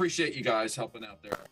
appreciate you guys helping out there.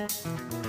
Good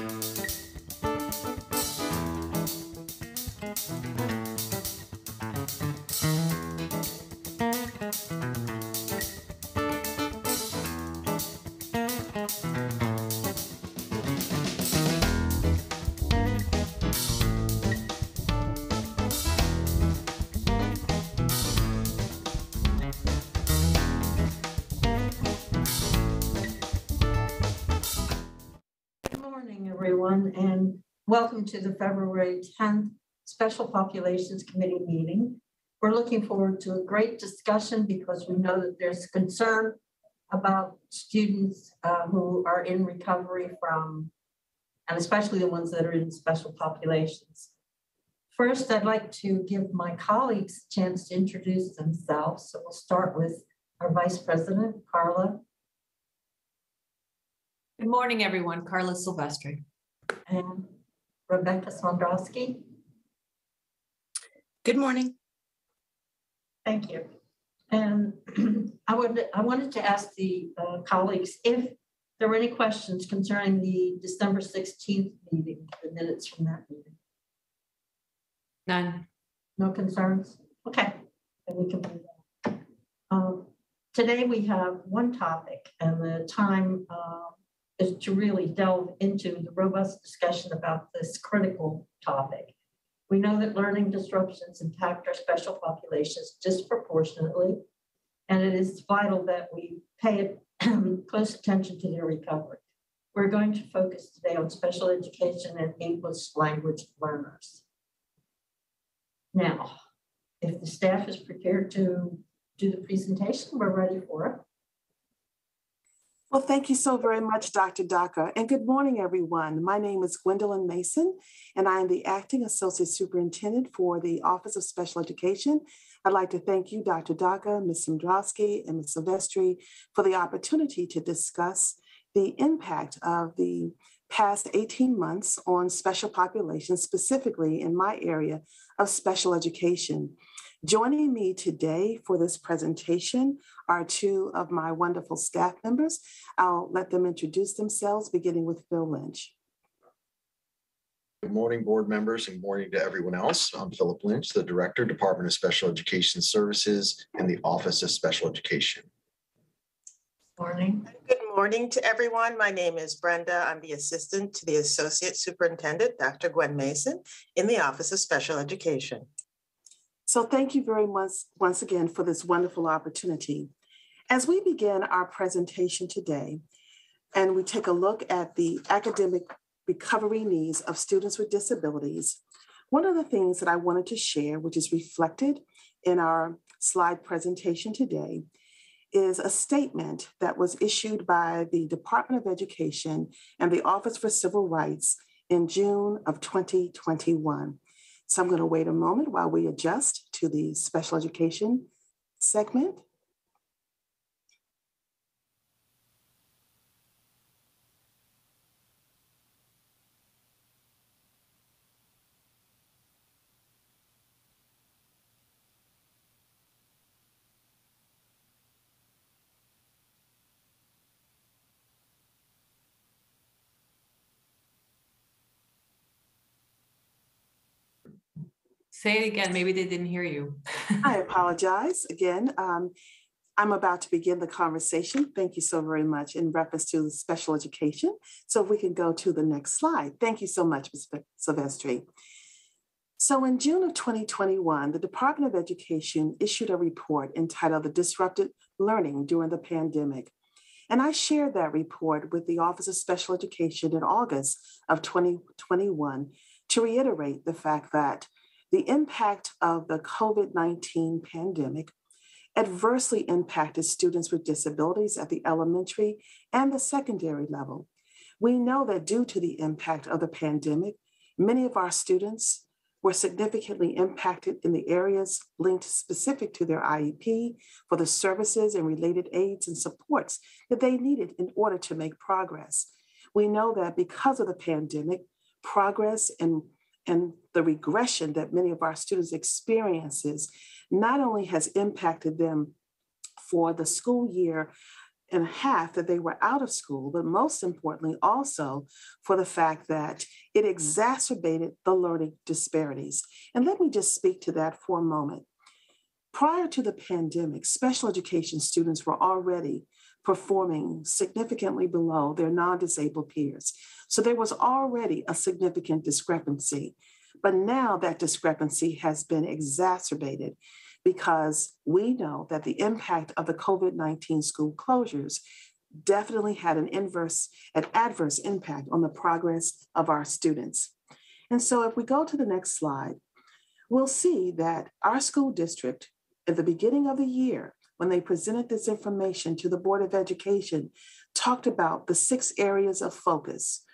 everyone, and welcome to the February 10th Special Populations Committee meeting. We're looking forward to a great discussion because we know that there's concern about students uh, who are in recovery from, and especially the ones that are in special populations. First, I'd like to give my colleagues a chance to introduce themselves. So we'll start with our Vice President, Karla, Good morning, everyone. Karla Silvestre. And Rebecca Smondrowski. Good morning. Thank you. And I would, I wanted to ask the uh, colleagues if there were any questions concerning the December 16th meeting, the minutes from that meeting. None. No concerns? Okay, then we can move on. Um, Today, we have one topic, and the time uh, is to really delve into the robust discussion about this critical topic. We know that learning disruptions impact our special populations disproportionately, and it is vital that we pay close attention to their recovery. We're going to focus today on special education and English language learners. Now, if the staff is prepared to do the presentation, we're ready for it. Well, thank you so very much, Dr. Docca, and good morning, everyone. My name is Gwendolyn Mason, and I am the Acting Associate Superintendent for the Office of Special Education. I'd like to thank you, Dr. Docca, Ms. Smondrowski, and Ms. Silvestre for the opportunity to discuss the impact of the past 18 months on special populations, specifically in my area of special education. Joining me today for this presentation are two of my wonderful staff members. I'll let them introduce themselves, beginning with Phil Lynch. Good morning, board members, and morning to everyone else. I'm Philip Lynch, the Director, Department of Special Education Services in the Office of Special Education. Morning. Good morning to everyone. My name is Brenda. I'm the Assistant to the Associate Superintendent, Dr. Gwen Mason, in the Office of Special Education. So thank you very much once again for this wonderful opportunity. As we begin our presentation today, and we take a look at the academic recovery needs of students with disabilities, one of the things that I wanted to share, which is reflected in our slide presentation today, is a statement that was issued by the Department of Education and the Office for Civil Rights in June of 2021. So I'm going to wait a moment while we adjust to the special education segment. Say it again. Maybe they didn't hear you. I apologize again. Um, I'm about to begin the conversation. Thank you so very much in reference to special education. So if we can go to the next slide. Thank you so much, Ms. Silvestre. So in June of 2021, the Department of Education issued a report entitled The Disrupted Learning During the Pandemic. And I shared that report with the Office of Special Education in August of 2021 to reiterate the fact that the impact of the COVID 19 pandemic adversely impacted students with disabilities at the elementary and the secondary level. We know that due to the impact of the pandemic, many of our students were significantly impacted in the areas linked specific to their IEP for the services and related aids and supports that they needed in order to make progress. We know that because of the pandemic, progress and and the regression that many of our students experiences not only has impacted them for the school year and half that they were out of school, but most importantly, also for the fact that it exacerbated the learning disparities. And let me just speak to that for a moment. Prior to the pandemic, special education students were already performing significantly below their non disabled peers. So there was already a significant discrepancy. But now that discrepancy has been exacerbated because we know that the impact of the COVID 19 school closures definitely had an inverse, an adverse impact on the progress of our students. And so if we go to the next slide, we'll see that our school district at the beginning of the year, when they presented this information to the Board of Education, talked about the six areas of focus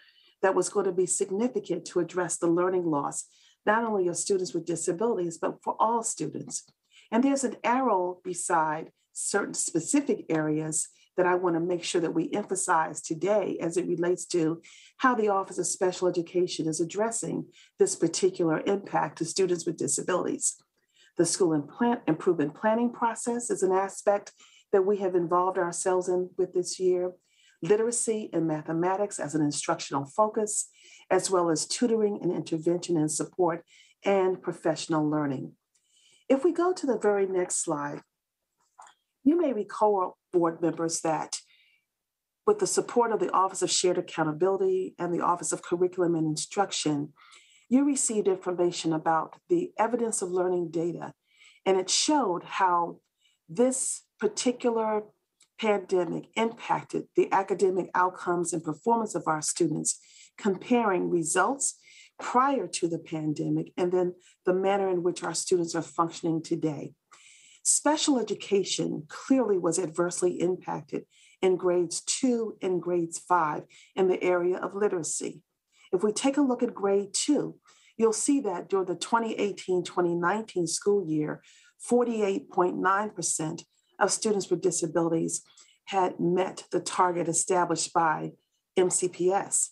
that was going to be significant to address the learning loss, not only of students with disabilities, but for all students. And there's an arrow beside certain specific areas that I want to make sure that we emphasize today as it relates to how the Office of Special Education is addressing this particular impact to students with disabilities. The school improvement planning process is an aspect that we have involved ourselves in with this year. Literacy and mathematics as an instructional focus, as well as tutoring and intervention and support and professional learning. If we go to the very next slide, you may recall, board members, that with the support of the Office of Shared Accountability and the Office of Curriculum and Instruction, you received information about the evidence of learning data, and it showed how this particular pandemic impacted the academic outcomes and performance of our students, comparing results prior to the pandemic and then the manner in which our students are functioning today. Special education clearly was adversely impacted in grades two and grades five in the area of literacy. If we take a look at grade two, you'll see that during the 2018 2019 school year, 48.9% of students with disabilities had met the target established by MCPS.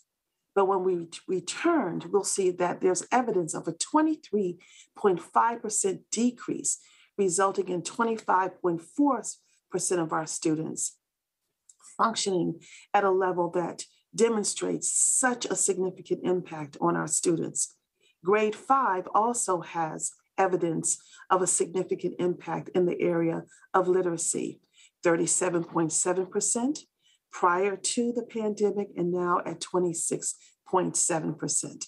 But when we returned, we'll see that there's evidence of a 23.5% decrease, resulting in 25.4% of our students functioning at a level that demonstrates such a significant impact on our students. Grade five also has evidence of a significant impact in the area of literacy, 37.7% prior to the pandemic and now at 26.7%.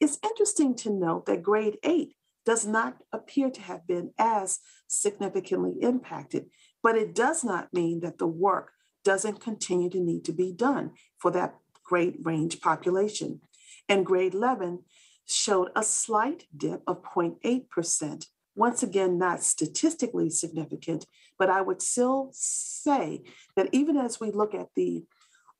It's interesting to note that grade eight does not appear to have been as significantly impacted, but it does not mean that the work doesn't continue to need to be done for that grade range population. And grade 11 showed a slight dip of 0.8%, once again, not statistically significant, but I would still say that even as we look at the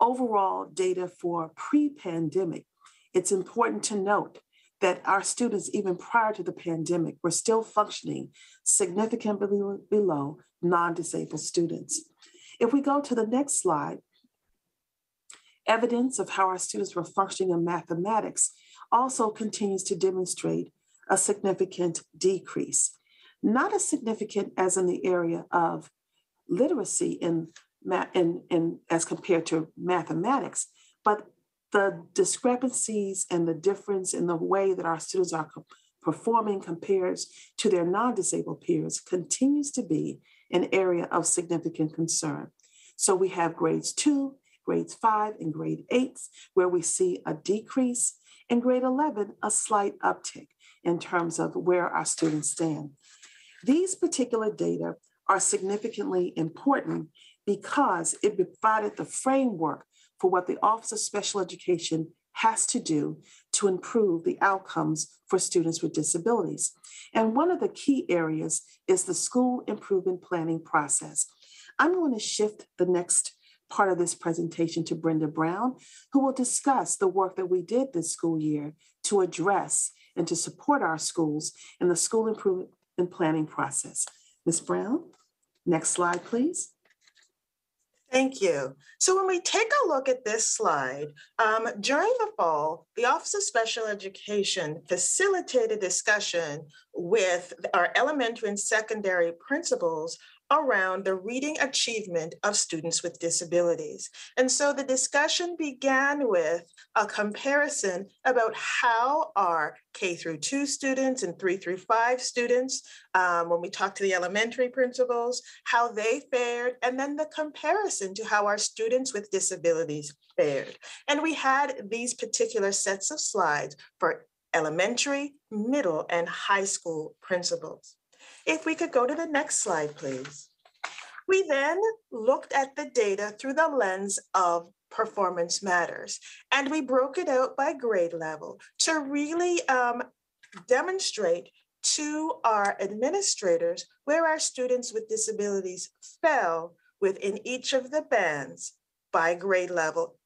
overall data for pre pandemic, it's important to note that our students, even prior to the pandemic, were still functioning significantly below non disabled students. If we go to the next slide, evidence of how our students were functioning in mathematics also continues to demonstrate a significant decrease. Not as significant as in the area of literacy in, in, in as compared to mathematics, but the discrepancies and the difference in the way that our students are performing compares to their non-disabled peers continues to be an area of significant concern. So we have grades two, grades five, and grade eight, where we see a decrease, and grade 11, a slight uptick in terms of where our students stand. These particular data are significantly important because it provided the framework for what the Office of Special Education has to do to improve the outcomes for students with disabilities. And one of the key areas is the school improvement planning process. I'm going to shift the next part of this presentation to Brenda Brown, who will discuss the work that we did this school year to address and to support our schools in the school improvement and planning process. Ms. Brown, next slide, please. Thank you. So when we take a look at this slide, um, during the fall, the Office of Special Education facilitated discussion with our elementary and secondary principals around the reading achievement of students with disabilities. And so the discussion began with a comparison about how our K through two students and three through five students, um, when we talked to the elementary principals, how they fared, and then the comparison to how our students with disabilities fared. And we had these particular sets of slides for elementary, middle, and high school principals. If we could go to the next slide, please. We then looked at the data through the lens of performance matters, and we broke it out by grade level to really um, demonstrate to our administrators where our students with disabilities fell within each of the bands by grade level,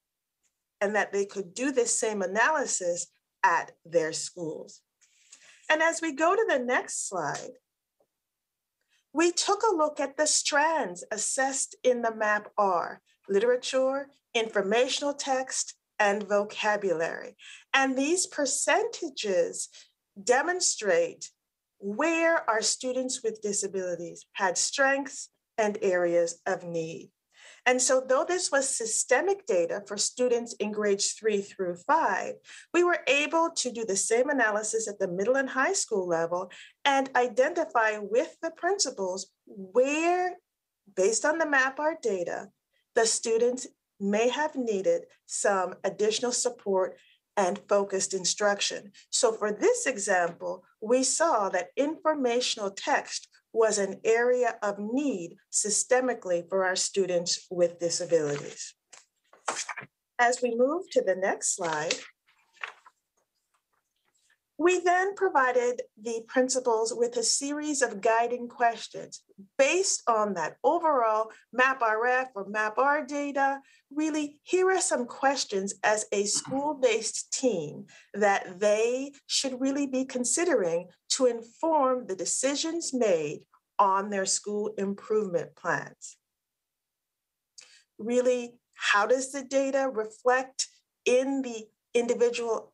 and that they could do this same analysis at their schools. And as we go to the next slide, we took a look at the strands assessed in the MAP-R, literature, informational text, and vocabulary. And these percentages demonstrate where our students with disabilities had strengths and areas of need. And so though this was systemic data for students in grades three through five, we were able to do the same analysis at the middle and high school level and identify with the principals where, based on the MAP-R data, the students may have needed some additional support and focused instruction. So for this example, we saw that informational text was an area of need systemically for our students with disabilities. As we move to the next slide, we then provided the principals with a series of guiding questions based on that overall MAP-RF or MAP-R data. Really, here are some questions as a school-based team that they should really be considering to inform the decisions made on their school improvement plans. Really, how does the data reflect in the individual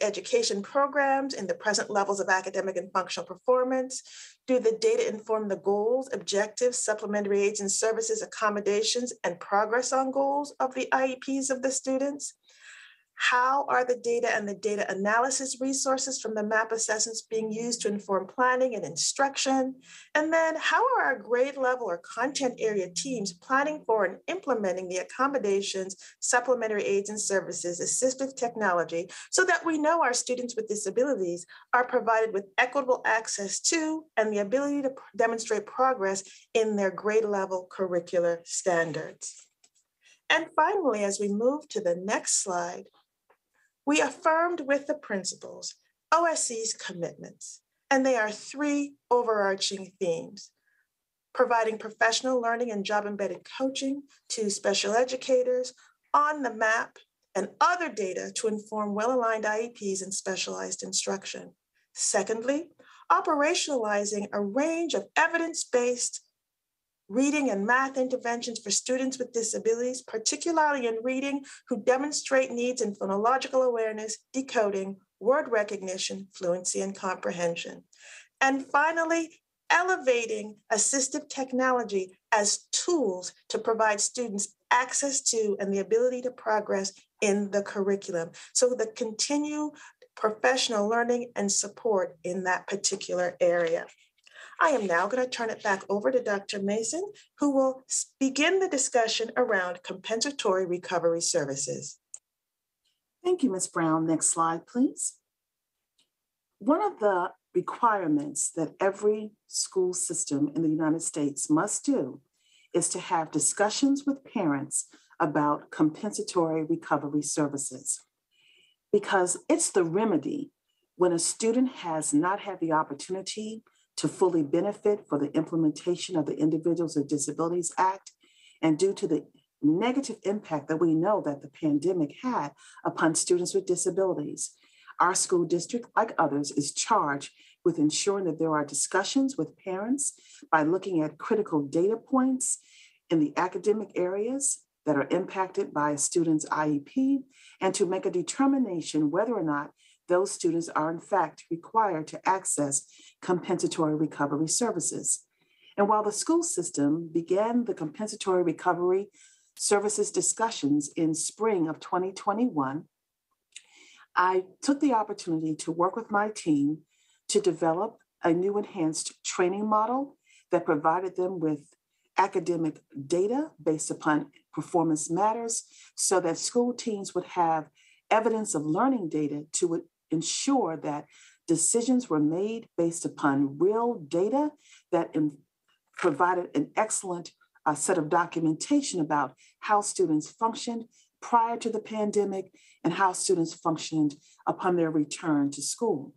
education programs in the present levels of academic and functional performance? Do the data inform the goals, objectives, supplementary aids and services, accommodations, and progress on goals of the IEPs of the students? How are the data and the data analysis resources from the MAP assessments being used to inform planning and instruction? And then how are our grade level or content area teams planning for and implementing the accommodations, supplementary aids and services, assistive technology, so that we know our students with disabilities are provided with equitable access to and the ability to demonstrate progress in their grade level curricular standards. And finally, as we move to the next slide, we affirmed with the principals OSE's commitments, and they are three overarching themes providing professional learning and job embedded coaching to special educators on the map and other data to inform well aligned IEPs and specialized instruction. Secondly, operationalizing a range of evidence based reading and math interventions for students with disabilities, particularly in reading, who demonstrate needs in phonological awareness, decoding, word recognition, fluency, and comprehension. And finally, elevating assistive technology as tools to provide students access to and the ability to progress in the curriculum. So the continue professional learning and support in that particular area. I am now going to turn it back over to Dr. Mason, who will begin the discussion around compensatory recovery services. Thank you, Ms. Brown. Next slide, please. One of the requirements that every school system in the United States must do is to have discussions with parents about compensatory recovery services because it's the remedy when a student has not had the opportunity to fully benefit for the implementation of the Individuals with Disabilities Act and due to the negative impact that we know that the pandemic had upon students with disabilities. Our school district, like others, is charged with ensuring that there are discussions with parents by looking at critical data points in the academic areas that are impacted by a student's IEP and to make a determination whether or not those students are in fact required to access compensatory recovery services. And while the school system began the compensatory recovery services discussions in spring of 2021, I took the opportunity to work with my team to develop a new enhanced training model that provided them with academic data based upon performance matters so that school teams would have evidence of learning data to ensure that decisions were made based upon real data that provided an excellent uh, set of documentation about how students functioned prior to the pandemic and how students functioned upon their return to school.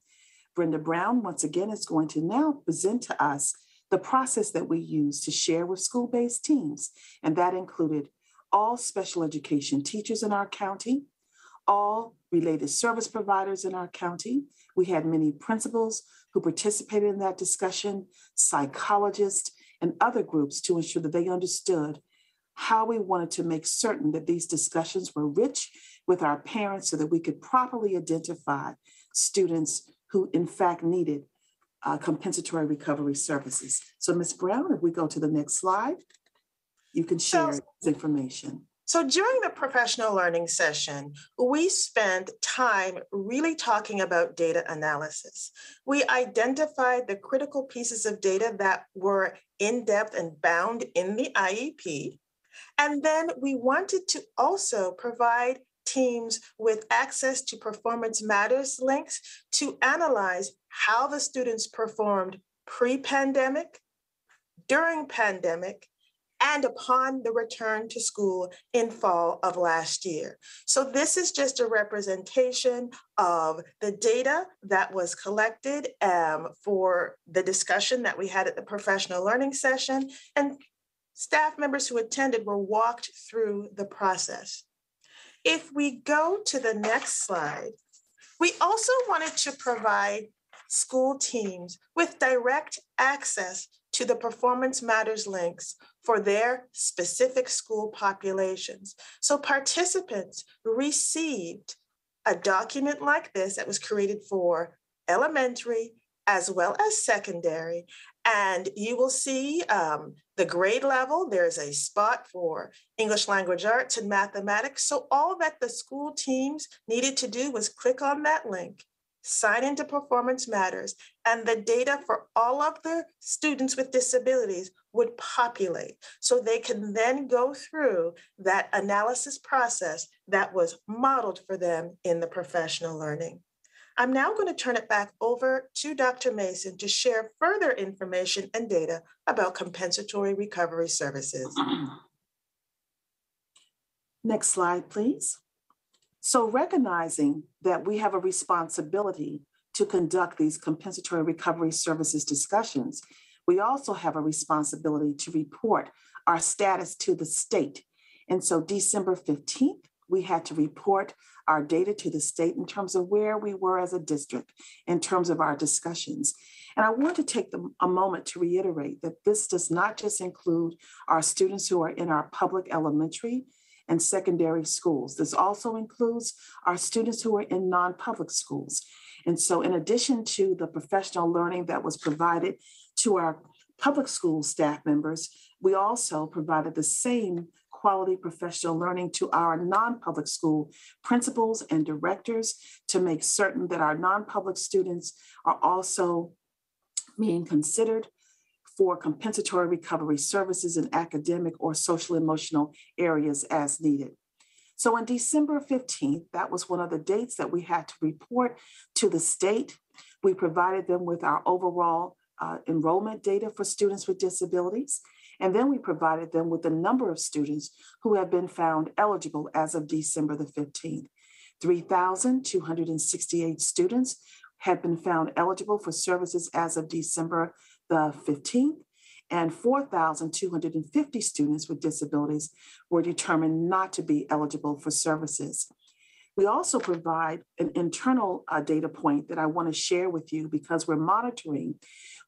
Brenda Brown, once again, is going to now present to us the process that we use to share with school-based teams. And that included all special education teachers in our county, all related service providers in our county. We had many principals who participated in that discussion, psychologists, and other groups to ensure that they understood how we wanted to make certain that these discussions were rich with our parents so that we could properly identify students who in fact needed uh, compensatory recovery services. So Ms. Brown, if we go to the next slide, you can share So- this information. So during the professional learning session, we spent time really talking about data analysis. We identified the critical pieces of data that were in-depth and bound in the IEP. And then we wanted to also provide teams with access to performance matters links to analyze how the students performed pre-pandemic, during pandemic, and upon the return to school in fall of last year. So this is just a representation of the data that was collected um, for the discussion that we had at the professional learning session. And staff members who attended were walked through the process. If we go to the next slide, we also wanted to provide school teams with direct access to the Performance Matters links for their specific school populations. So participants received a document like this that was created for elementary as well as secondary. And you will see um, the grade level, there's a spot for English language arts and mathematics. So all that the school teams needed to do was click on that link sign into Performance Matters, and the data for all of the students with disabilities would populate. So they can then go through that analysis process that was modeled for them in the professional learning. I'm now going to turn it back over to Dr. Mason to share further information and data about compensatory recovery services. Next slide, please. So recognizing that we have a responsibility to conduct these compensatory recovery services discussions, we also have a responsibility to report our status to the state. And so December 15th, we had to report our data to the state in terms of where we were as a district in terms of our discussions. And I want to take the, a moment to reiterate that this does not just include our students who are in our public elementary and secondary schools. This also includes our students who are in non-public schools. And so in addition to the professional learning that was provided to our public school staff members, we also provided the same quality professional learning to our non-public school principals and directors to make certain that our non-public students are also being considered for compensatory recovery services in academic or social emotional areas as needed. So on December 15th, that was one of the dates that we had to report to the state. We provided them with our overall uh, enrollment data for students with disabilities. And then we provided them with the number of students who have been found eligible as of December the 15th. 3,268 students had been found eligible for services as of December the 15th, and 4,250 students with disabilities were determined not to be eligible for services. We also provide an internal uh, data point that I want to share with you because we're monitoring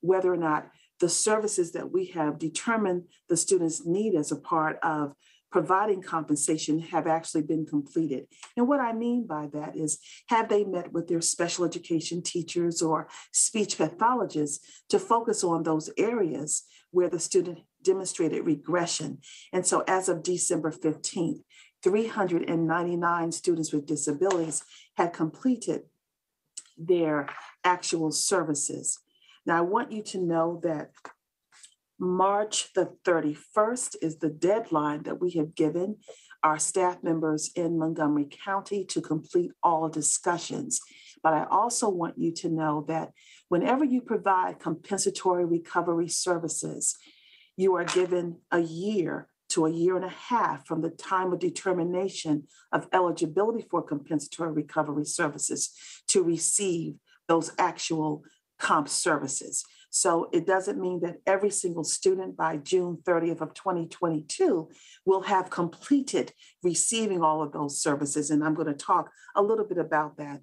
whether or not the services that we have determined the students need as a part of providing compensation have actually been completed. And what I mean by that is have they met with their special education teachers or speech pathologists to focus on those areas where the student demonstrated regression. And so as of December 15th, 399 students with disabilities had completed their actual services. Now, I want you to know that March the 31st is the deadline that we have given our staff members in Montgomery County to complete all discussions. But I also want you to know that whenever you provide compensatory recovery services, you are given a year to a year and a half from the time of determination of eligibility for compensatory recovery services to receive those actual comp services. So it doesn't mean that every single student by June 30th of 2022 will have completed receiving all of those services. And I'm going to talk a little bit about that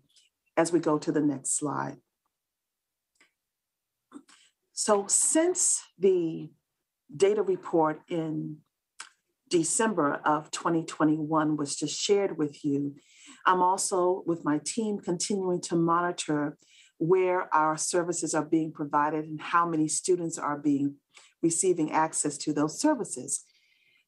as we go to the next slide. So since the data report in December of 2021 was just shared with you, I'm also with my team continuing to monitor where our services are being provided and how many students are being receiving access to those services.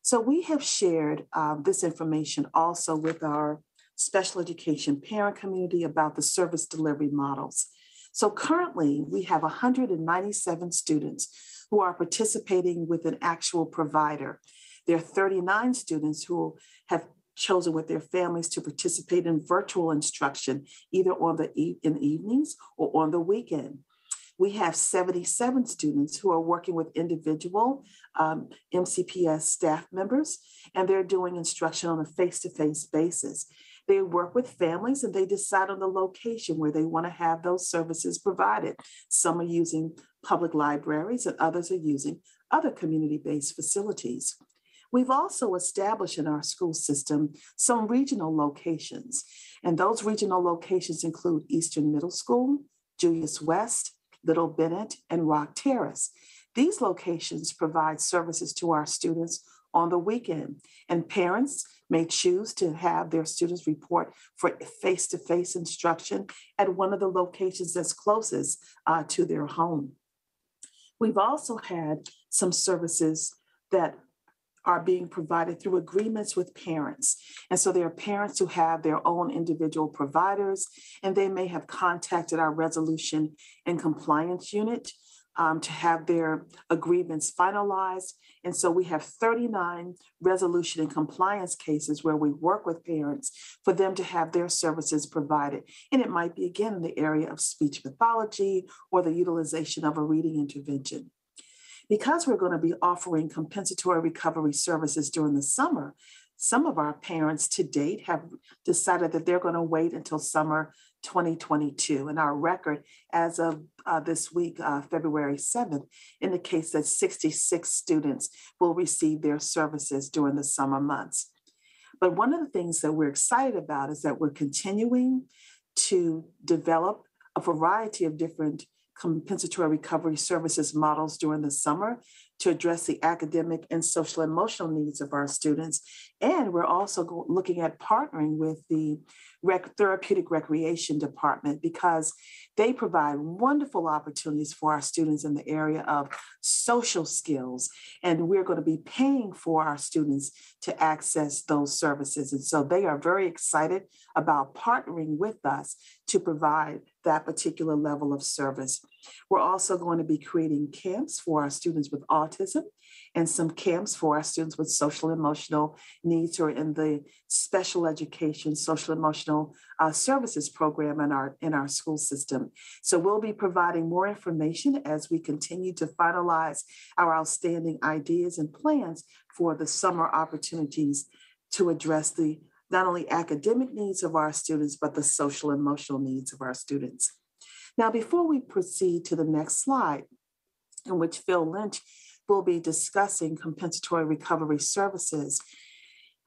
So we have shared um, this information also with our special education parent community about the service delivery models. So currently we have 197 students who are participating with an actual provider. There are 39 students who have chosen with their families to participate in virtual instruction, either on the e- in the evenings or on the weekend. We have 77 students who are working with individual um, MCPS staff members, and they're doing instruction on a face to face basis. They work with families and they decide on the location where they want to have those services provided. Some are using public libraries, and others are using other community based facilities. We've also established in our school system some regional locations, and those regional locations include Eastern Middle School, Julius West, Little Bennett, and Rock Terrace. These locations provide services to our students on the weekend, and parents may choose to have their students report for face to face instruction at one of the locations that's closest uh, to their home. We've also had some services that are being provided through agreements with parents. And so there are parents who have their own individual providers, and they may have contacted our resolution and compliance unit um, to have their agreements finalized. And so we have 39 resolution and compliance cases where we work with parents for them to have their services provided. And it might be, again, in the area of speech pathology or the utilization of a reading intervention. Because we're going to be offering compensatory recovery services during the summer, some of our parents to date have decided that they're going to wait until summer 2022. And our record as of uh, this week, uh, February 7th, indicates that 66 students will receive their services during the summer months. But one of the things that we're excited about is that we're continuing to develop a variety of different compensatory recovery services models during the summer to address the academic and social emotional needs of our students. And we're also looking at partnering with the rec- therapeutic recreation department because they provide wonderful opportunities for our students in the area of social skills. And we're going to be paying for our students to access those services. And so they are very excited about partnering with us to provide that particular level of service. We're also going to be creating camps for our students with autism and some camps for our students with social emotional needs or in the special education social emotional uh, services program in our in our school system. So we'll be providing more information as we continue to finalize our outstanding ideas and plans for the summer opportunities to address the not only academic needs of our students but the social emotional needs of our students. Now before we proceed to the next slide in which phil lynch will be discussing compensatory recovery services.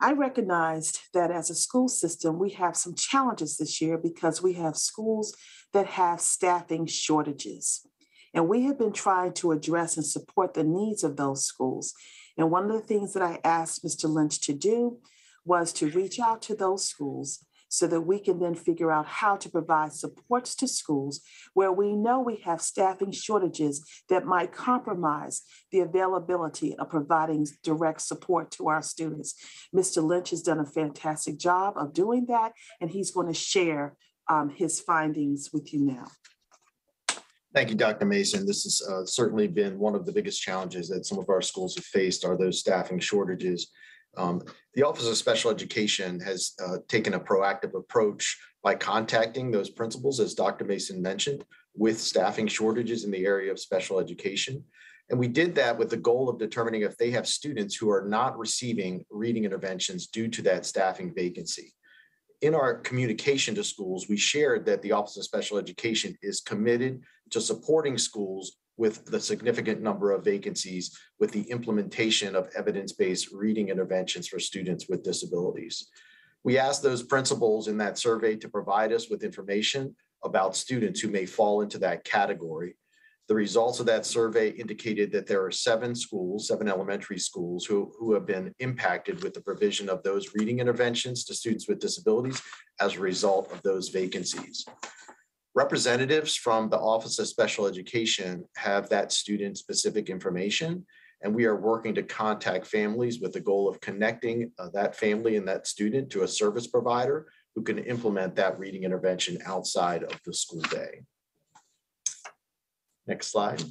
I recognized that as a school system, we have some challenges this year because we have schools that have staffing shortages. And we have been trying to address and support the needs of those schools. And one of the things that I asked Mr. Lynch to do was to reach out to those schools so that we can then figure out how to provide supports to schools where we know we have staffing shortages that might compromise the availability of providing direct support to our students. Mr. Lynch has done a fantastic job of doing that, and he's going to share um, his findings with you now. Thank you, Dr. Mason. This has uh, certainly been one of the biggest challenges that some of our schools have faced are those staffing shortages. Um, The Office of Special Education has uh, taken a proactive approach by contacting those principals, as Dr. Mason mentioned, with staffing shortages in the area of special education. And we did that with the goal of determining if they have students who are not receiving reading interventions due to that staffing vacancy. In our communication to schools, we shared that the Office of Special Education is committed to supporting schools with the significant number of vacancies with the implementation of evidence-based reading interventions for students with disabilities. We asked those principals in that survey to provide us with information about students who may fall into that category. The results of that survey indicated that there are seven schools, seven elementary schools who, who have been impacted with the provision of those reading interventions to students with disabilities as a result of those vacancies. Representatives from the Office of Special Education have that student-specific information, and we are working to contact families with the goal of connecting uh, that family and that student to a service provider who can implement that reading intervention outside of the school day. Next slide.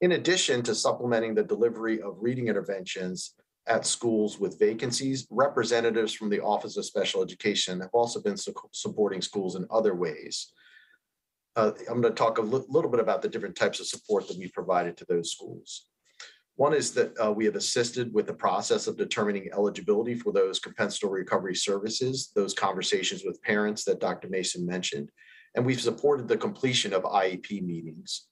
In addition to supplementing the delivery of reading interventions, at schools with vacancies. Representatives from the Office of Special Education have also been su- supporting schools in other ways. Uh, I'm going to talk a little bit about the different types of support that we provided to those schools. One is that uh, we have assisted with the process of determining eligibility for those compensatory recovery services, those conversations with parents that Dr. Mason mentioned. And we've supported the completion of IEP meetings.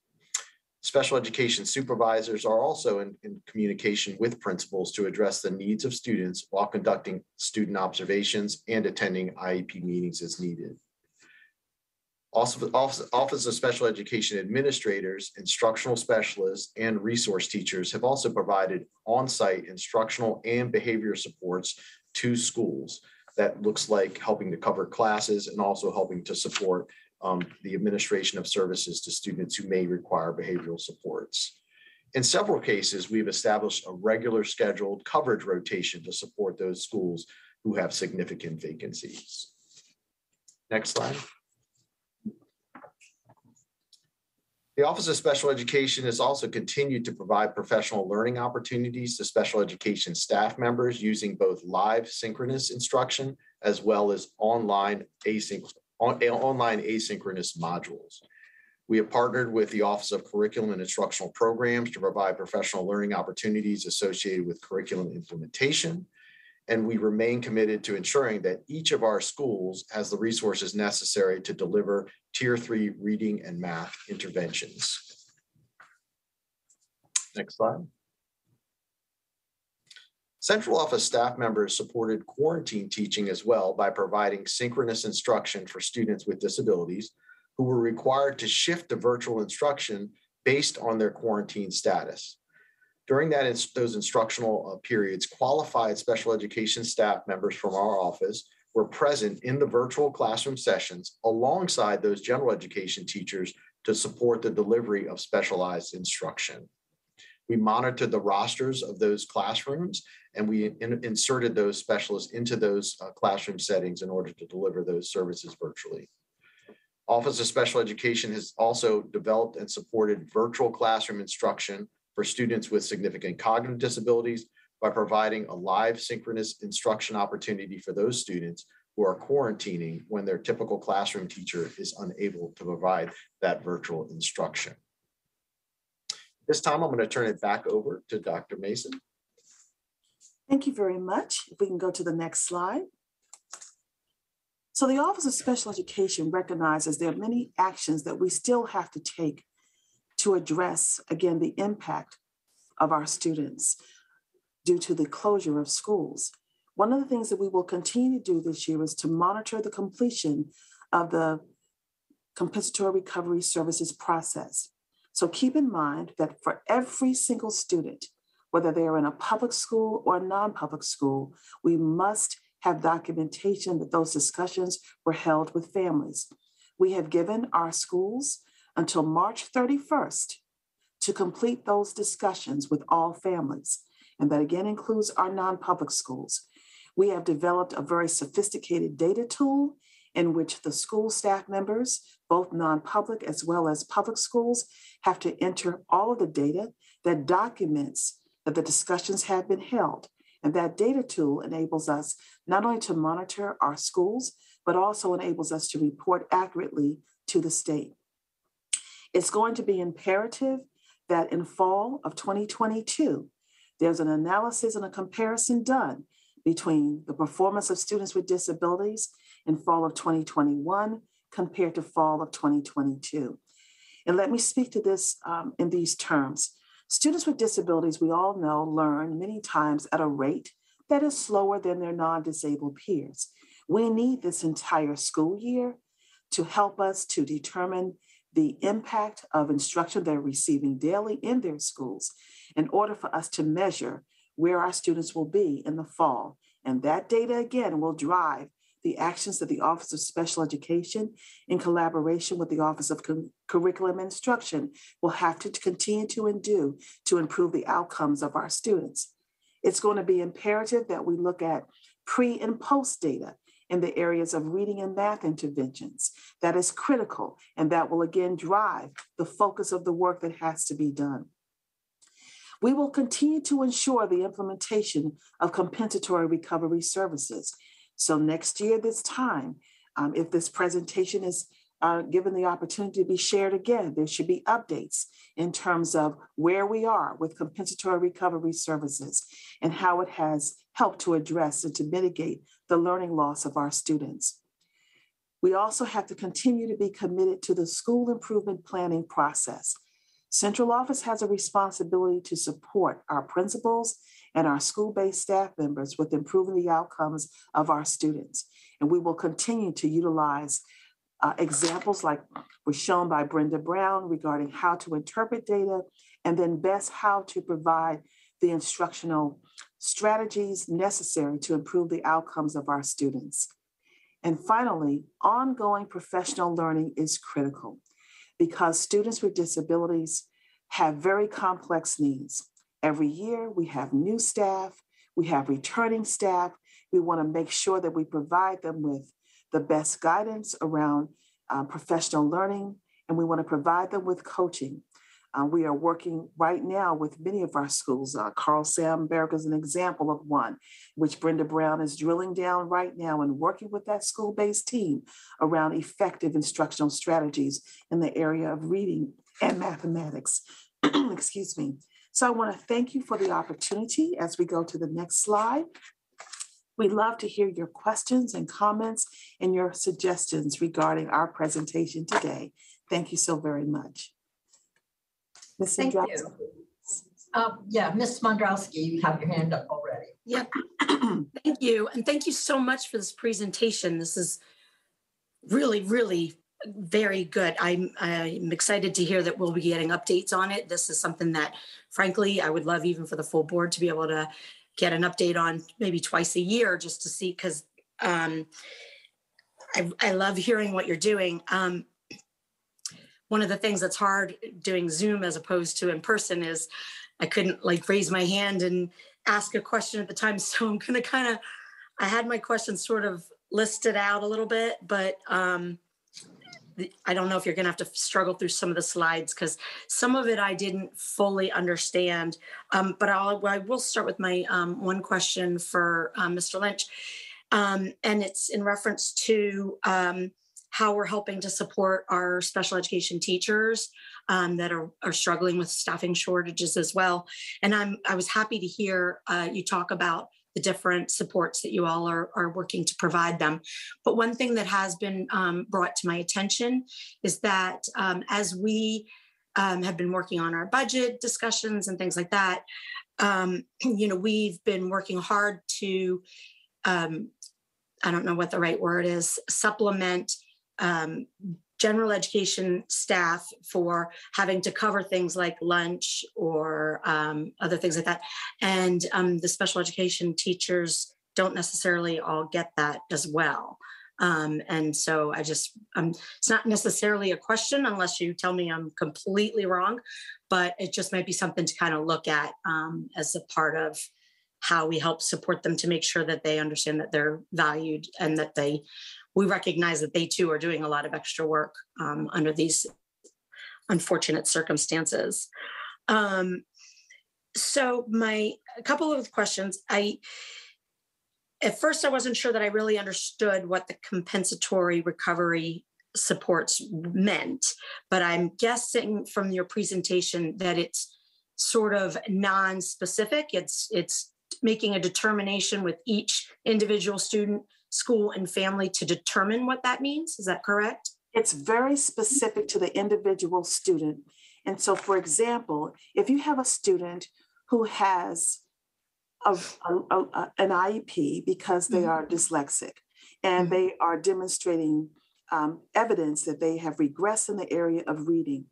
Special education supervisors are also in, in, communication with principals to address the needs of students while conducting student observations and attending IEP meetings as needed. Also, Office, Office of Special Education administrators, instructional specialists, and resource teachers have also provided on-site instructional and behavior supports to schools. That looks like helping to cover classes and also helping to support um, the administration of services to students who may require behavioral supports. In several cases, we've established a regular scheduled coverage rotation to support those schools who have significant vacancies. Next slide. The Office of Special Education has also continued to provide professional learning opportunities to special education staff members using both live synchronous instruction as well as online asynchronous on, online asynchronous modules. We have partnered with the Office of Curriculum and Instructional Programs to provide professional learning opportunities associated with curriculum implementation. And we remain committed to ensuring that each of our schools has the resources necessary to deliver tier three reading and math interventions. Next slide. Central office staff members supported quarantine teaching as well by providing synchronous instruction for students with disabilities who were required to shift to virtual instruction based on their quarantine status. During that, those instructional uh, periods, qualified special education staff members from our office were present in the virtual classroom sessions alongside those general education teachers to support the delivery of specialized instruction. We monitored the rosters of those classrooms and we in, inserted those specialists into those uh, classroom settings in order to deliver those services virtually. Office of Special Education has also developed and supported virtual classroom instruction for students with significant cognitive disabilities by providing a live synchronous instruction opportunity for those students who are quarantining when their typical classroom teacher is unable to provide that virtual instruction. This time, I'm going to turn it back over to Dr. Mason. Thank you very much. If we can go to the next slide. So the Office of Special Education recognizes there are many actions that we still have to take to address, again, the impact of our students due to the closure of schools. One of the things that we will continue to do this year is to monitor the completion of the compensatory recovery services process. So keep in mind that for every single student, whether they're in a public school or a non-public school, we must have documentation that those discussions were held with families. We have given our schools until March 31st to complete those discussions with all families. And that again includes our non-public schools. We have developed a very sophisticated data tool in which the school staff members, both non-public as well as public schools, have to enter all of the data that documents that the discussions have been held. And that data tool enables us not only to monitor our schools, but also enables us to report accurately to the state. It's going to be imperative that in fall of 2022, there's an analysis and a comparison done between the performance of students with disabilities in fall of 2021 compared to fall of 2022. And let me speak to this um, in these terms. Students with disabilities, we all know, learn many times at a rate that is slower than their non-disabled peers. We need this entire school year to help us to determine the impact of instruction they're receiving daily in their schools in order for us to measure where our students will be in the fall. And that data, again, will drive the actions that the Office of Special Education, in collaboration with the Office of Curriculum and Instruction, will have to continue to and do to improve the outcomes of our students. It's going to be imperative that we look at pre and post data in the areas of reading and math interventions. That is critical, and that will again drive the focus of the work that has to be done. We will continue to ensure the implementation of compensatory recovery services. So next year, this time, um, if this presentation is uh, given the opportunity to be shared again, there should be updates in terms of where we are with compensatory recovery services and how it has helped to address and to mitigate the learning loss of our students. We also have to continue to be committed to the school improvement planning process. Central office has a responsibility to support our principals and our school-based staff members with improving the outcomes of our students. And we will continue to utilize uh, examples like were shown by Brenda Brown regarding how to interpret data and then best how to provide the instructional strategies necessary to improve the outcomes of our students. And finally, ongoing professional learning is critical because students with disabilities have very complex needs. Every year, we have new staff, we have returning staff. We want to make sure that we provide them with the best guidance around uh, professional learning, and we want to provide them with coaching. Uh, we are working right now with many of our schools. Uh, Carl Sandburg is an example of one, which Brenda Brown is drilling down right now and working with that school-based team around effective instructional strategies in the area of reading and mathematics. Excuse me. So I want to thank you for the opportunity as we go to the next slide. We'd love to hear your questions and comments and your suggestions regarding our presentation today. Thank you so very much. Ms. Thank Smondrowski? you. Uh, Yeah, Ms. Smondrowski, you have your hand up already. Yeah. Thank you. And thank you so much for this presentation. This is really, really very good. I'm, I'm excited to hear that we'll be getting updates on it. This is something that frankly, I would love even for the full board to be able to get an update on maybe twice a year just to see, because um, I, I love hearing what you're doing. Um, one of the things that's hard doing Zoom as opposed to in person is I couldn't like raise my hand and ask a question at the time. So I'm going to kind of, I had my questions sort of listed out a little bit, but um, I don't know if you're going to have to struggle through some of the slides because some of it I didn't fully understand. Um, but I'll, I will start with my um, one question for um, Mr. Lynch. Um, and it's in reference to um, how we're helping to support our special education teachers um, that are, are struggling with staffing shortages as well. And I'm I was happy to hear uh, you talk about the different supports that you all are, are working to provide them. But one thing that has been um, brought to my attention is that um, as we um, have been working on our budget discussions and things like that, um, you know, we've been working hard to, um, I don't know what the right word is, supplement um, general education staff for having to cover things like lunch or um, other things like that. And um, the special education teachers don't necessarily all get that as well. Um, and so I just, um, it's not necessarily a question unless you tell me I'm completely wrong, but it just might be something to kind of look at um, as a part of how we help support them to make sure that they understand that they're valued and that they we recognize that they too are doing a lot of extra work um, under these unfortunate circumstances. Um, so my a couple of questions. I at first I wasn't sure that I really understood what the compensatory recovery supports meant, but I'm guessing from your presentation that it's sort of non-specific. It's it's making a determination with each individual student school and family to determine what that means. Is that correct? It's very specific to the individual student. And so, for example, if you have a student who has a, a, a, an IEP because they are dyslexic and they are demonstrating um, evidence that they have regressed in the area of reading,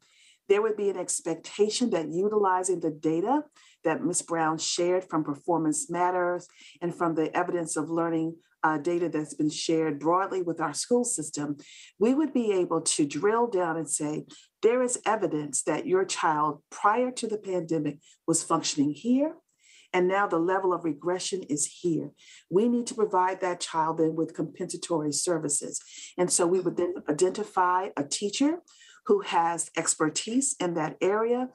there would be an expectation that utilizing the data that Ms. Brown shared from Performance Matters and from the evidence of learning uh, data that's been shared broadly with our school system, we would be able to drill down and say, there is evidence that your child prior to the pandemic was functioning here. And now the level of regression is here. We need to provide that child then with compensatory services. And so we would then identify a teacher who has expertise in that area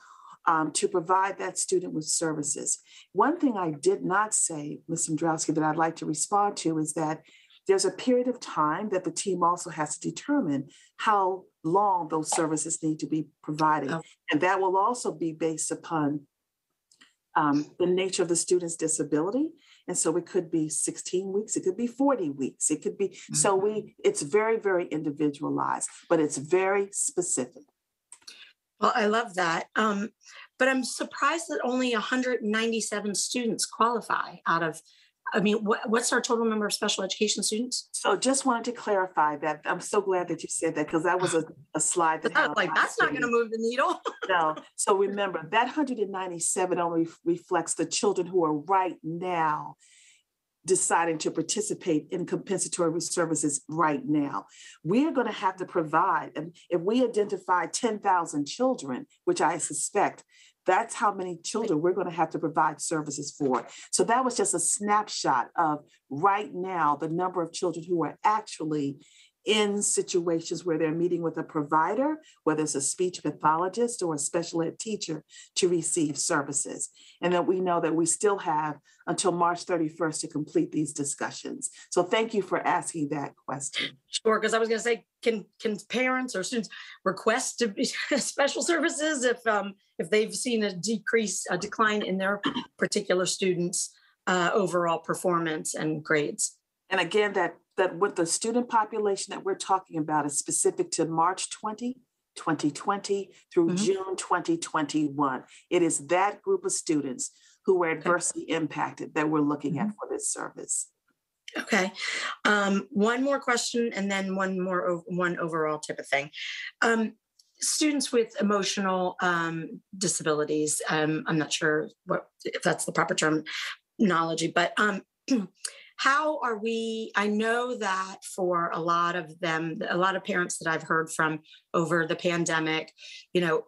um, to provide that student with services. One thing I did not say, Ms. Smondrowski, that I'd like to respond to is that there's a period of time that the team also has to determine how long those services need to be provided. Oh. And that will also be based upon um, the nature of the student's disability. And so it could be 16 weeks, it could be 40 weeks, it could be, so we, it's very, very individualized, but it's very specific. Well, I love that. Um, but I'm surprised that only 197 students qualify out of, I mean, what, what's our total number of special education students? So just wanted to clarify that. I'm so glad that you said that because that was a, a slide that. a Like, that's not going to move the needle. No, so remember, that 197 only reflects the children who are right now deciding to participate in compensatory services right now. We're going to have to provide, and if we identify 10,000 children, which I suspect, that's how many children we're going to have to provide services for. So that was just a snapshot of right now the number of children who are actually in situations where they're meeting with a provider, whether it's a speech pathologist or a special ed teacher, to receive services. And that we know that we still have until March 31st to complete these discussions. So thank you for asking that question. Sure, because I was going to say, can can parents or students request special services if um, if they've seen a decrease, a decline in their particular students' uh, overall performance and grades? And again, that that with the student population that we're talking about is specific to March 20, 2020 through Mhm. June 2021. It is that group of students who were adversely impacted that we're looking at for this service. Okay. Um, one more question and then one more, one overall type of thing. Um, students with emotional um, disabilities, um, I'm not sure what, if that's the proper terminology, but um, how are we, I know that for a lot of them, a lot of parents that I've heard from over the pandemic, you know,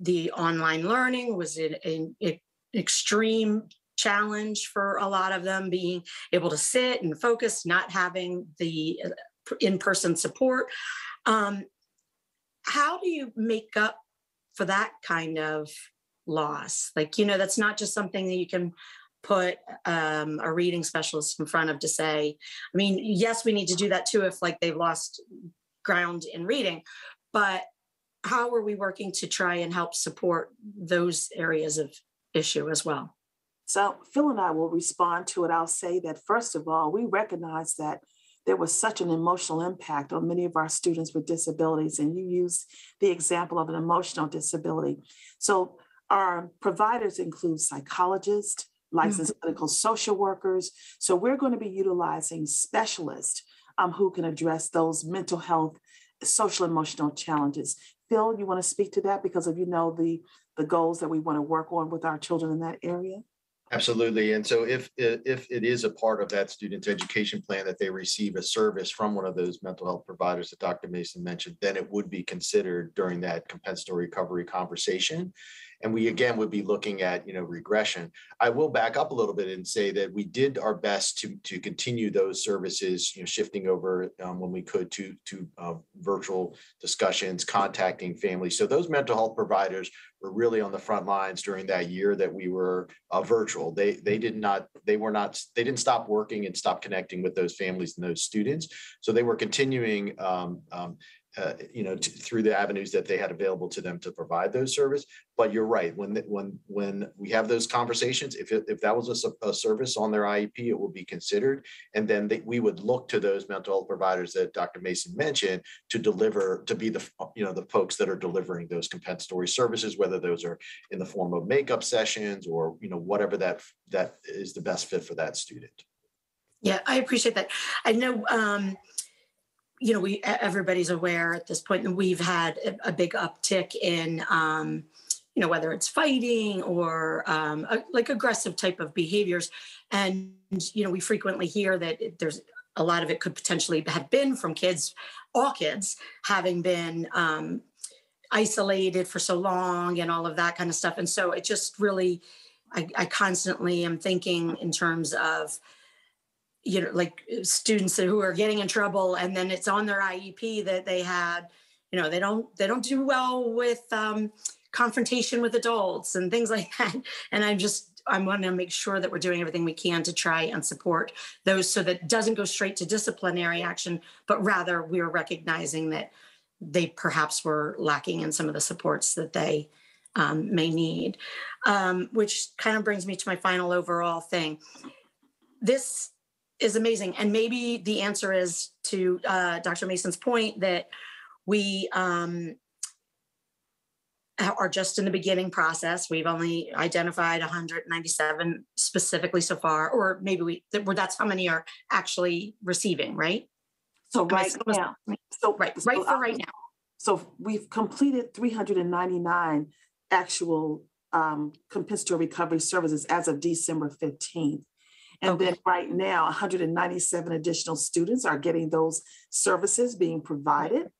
the online learning was an, an extreme challenge for a lot of them being able to sit and focus, not having the uh, in-person support. Um, how do you make up for that kind of loss? Like, you know, that's not just something that you can put um, a reading specialist in front of to say, I mean, yes, we need to do that too if like they've lost ground in reading, but how are we working to try and help support those areas of issue as well? So Phil and I will respond to it. I'll say that first of all, we recognize that there was such an emotional impact on many of our students with disabilities, and you used the example of an emotional disability. So our providers include psychologists, licensed clinical social workers. So we're going to be utilizing specialists um, who can address those mental health social emotional challenges. Phil, you want to speak to that because of you know the the goals that we want to work on with our children in that area? Absolutely. And so if, if it is a part of that student's education plan that they receive a service from one of those mental health providers that Dr. Mason mentioned, then it would be considered during that compensatory recovery conversation. And we again would be looking at, you know, regression. I will back up a little bit and say that we did our best to, to continue those services, you know, shifting over um, when we could to, to uh, virtual discussions, contacting families. So those mental health providers were really on the front lines during that year that we were uh, virtual. They they did not they were not they didn't stop working and stop connecting with those families and those students. So they were continuing um, um, uh, you know, through the avenues that they had available to them to provide those service. But you're right, when, the- when, when we have those conversations, if, it- if that was a service on their IEP, it will be considered. And then they, we would look to those mental health providers that Dr. Mason mentioned to deliver, to be the, you know, the folks that are delivering those compensatory services, whether those are in the form of makeup sessions or, you know, whatever that, that is the best fit for that student. Yeah, I appreciate that. I know, um, you know, we, everybody's aware at this point that we've had a, a big uptick in, um, you know, whether it's fighting or um, a- like aggressive type of behaviors. And, you know, we frequently hear that there's a lot of it could potentially have been from kids, all kids having been um, isolated for so long and all of that kind of stuff. And so it just really, I, I constantly am thinking in terms of, you know, like uh, students who are getting in trouble and then it's on their IEP that they had, you know, they don't, they don't do well with um, confrontation with adults and things like that. And I'm just, I want to make sure that we're doing everything we can to try and support those so that doesn't go straight to disciplinary action, but rather we're recognizing that they perhaps were lacking in some of the supports that they um, may need. Um, which kind of brings me to my final overall thing. This is amazing. And maybe the answer is to uh, Dr. Mason's point that we um, are just in the beginning process. We've only identified 197 specifically so far, or maybe we that's how many are actually receiving, right? So right now, so Right, so right for right now. So we've completed three hundred and ninety-nine actual um, compensatory recovery services as of December fifteenth. And then right now, hundred and ninety-seven additional students are getting those services being provided.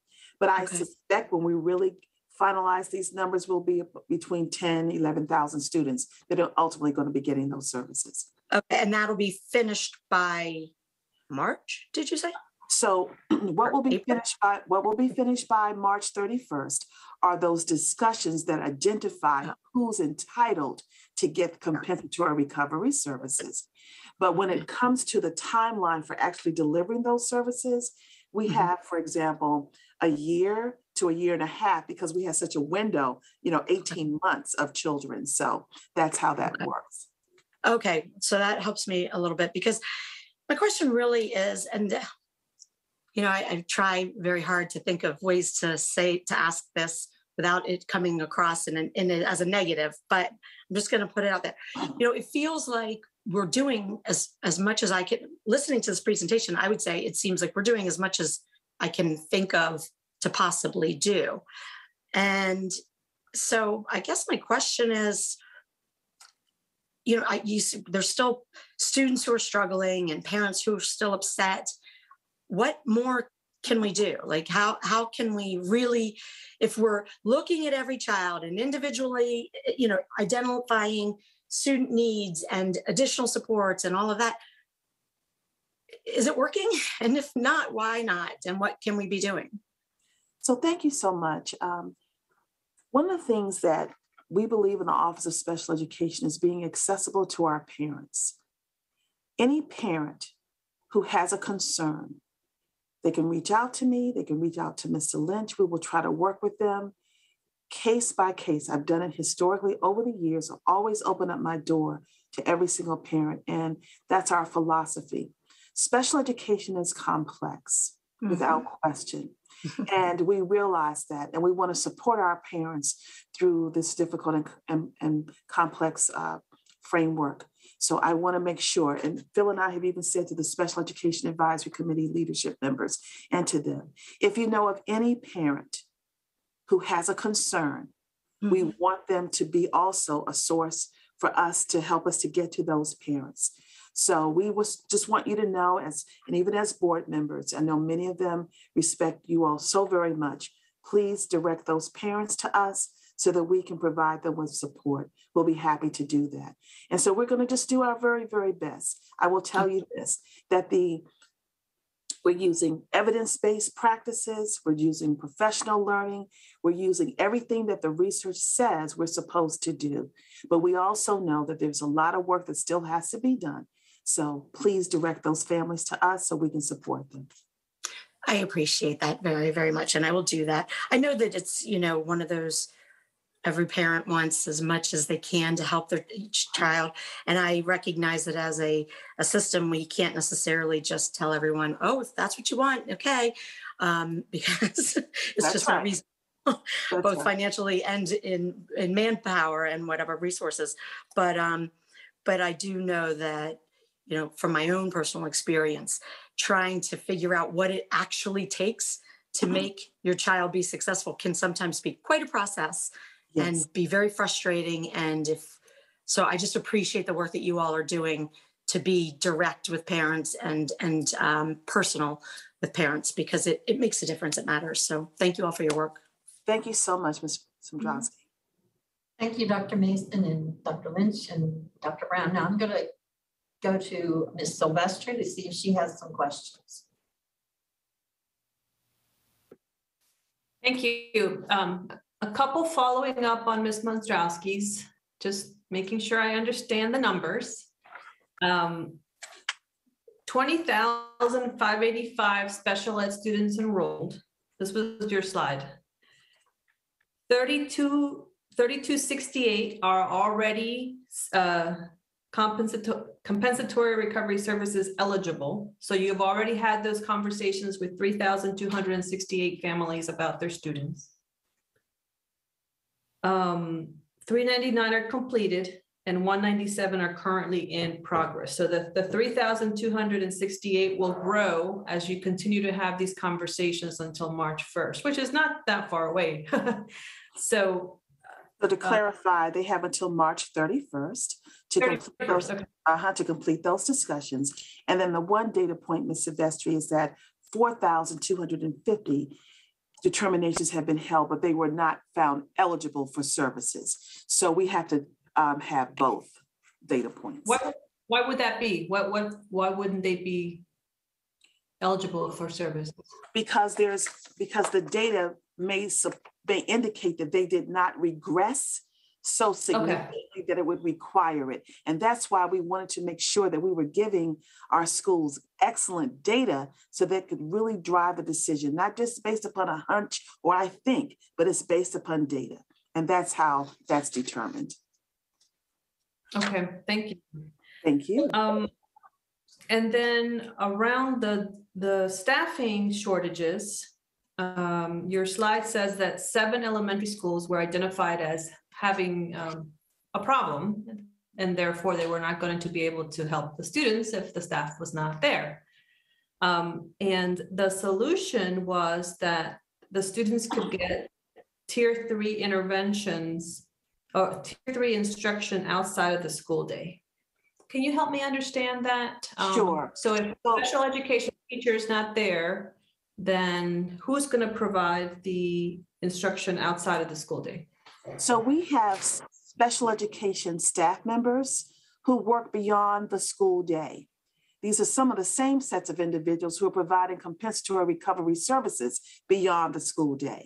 But I Okay. suspect when we really finalize these numbers, will be between 10, 11,000 students that are ultimately going to be getting those services. Okay, and that'll be finished by March, did you say? So what will be finished by, what will be finished by March thirty-first are those discussions that identify who's entitled to get compensatory recovery services. But when it comes to the timeline for actually delivering those services, we Mhm. have, for example, a year to a year and a half because we have such a window, you know, eighteen months of children. So that's how that works. Okay, so that helps me a little bit because my question really is, and you know, I, I try very hard to think of ways to say to ask this without it coming across in, an, in a, as a negative. But I'm just going to put it out there. You know, it feels like we're doing as as much as I can. Listening to this presentation, I would say it seems like we're doing as much as I can think of to possibly do. And so, I guess my question is you know, I you, there's still students who are struggling and parents who are still upset. What more can we do? Like how how can we really, if we're looking at every child and individually, eh, you know, identifying student needs and additional supports and all of that, is it working? And if not, why not? And what can we be doing? So thank you so much. Um, one of the things that we believe in the Office of Special Education is being accessible to our parents. Any parent who has a concern, they can reach out to me, they can reach out to Mr. Lynch. We will try to work with them case by case. I've done it historically over the years. I've always opened up my door to every single parent, and that's our philosophy. Special education is complex without question. and we realize that, and we want to support our parents through this difficult and, and, and complex uh, framework. So I want to make sure, and Phil and I have even said to the Special Education Advisory Committee leadership members and to them, if you know of any parent who has a concern, we mm-hmm. want them to be also a source for us to help us to get to those parents. So we was just want you to know as, and even as board members, I know many of them respect you all so very much. Please direct those parents to us so that we can provide them with support. We'll be happy to do that. And so we're going to just do our very, very best. I will tell you this, that the we're using evidence-based practices, we're using professional learning, we're using everything that the research says we're supposed to do. But we also know that there's a lot of work that still has to be done. So please direct those families to us so we can support them. I appreciate that very, very much. And I will do that. I know that it's, you know, one of those every parent wants as much as they can to help their each child. And I recognize that as a, a system, we can't necessarily just tell everyone, oh, if that's what you want, okay. Um, because it's That's just not reasonable both right. financially and in in manpower and whatever resources but um but i do know that you know from my own personal experience trying to figure out what it actually takes to Mhm. make your child be successful can sometimes be quite a process Yes. and be very frustrating and if so i just appreciate the work that you all are doing to be direct with parents and and um, personal with parents because it, it makes a difference it matters so thank you all for your work Thank you so much, Ms. Smondrowski. Thank you, Dr. Mason and Dr. Lynch and Dr. Brown. Now I'm going to go to Ms. Silvestre to see if she has some questions. Thank you. Um, a couple following up on Ms. Smondrowski's, just making sure I understand the numbers. Um, twenty thousand five eighty-five special ed students enrolled. This was your slide. 32 3268 are already uh, compensatory, compensatory recovery services eligible. So you've already had those conversations with three thousand two hundred and sixty-eight families about their students um, 399 are completed and 197 are currently in progress. So the, the 3,268 will grow as you continue to have these conversations until March 1st, which is not that far away. so, so to clarify, uh, they have until March 31st to 31st, complete those, okay. uh-huh, to complete those discussions. And then the one data point, Ms. Silvestre, is that 4,250 determinations have been held, but they were not found eligible for services. So we have to um, have both data points. What, why would that be? What, what, why wouldn't they be eligible for service? Because there's, because the data may, may indicate that they did not regress so significantly that it would require it. And that's why we wanted to make sure that we were giving our schools excellent data so that could really drive the decision, not just based upon a hunch or I think, but it's based upon data. And that's how that's determined. Okay, thank you. Thank you. Um, and then around the, the staffing shortages, um, your slide says that seven elementary schools were identified as having, um, a problem. And therefore they were not going to be able to help the students if the staff was not there. Um, and the solution was that the students could get tier three interventions or tier three instruction outside of the school day. Can you help me understand that? Um, Sure. So if special education teacher is not there, then who's going to provide the instruction outside of the school day? So we have special education staff members who work beyond the school day. These are some of the same sets of individuals who are providing compensatory recovery services beyond the school day.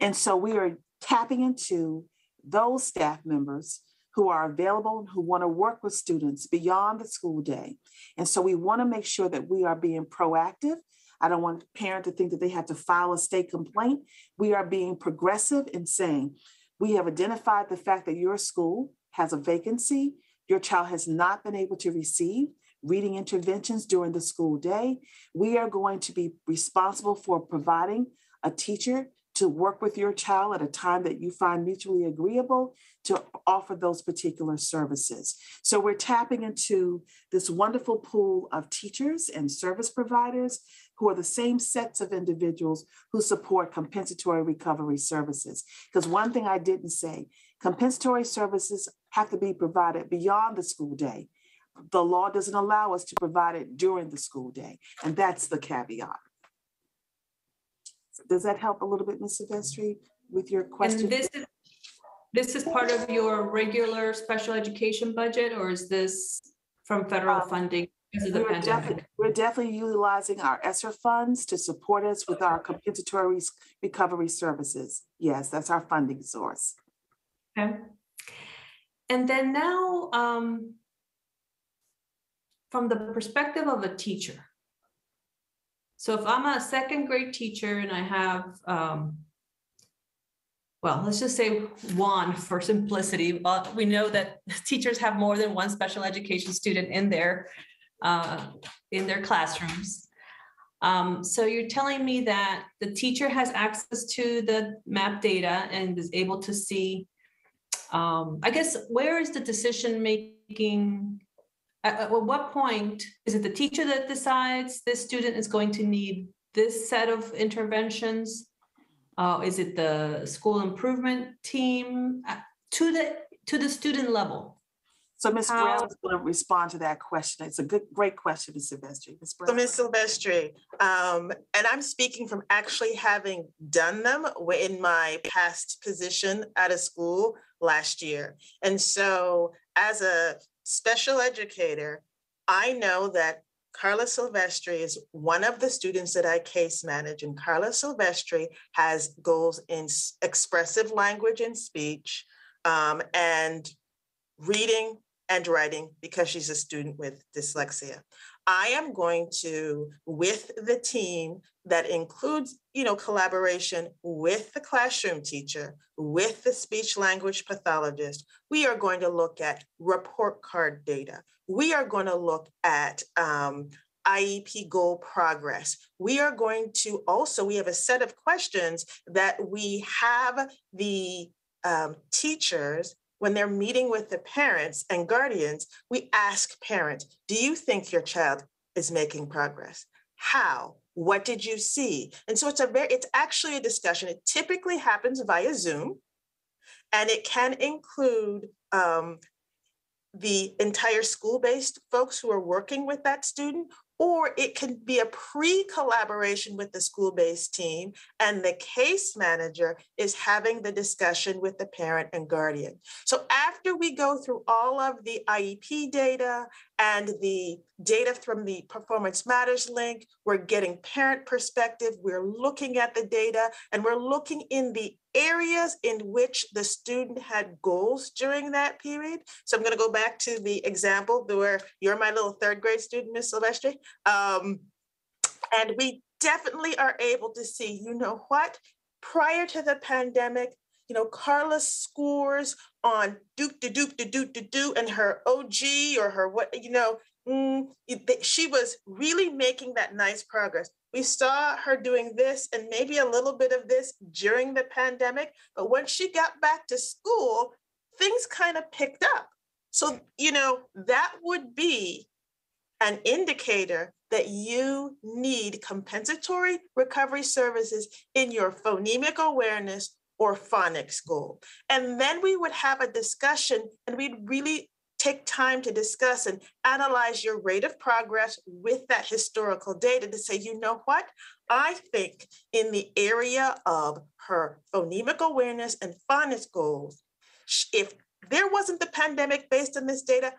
And so we are tapping into those staff members who are available and who want to work with students beyond the school day. And so we want to make sure that we are being proactive. I don't want a parent to think that they have to file a state complaint. We are being progressive in saying, we have identified the fact that your school has a vacancy. Your child has not been able to receive reading interventions during the school day. We are going to be responsible for providing a teacher to work with your child at a time that you find mutually agreeable to offer those particular services. So we're tapping into this wonderful pool of teachers and service providers who are the same sets of individuals who support compensatory recovery services. Because one thing I didn't say, compensatory services have to be provided beyond the school day. The law doesn't allow us to provide it during the school day, and that's the caveat. Does that help a little bit, Ms. Silvestre, with your question? And this is, this is part of your regular special education budget, or is this from federal Um, funding because of the We're pandemic? definitely, we're definitely utilizing our ESSER funds to support us with our compensatory recovery services. Yes, that's our funding source. Okay. And then now, um, from the perspective of a teacher. So if I'm a second grade teacher and I have, um, well, let's just say one for simplicity, but we know that teachers have more than one special education student in their, uh, in their classrooms. Um, so you're telling me that the teacher has access to the map data and is able to see um, I guess, where is the decision making? At, at what point is it the teacher that decides this student is going to need this set of interventions? Uh, is it the school improvement team Uh, to the to the student level? So Ms. How- Brown is going to respond to that question. It's a good, great question, Ms. Silvestre. Ms. So Brown. Ms. Silvestre, um, and I'm speaking from actually having done them in my past position at a school last year. And so as a special educator, I know that Karla Silvestre is one of the students that I case manage, and Karla Silvestre has goals in expressive language and speech, um, and reading and writing because she's a student with dyslexia. I am going to, with the team that includes, you know, collaboration with the classroom teacher, with the speech language pathologist, we are going to look at report card data. We are going to look at um, IEP goal progress. We are going to also, we have a set of questions that we have the um, teachers when they're meeting with the parents and guardians, we ask parents, do you think your child is making progress? How? What did you see? And so it's a very, it's actually a discussion. It typically happens via Zoom. And it can include um, the entire school-based folks who are working with that student, or it can be a pre-collaboration with the school-based team and the case manager is having the discussion with the parent and guardian. So after we go through all of the IEP data and the data from the Performance Matters link, we're getting parent perspective, we're looking at the data, and we're looking in the areas in which the student had goals during that period. So I'm going to go back to the example where you're my little third grade student, Miss Silvestre. Um, and we definitely are able to see, you know what? Prior to the pandemic, you know, Karla's scores on Duke to Duke to Duke to do and her OG or her what, you know, mm, she was really making that nice progress. We saw her doing this and maybe a little bit of this during the pandemic, but when she got back to school, things kind of picked up. So, you know, that would be an indicator that you need compensatory recovery services in your phonemic awareness or phonics goal. And then we would have a discussion and we'd really take time to discuss and analyze your rate of progress with that historical data to say, you know what? I think in the area of her phonemic awareness and phonics goals, if there wasn't the pandemic based on this data,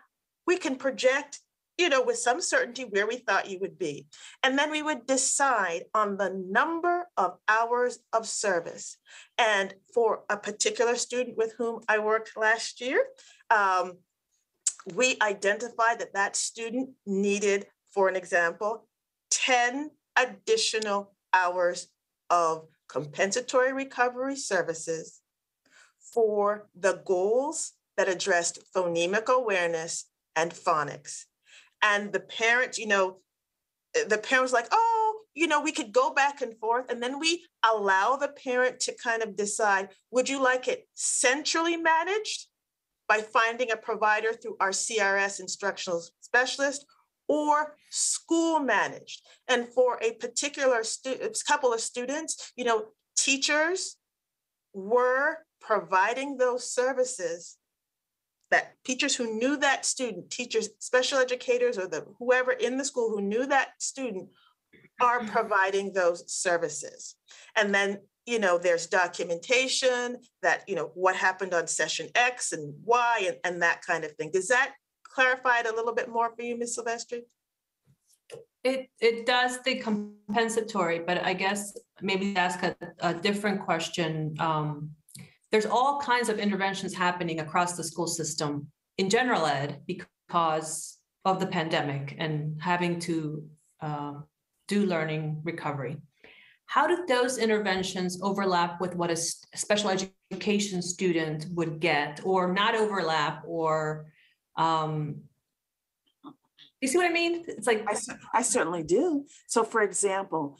we can project you know, with some certainty where we thought you would be. And then we would decide on the number of hours of service. And for a particular student with whom I worked last year, um, we identified that that student needed, for an example, 10 additional hours of compensatory recovery services for the goals that addressed phonemic awareness and phonics. And the parent, you know, the parent was like, oh, you know, we could go back and forth and then we allow the parent to kind of decide, would you like it centrally managed by finding a provider through our CRS instructional specialist or school managed? And for a particular stu- couple of students, you know, teachers were providing those services that teachers who knew that student, teachers, special educators, or the whoever in the school who knew that student are mm-hmm. providing those services. And then, you know, there's documentation that, you know, what happened on session X and Y and, and that kind of thing. Does that clarify it a little bit more for you, Ms. Silvestre? It, it does the compensatory, but I guess maybe ask a, a different question. Um, there's all kinds of interventions happening across the school system in general ed because of the pandemic and having to uh, do learning recovery. How do those interventions overlap with what a special education student would get or not overlap or um, you see what I mean? It's like I I certainly do. So for example,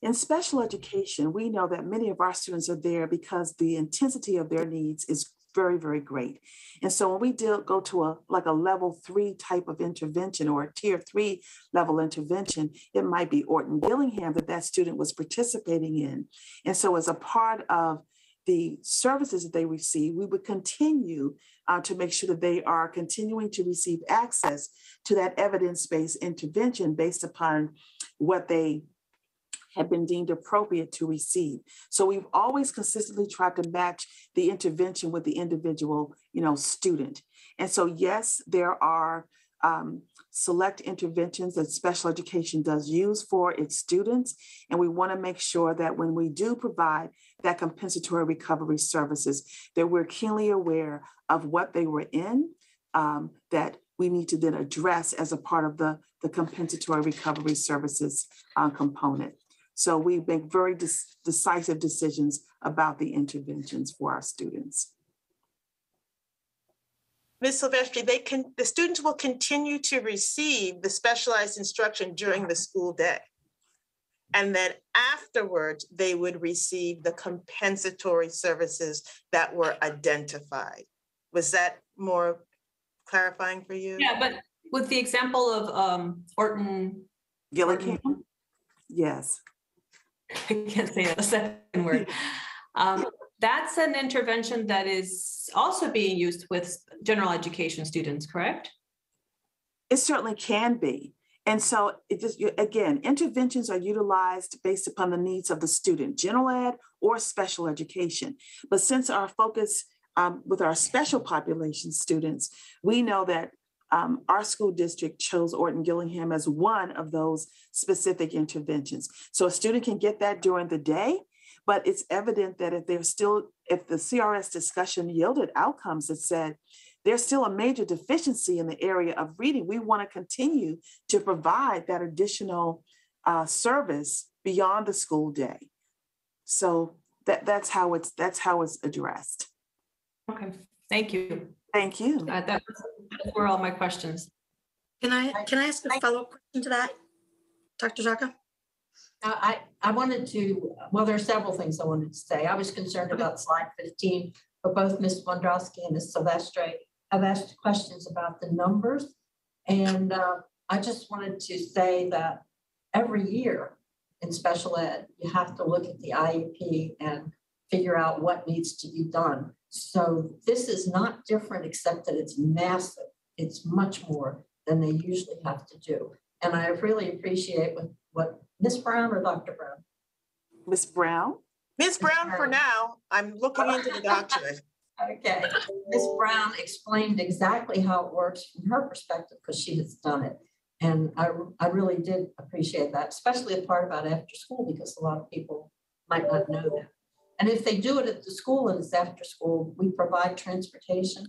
in special education, we know that many of our students are there because the intensity of their needs is very, very great. And so when we deal, go to a like a level three type of intervention or a tier three level intervention, it might be Orton Gillingham that that student was participating in. And so as a part of the services that they receive, we would continue uh, to make sure that they are continuing to receive access to that evidence-based intervention based upon what they have been deemed appropriate to receive. So we've always consistently tried to match the intervention with the individual, you know, student. And so yes, there are um, select interventions that special education does use for its students. And we want to make sure that when we do provide that compensatory recovery services, that we're keenly aware of what they were in, um, that we need to then address as a part of the, the compensatory recovery services uh, component. So we make very dis- decisive decisions about the interventions for our students. Ms. Silvestre, they can, the students will continue to receive the specialized instruction during the school day. And then afterwards, they would receive the compensatory services that were identified. Was that more clarifying for you? Yeah, but with the example of um Orton, Gilligan? Yes. I can't say the second word. Um, that's an intervention that is also being used with general education students, correct? It certainly can be. And so it just, again, interventions are utilized based upon the needs of the student, general ed or special education. But since our focus um, with our special population students, we know that um, our school district chose Orton Gillingham as one of those specific interventions. So a student can get that during the day, but it's evident that if there's still, if the CRS discussion yielded outcomes that said, there's still a major deficiency in the area of reading. We want to continue to provide that additional uh, service beyond the school day. So that, that's how it's that's how it's addressed. Okay, thank you. Thank you. Uh, That those were all my questions. Can I, can I ask a follow-up question to that? Dr. Docca? I, I I wanted to, well, there are several things I wanted to say. I was concerned about slide 15, but both Ms. Smondrowski and Ms. Silvestre have asked questions about the numbers. And uh, I just wanted to say that every year in special ed, you have to look at the IEP and figure out what needs to be done. So this is not different, except that it's massive. It's much more than they usually have to do. And I really appreciate what, what Ms. Brown or Dr. Brown? Ms. Brown? Ms. Brown, for now, I'm looking into the document. Okay, Ms. Brown explained exactly how it works from her perspective because she has done it. And I, I really did appreciate that, especially the part about after school, because a lot of people might not know that. And if they do it at the school and it's after school, we provide transportation.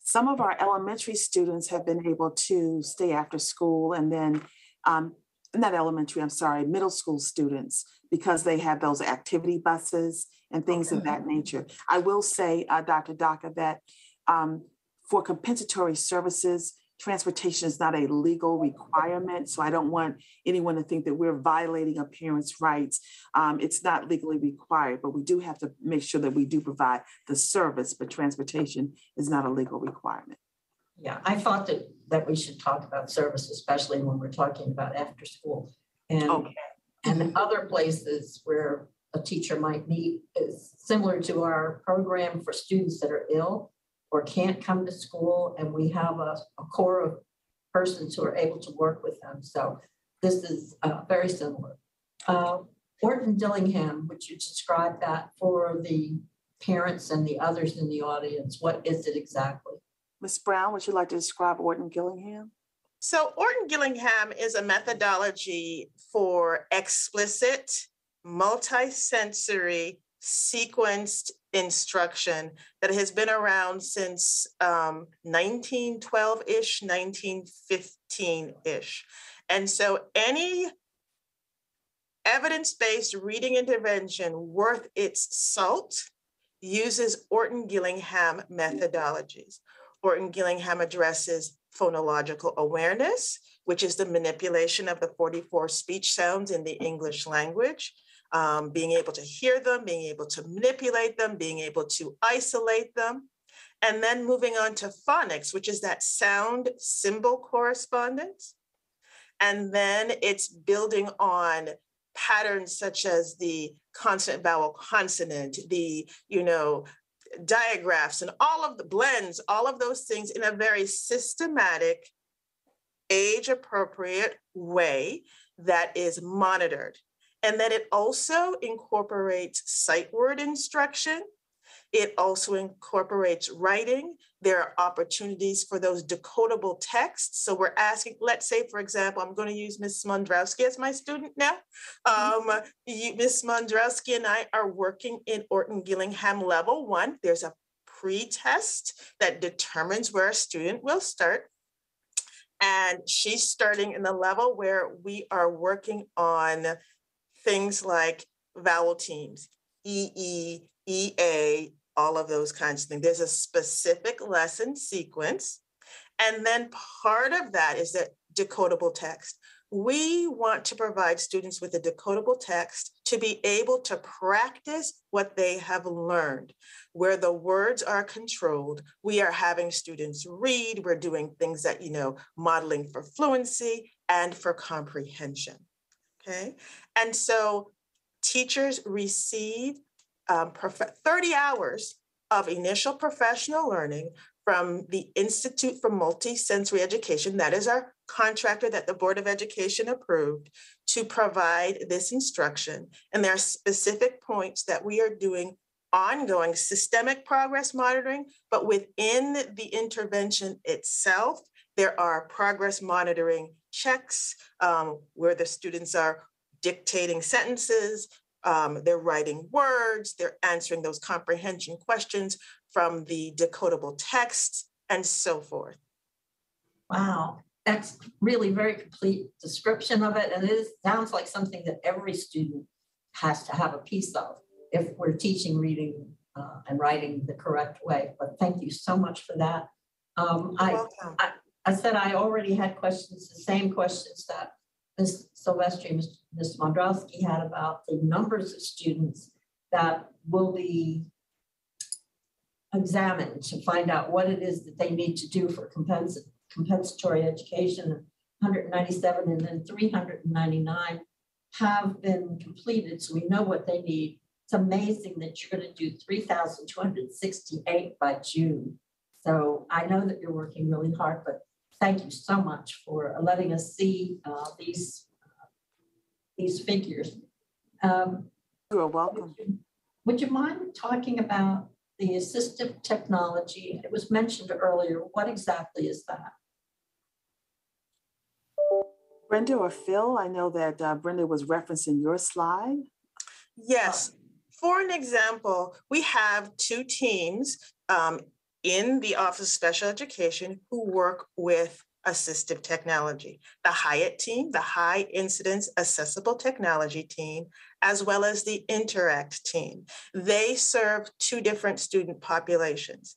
Some of our elementary students have been able to stay after school and then, um, not elementary, I'm sorry, middle school students, because they have those activity buses and things of that nature. I will say, uh, Dr. Docca, that um, for compensatory services, transportation is not a legal requirement. So I don't want anyone to think that we're violating a parent's rights. Um, it's not legally required, but we do have to make sure that we do provide the service, but transportation is not a legal requirement. Yeah, I thought that, that we should talk about service, especially when we're talking about after school. And, Okay. and other places where a teacher might meet is similar to our program for students that are ill or can't come to school, and we have a, a core of persons who are able to work with them. So this is uh, very similar. Uh, Orton Gillingham, would you describe that for the parents and the others in the audience? What is it exactly? Ms. Brown, would you like to describe Orton Gillingham? So Orton Gillingham is a methodology for explicit, multisensory, sequenced instruction that has been around since um, 1912-ish, 1915-ish. And so any evidence-based reading intervention worth its salt uses Orton Gillingham methodologies. Orton Gillingham addresses phonological awareness, which is the manipulation of the 44 speech sounds in the English language, um, being able to hear them, being able to manipulate them, being able to isolate them. And then moving on to phonics, which is that sound symbol correspondence. And then it's building on patterns such as the consonant vowel consonant, the, you know, diagraphs and all of the blends, all of those things in a very systematic, age appropriate way that is monitored. And that it also incorporates sight word instruction. It also incorporates writing. There are opportunities for those decodable texts. So we're asking, let's say, for example, I'm going to use Ms. Smondrowski as my student now. Um, you- Ms. Smondrowski and I are working in Orton Gillingham level one. There's a pre-test that determines where a student will start. And she's starting in the level where we are working on things like vowel teams, E, E, EA, all of those kinds of things. There's a specific lesson sequence. And then part of that is that decodable text. We want to provide students with a decodable text to be able to practice what they have learned. Where the words are controlled, we are having students read, we're doing things that, you know, modeling for fluency and for comprehension. Okay, and so teachers receive um, prof- 30 hours of initial professional learning from the Institute for Multisensory Education, that is our contractor that the Board of Education approved to provide this instruction. And there are specific points that we are doing ongoing systemic progress monitoring, but within the intervention itself, there are progress monitoring checks um, where the students are dictating sentences, um, they're writing words, they're answering those comprehension questions from the decodable text, and so forth. Wow, that's really very complete description of it. And it is, sounds like something that every student has to have a piece of if we're teaching reading uh, and writing the correct way. But thank you so much for that. Um, I, Welcome. I said I already had questions, the same questions that Ms. Silvestre, Ms. Ms. Smondrowski had about the numbers of students that will be examined to find out what it is that they need to do for compensa- compensatory education. 197 and then 399 have been completed, so we know what they need. It's amazing that you're going to do 3,268 by June. So I know that you're working really hard, but thank you so much for letting us see uh, these, uh, these figures. Um, You are would welcome. you- Would you mind talking about the assistive technology? It was mentioned earlier. What exactly is that? Brenda or Phil, I know that uh, Brenda was referencing your slide. Yes. For an example, we have two teams um, in the Office of Special Education who work with assistive technology. The Hyatt team, the High Incidence Accessible Technology team, as well as the Interact team. They serve two different student populations.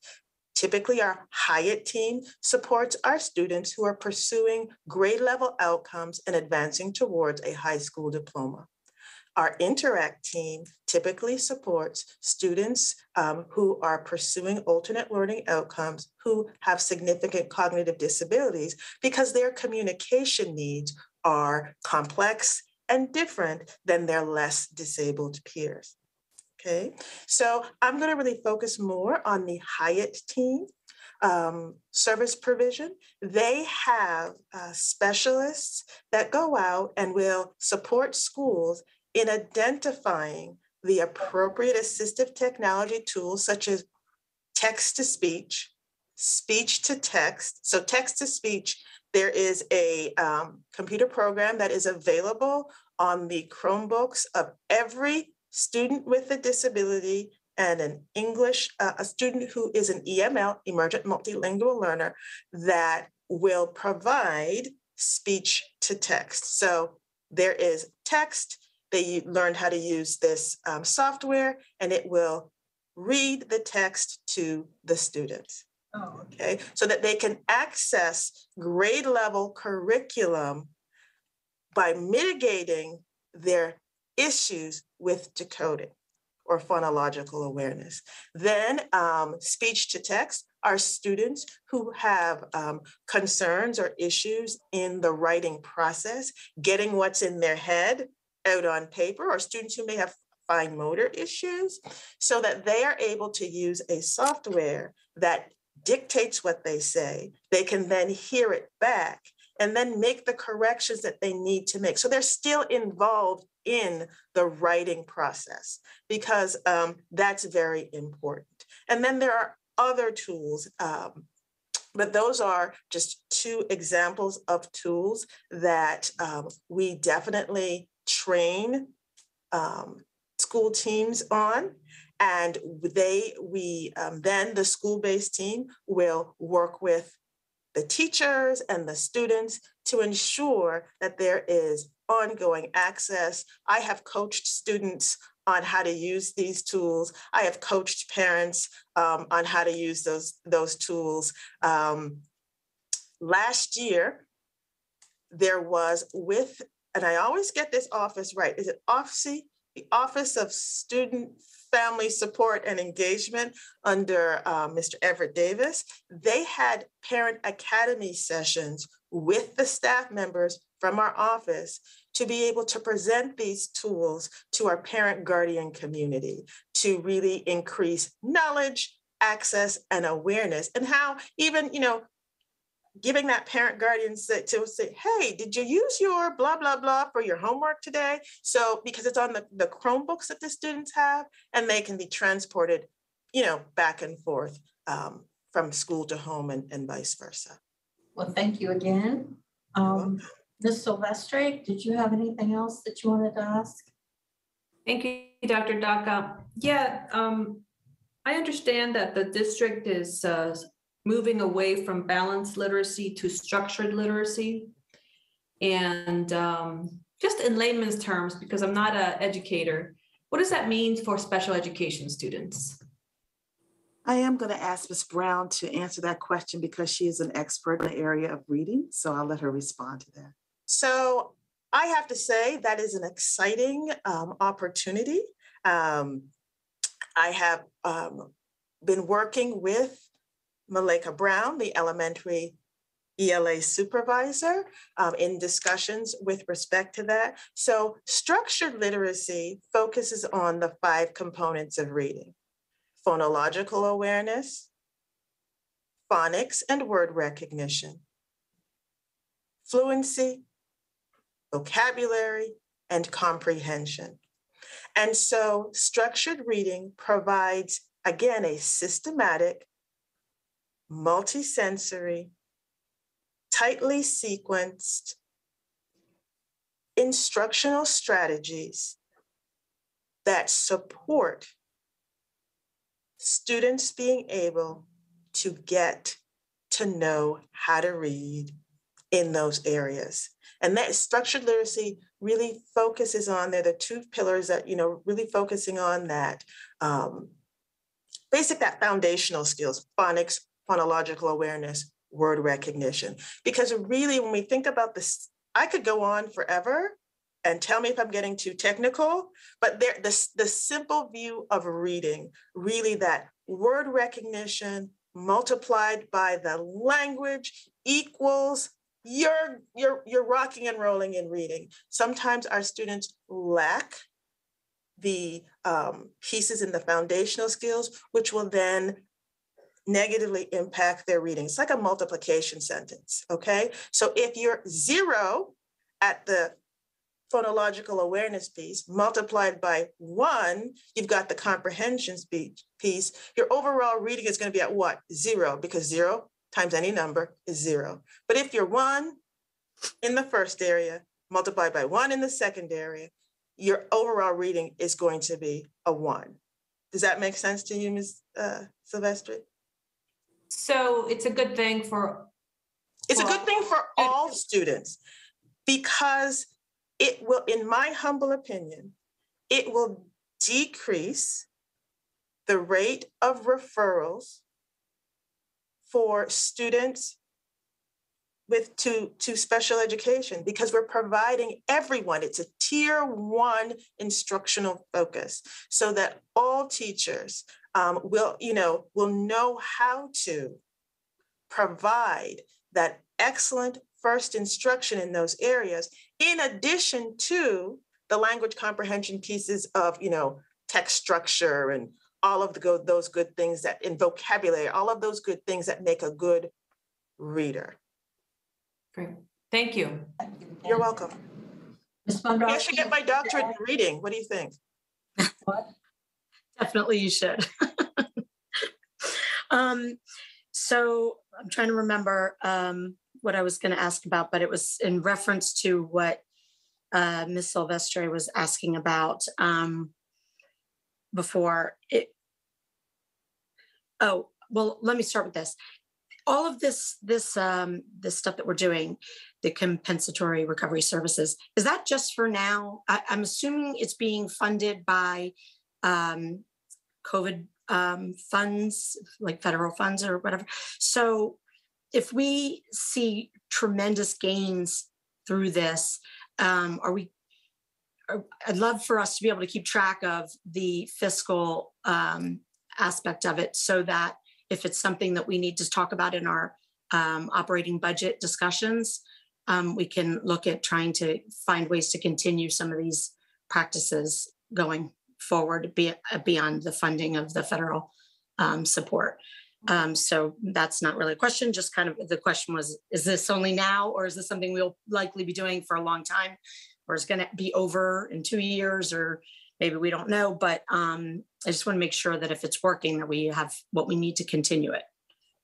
Typically, our Hyatt team supports our students who are pursuing grade level outcomes and advancing towards a high school diploma. Our Interact team typically supports students um, who are pursuing alternate learning outcomes who have significant cognitive disabilities because their communication needs are complex and different than their less disabled peers. Okay, so I'm going to really focus more on the Hyatt team um, service provision. They have uh, specialists that go out and will support schools in identifying the appropriate assistive technology tools such as text to speech, speech to text. So, text to speech, there is a um, computer program that is available on the Chromebooks of every student with a disability and an English, uh, a student who is an EML, emergent multilingual learner, that will provide speech to text. So there is text, they learned how to use this um, software and it will read the text to the students. Oh, okay. So that they can access grade level curriculum by mitigating their issues with decoding or phonological awareness. Then um, speech to text are students who have um, concerns or issues in the writing process, getting what's in their head out on paper, or students who may have fine motor issues, so that they are able to use a software that dictates what they say. They can then hear it back and then make the corrections that they need to make. So they're still involved in the writing process because um, that's very important. And then there are other tools, um, but those are just two examples of tools that um, we definitely train um, school teams on. And they, we, um, then the school-based team will work with the teachers and the students to ensure that there is ongoing access. I have coached students on how to use these tools. I have coached parents um, on how to use those, those tools. Um, last year, there was with, and I always get this office right, is it OFSE? The Office of Student Family Support and Engagement under uh, Mr. Everett Davis. They had parent academy sessions with the staff members from our office to be able to present these tools to our parent guardian community to really increase knowledge, access, and awareness, and how even, you know, giving that parent guardian say, to say, hey, did you use your blah, blah, blah for your homework today? So, because it's on the, the Chromebooks that the students have, and they can be transported, you know, back and forth um, from school to home and, and vice versa. Well, thank you again. Um, Ms. Silvestre, did you have anything else that you wanted to ask? Thank you, Dr. Docca. Yeah, um, I understand that the district is, uh, moving away from balanced literacy to structured literacy. And, um, just in layman's terms, because I'm not an educator, what does that mean for special education students? I am going to ask Ms. Brown to answer that question because she is an expert in the area of reading. So I'll let her respond to that. So I have to say that is an exciting um, opportunity. Um, I have um, been working with Malika Brown, the elementary ELA supervisor, um, in discussions with respect to that. So structured literacy focuses on the five components of reading. Phonological awareness, phonics and word recognition, fluency, vocabulary, and comprehension. And so structured reading provides, again, a systematic, multisensory, tightly sequenced instructional strategies that support students being able to get to know how to read in those areas. And that structured literacy really focuses on, they're the two pillars that, you know, really focusing on that. Um, basic that foundational skills, phonics, phonological awareness, word recognition. Because really, when we think about this, I could go on forever and tell me if I'm getting too technical, but there, the, the simple view of reading, really that word recognition multiplied by the language equals you're, you're, you're rocking and rolling in reading. Sometimes our students lack the um, pieces in the foundational skills, which will then negatively impact their reading. It's like a multiplication sentence, okay? So if you're zero at the phonological awareness piece multiplied by one, you've got the comprehension speech piece. Your overall reading is going to be at what? Zero, because zero times any number is zero. But if you're one in the first area, multiplied by one in the second area, your overall reading is going to be a one. Does that make sense to you, Ms. Uh? So it's a good thing for, It's a good thing for all students because it will, in my humble opinion, it will decrease the rate of referrals for students with to, to special education because we're providing everyone, it's a tier one instructional focus so that all teachers um, will, you know, will know how to provide that excellent first instruction in those areas, in addition to the language comprehension pieces of, you know, text structure and all of the go, those good things that in vocabulary, all of those good things that make a good reader. great, thank you. You're welcome. Ms. Maybe I should get my doctorate in reading. What do you think? Definitely you should. um, so I'm trying to remember um, what I was going to ask about, but it was in reference to what uh, Ms. Silvestre was asking about um, before. It. Oh well, let me start with this. All of this, this, um, this stuff that we're doing, the compensatory recovery services, is that just for now? I, I'm assuming it's being funded by um, COVID um, funds, like federal funds or whatever. So if we see tremendous gains through this, um, are we? are- I'd love for us to be able to keep track of the fiscal um, aspect of it, so that if it's something that we need to talk about in our um, operating budget discussions, um, we can look at trying to find ways to continue some of these practices going forward uh, beyond the funding of the federal um, support. Um, so that's not really a question, just kind of the question was, is this only now or is this something we'll likely be doing for a long time? Or is going to be over in two years or maybe we don't know, but um, I just want to make sure that if it's working, that we have what we need to continue it.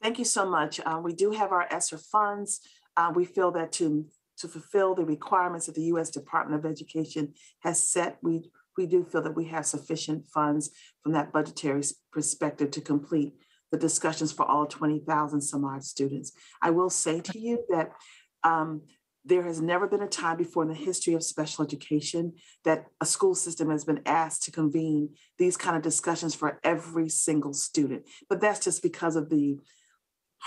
Thank you so much. Uh, we do have our ESSER funds. Uh, we feel that to, to fulfill the requirements that the U.S. Department of Education has set, we, we do feel that we have sufficient funds from that budgetary perspective to complete the discussions for all 20,000 some odd students. I will say to you that um, there has never been a time before in the history of special education that a school system has been asked to convene these kind of discussions for every single student. But that's just because of the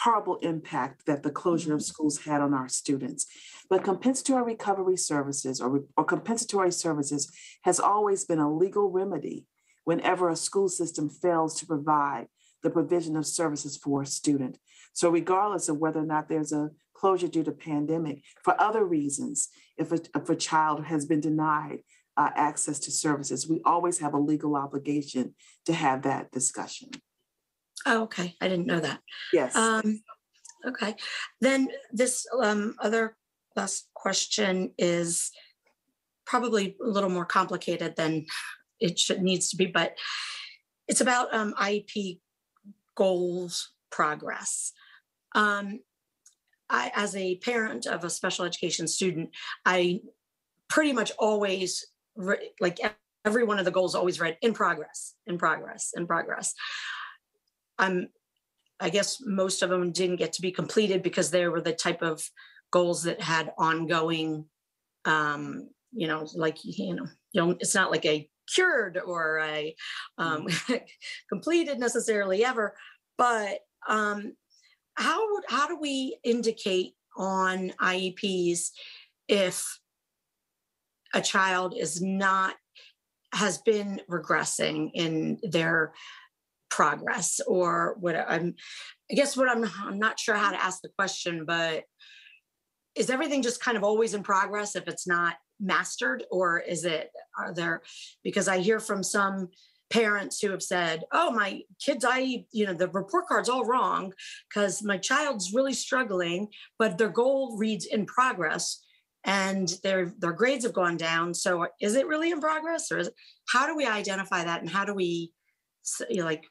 horrible impact that the closure of schools had on our students. But compensatory recovery services or, or compensatory services has always been a legal remedy whenever a school system fails to provide the provision of services for a student. So regardless of whether or not there's a closure due to pandemic, for other reasons, if a, if a child has been denied uh, access to services, we always have a legal obligation to have that discussion. Oh, okay. I didn't know that. Yes. Um, okay, then this um other last question is probably a little more complicated than it should needs to be, but it's about um IEP goals progress. Um, I, as a parent of a special education student, I pretty much always re- like every one of the goals always read in progress, in progress, in progress. I'm I guess most of them didn't get to be completed because they were the type of goals that had ongoing, um, you know, like, you know, you know, it's not like a cured or a um, completed necessarily ever, but um, how would how do we indicate on IEPs if a child is not has been regressing in their progress or what I'm I guess what I'm I'm not sure how to ask the question, but is everything just kind of always in progress if it's not mastered or is it are there because I hear from some parents who have said, "Oh, my kids, I, you know, the report card's all wrong because my child's really struggling, but their goal reads in progress, and their their grades have gone down. So, is it really in progress, or is it, how do we identify that, and how do we, you know, like,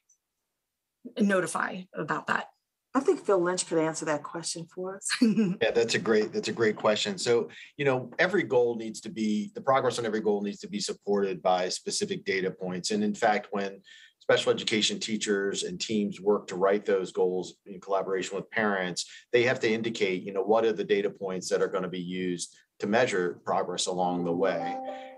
notify about that?" I think Phil Lynch could answer that question for us. Yeah, that's a great, that's a great question. So, you know, every goal needs to be, the progress on every goal needs to be supported by specific data points. And in fact, when special education teachers and teams work to write those goals in collaboration with parents, they have to indicate, you know, what are the data points that are going to be used to measure progress along the way.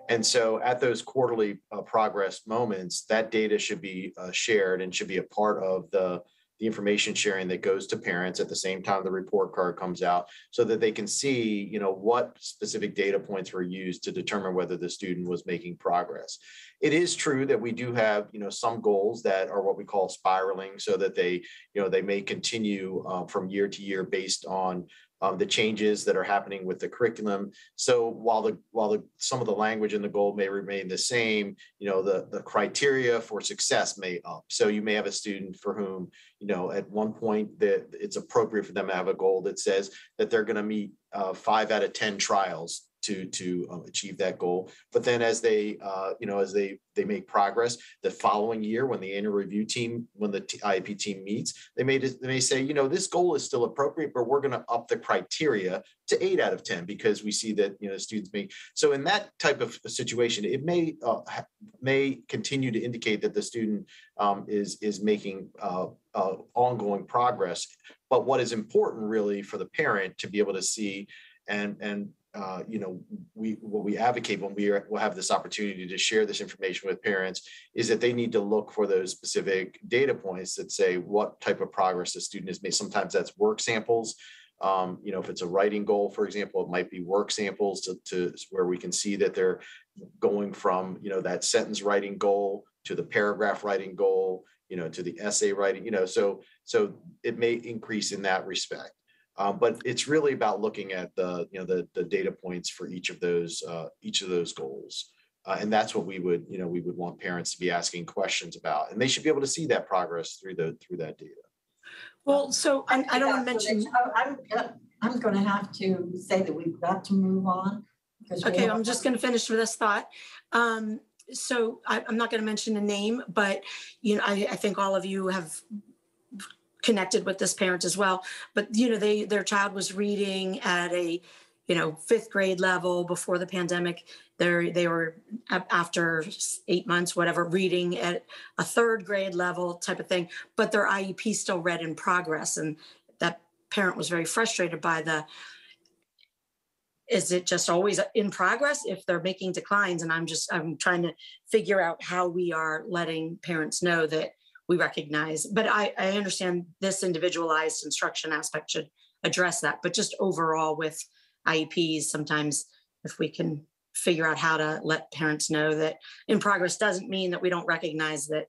And so at those quarterly uh, progress moments, that data should be uh, shared and should be a part of the the information sharing that goes to parents at the same time the report card comes out so that they can see you know what specific data points were used to determine whether the student was making progress. It is true that we do have you know some goals that are what we call spiraling so that they you know they may continue uh, from year to year based on um, the changes that are happening with the curriculum. So while the while the some of the language in the goal may remain the same, you know the the criteria for success may up. So you may have a student for whom you know at one point that it's appropriate for them to have a goal that says that they're going to meet uh, five out of ten trials to to um, achieve that goal. But then as they uh, you know as they they make progress, the following year when the annual review team when the IEP team meets, they may they may say you know this goal is still appropriate, but we're going to up the criteria to eight out of ten because we see that you know students make so in that type of situation it may uh, may continue to indicate that the student um, is is making uh, uh, ongoing progress. But what is important really for the parent to be able to see and and uh, you know, we what we advocate when we will have this opportunity to share this information with parents is that they need to look for those specific data points that say what type of progress the student has made. Sometimes that's work samples. Um, you know, if it's a writing goal, for example, it might be work samples to, to where we can see that they're going from you know that sentence writing goal to the paragraph writing goal, you know, to the essay writing. You know, so so it may increase in that respect. Um, but it's really about looking at the you know the the data points for each of those uh, each of those goals, uh, and that's what we would you know we would want parents to be asking questions about, and they should be able to see that progress through the through that data. Well, so I, I don't want to mention. I'm, I'm going to have to say that we've got to move on. Okay, I'm just going to finish with this thought. Um, so I, am not going to mention a name, but you know, I, I think all of you have connected with this parent as well. But you know, they their child was reading at a you know fifth grade level before the pandemic. They they were after eight months, whatever, reading at a third grade level type of thing. But their IEP still read in progress, and that parent was very frustrated by the is it just always in progress if they're making declines and i'm just i'm trying to figure out how we are letting parents know that we recognize. But I, I understand this individualized instruction aspect should address that. But just overall with IEPs, sometimes if we can figure out how to let parents know that in progress doesn't mean that we don't recognize that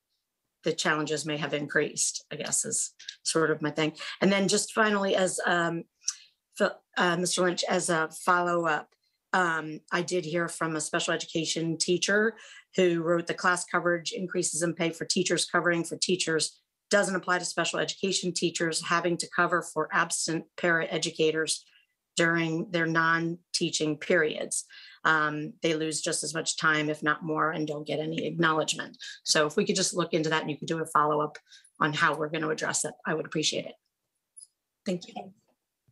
the challenges may have increased, I guess is sort of my thing. And then just finally, as um, uh, Mr. Lynch, as a follow up, um, I did hear from a special education teacher who wrote the class coverage increases in pay for teachers covering for teachers doesn't apply to special education teachers having to cover for absent para educators during their non-teaching periods. Um, they lose just as much time, if not more, and don't get any acknowledgement. So if we could just look into that and you could do a follow-up on how we're going to address it, I would appreciate it. Thank you.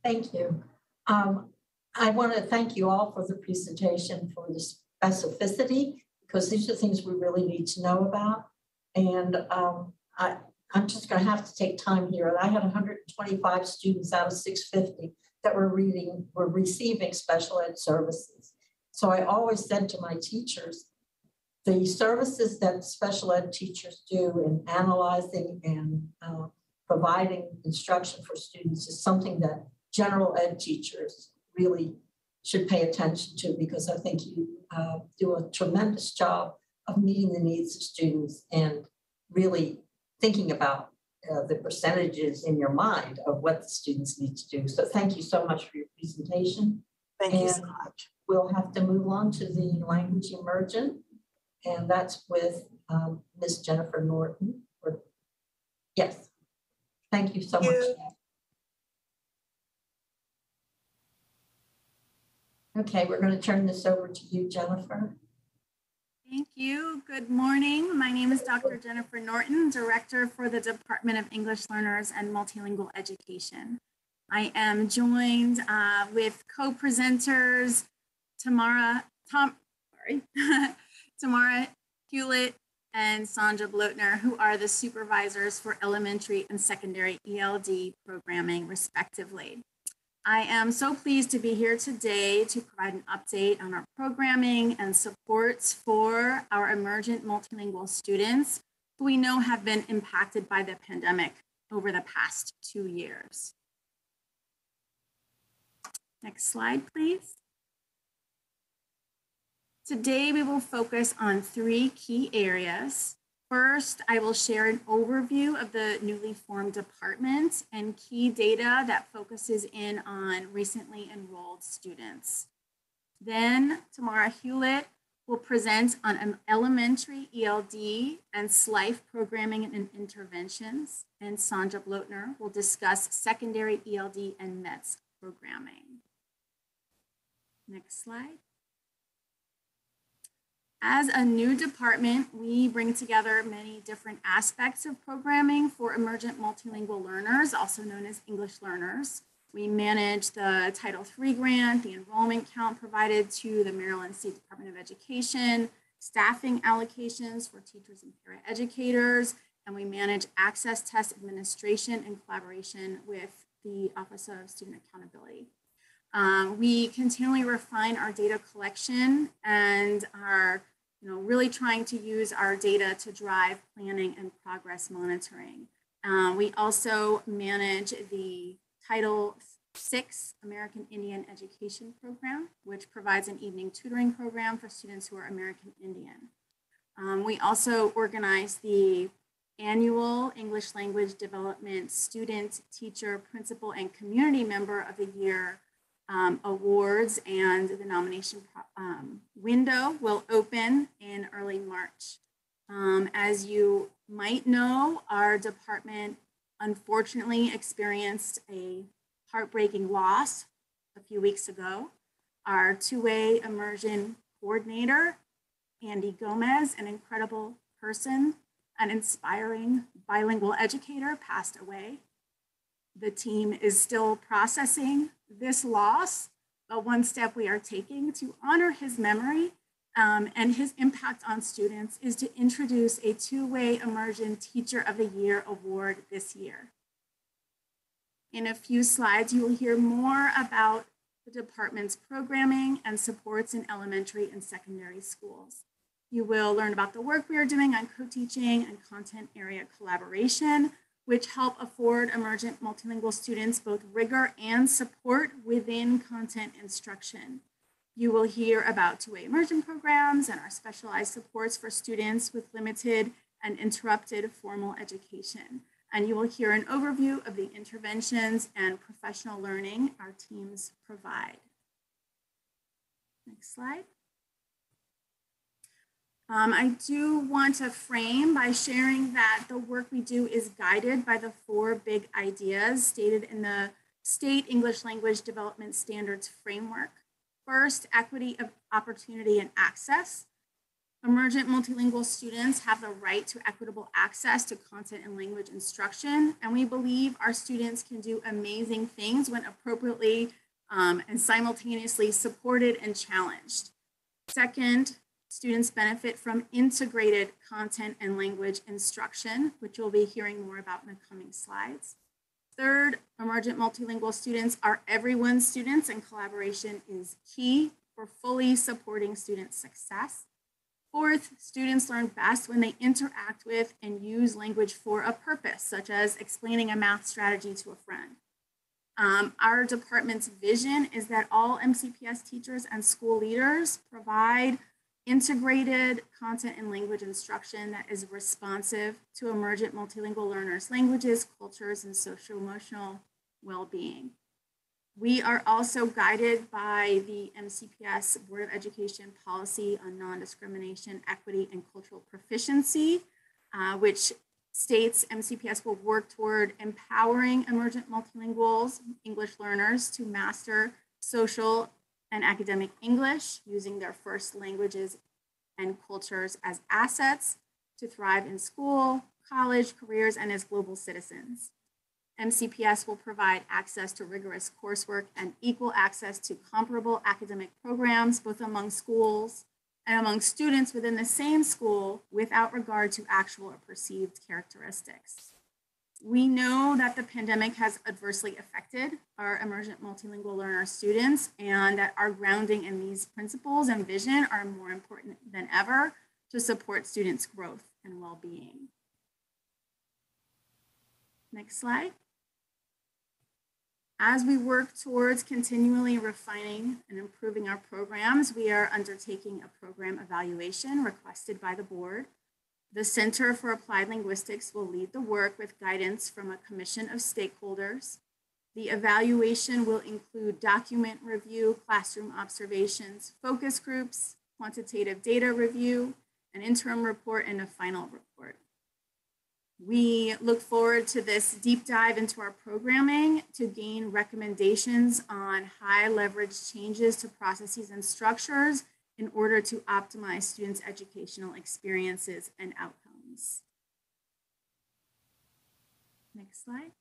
Thank you. Um, I want to thank you all for the presentation, for the specificity because these are things we really need to know about. And um, I, I'm just going to have to take time here. I had 125 students out of 650 that were reading, were receiving special ed services. So I always said to my teachers, the services that special ed teachers do in analyzing and uh, providing instruction for students is something that general ed teachers really should pay attention to because I think you uh, do a tremendous job of meeting the needs of students and really thinking about uh, the percentages in your mind of what the students need to do. So thank you so much for your presentation. Thank you so much. We'll have to move on to the language emergent, and that's with um, Ms. Jennifer Norton. or- Yes, thank you so much. you. Okay, we're going to turn this over to you, Jennifer. Thank you. Good morning. My name is Dr. Jennifer Norton, Director for the Department of English Learners and Multilingual Education. I am joined uh, with co-presenters Tamara, Tom, sorry, Tamara Hewlett and Sandra Blotner, who are the supervisors for elementary and secondary ELD programming respectively. I am so pleased to be here today to provide an update on our programming and supports for our emergent multilingual students who we know have been impacted by the pandemic over the past two years. Next slide, please. Today, we will focus on three key areas. First, I will share an overview of the newly formed department and key data that focuses in on recently enrolled students. Then Tamara Hewlett will present on um, elementary ELD and SLIFE programming and interventions. And Sandra Blotner will discuss secondary ELD and METS programming. Next slide. As a new department, we bring together many different aspects of programming for emergent multilingual learners, also known as English learners. We manage the Title III grant, the enrollment count provided to the Maryland State Department of Education, staffing allocations for teachers and paraeducators, and we manage access test administration in collaboration with the Office of Student Accountability. Um, we continually refine our data collection and are you know, really trying to use our data to drive planning and progress monitoring. Um, we also manage the Title VI American Indian Education Program, which provides an evening tutoring program for students who are American Indian. Um, we also organize the annual English Language Development Student, Teacher, Principal, and Community Member of the Year um, awards and the nomination um, window will open in early March. Um, as you might know, our department unfortunately experienced a heartbreaking loss a few weeks ago. Our two-way immersion coordinator, Andy Gomez, an incredible person, an inspiring bilingual educator, passed away. The team is still processing this loss, but one step we are taking to honor his memory um, and his impact on students is to introduce a two-way immersion Teacher of the Year award this year. In a few slides, you will hear more about the department's programming and supports in elementary and secondary schools. You will learn about the work we are doing on co-teaching and content area collaboration, which help afford emergent multilingual students both rigor and support within content instruction. You will hear about two-way immersion programs and our specialized supports for students with limited and interrupted formal education. And you will hear an overview of the interventions and professional learning our teams provide. Next slide. Um, I do want to frame by sharing that the work we do is guided by the four big ideas stated in the State English Language Development Standards Framework. First, equity of opportunity and access. Emergent multilingual students have the right to equitable access to content and language instruction, and we believe our students can do amazing things when appropriately um, and simultaneously supported and challenged. Second, students benefit from integrated content and language instruction, which you'll be hearing more about in the coming slides. Third, emergent multilingual students are everyone's students and collaboration is key for fully supporting student success. Fourth, students learn best when they interact with and use language for a purpose, such as explaining a math strategy to a friend. Um, our department's vision is that all MCPS teachers and school leaders provide integrated content and language instruction that is responsive to emergent multilingual learners' languages, cultures, and social emotional well-being. We are also guided by the MCPS Board of Education policy on non-discrimination, equity, and cultural proficiency, uh, which states MCPS will work toward empowering emergent multilinguals, English learners to master social and academic English using their first languages and cultures as assets to thrive in school, college, careers, and as global citizens. MCPS will provide access to rigorous coursework and equal access to comparable academic programs, both among schools and among students within the same school without regard to actual or perceived characteristics. We know that the pandemic has adversely affected our emergent multilingual learner students and that our grounding in these principles and vision are more important than ever to support students' growth and well-being. Next slide. As we work towards continually refining and improving our programs, we are undertaking a program evaluation requested by the board. The Center for Applied Linguistics will lead the work with guidance from a commission of stakeholders. The evaluation will include document review, classroom observations, focus groups, quantitative data review, an interim report, and a final report. We look forward to this deep dive into our programming to gain recommendations on high leverage changes to processes and structures in order to optimize students' educational experiences and outcomes. Next slide.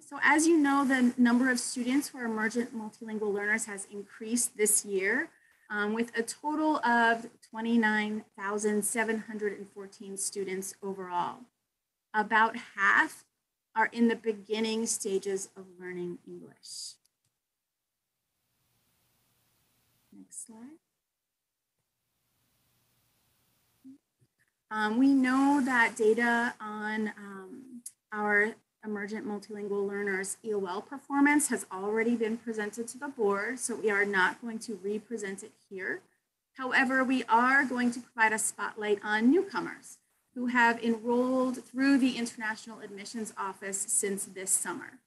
So as you know, the number of students who are emergent multilingual learners has increased this year um, with a total of 29,714 students overall. About half are in the beginning stages of learning English. Next slide. Um, we know that data on um, our emergent multilingual learners EOL performance has already been presented to the board, so we are not going to re-present it here. However, we are going to provide a spotlight on newcomers who have enrolled through the International Admissions Office since this summer.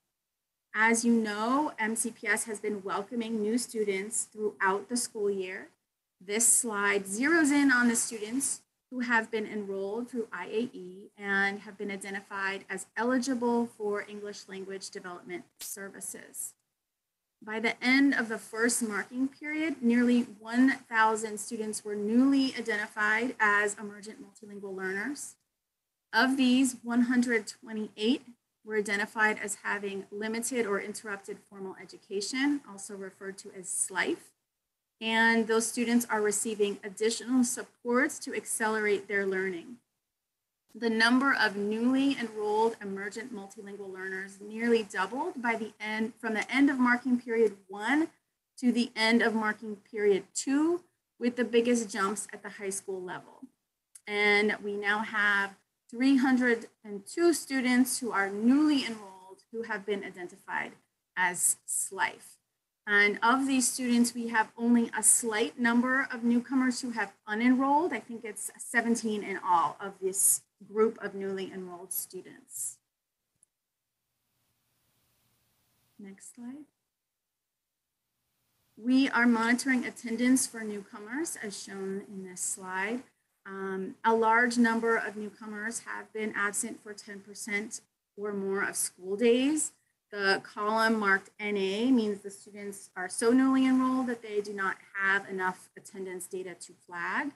As you know, MCPS has been welcoming new students throughout the school year. This slide zeroes in on the students who have been enrolled through IAE and have been identified as eligible for English language development services. By the end of the first marking period, nearly 1,000 students were newly identified as emergent multilingual learners. Of these, 128 were identified as having limited or interrupted formal education, also referred to as SLIFE and those students are receiving additional supports to accelerate their learning. The number of newly enrolled emergent multilingual learners nearly doubled by the end from the end of marking period one to the end of marking period two, with the biggest jumps at the high school level. And we now have 302 students who are newly enrolled who have been identified as SLIFE. And of these students, we have only a slight number of newcomers who have unenrolled. I think it's 17 in all of this group of newly enrolled students. Next slide. We are monitoring attendance for newcomers as shown in this slide. Um, a large number of newcomers have been absent for 10% or more of school days. The column marked NA means the students are so newly enrolled that they do not have enough attendance data to flag.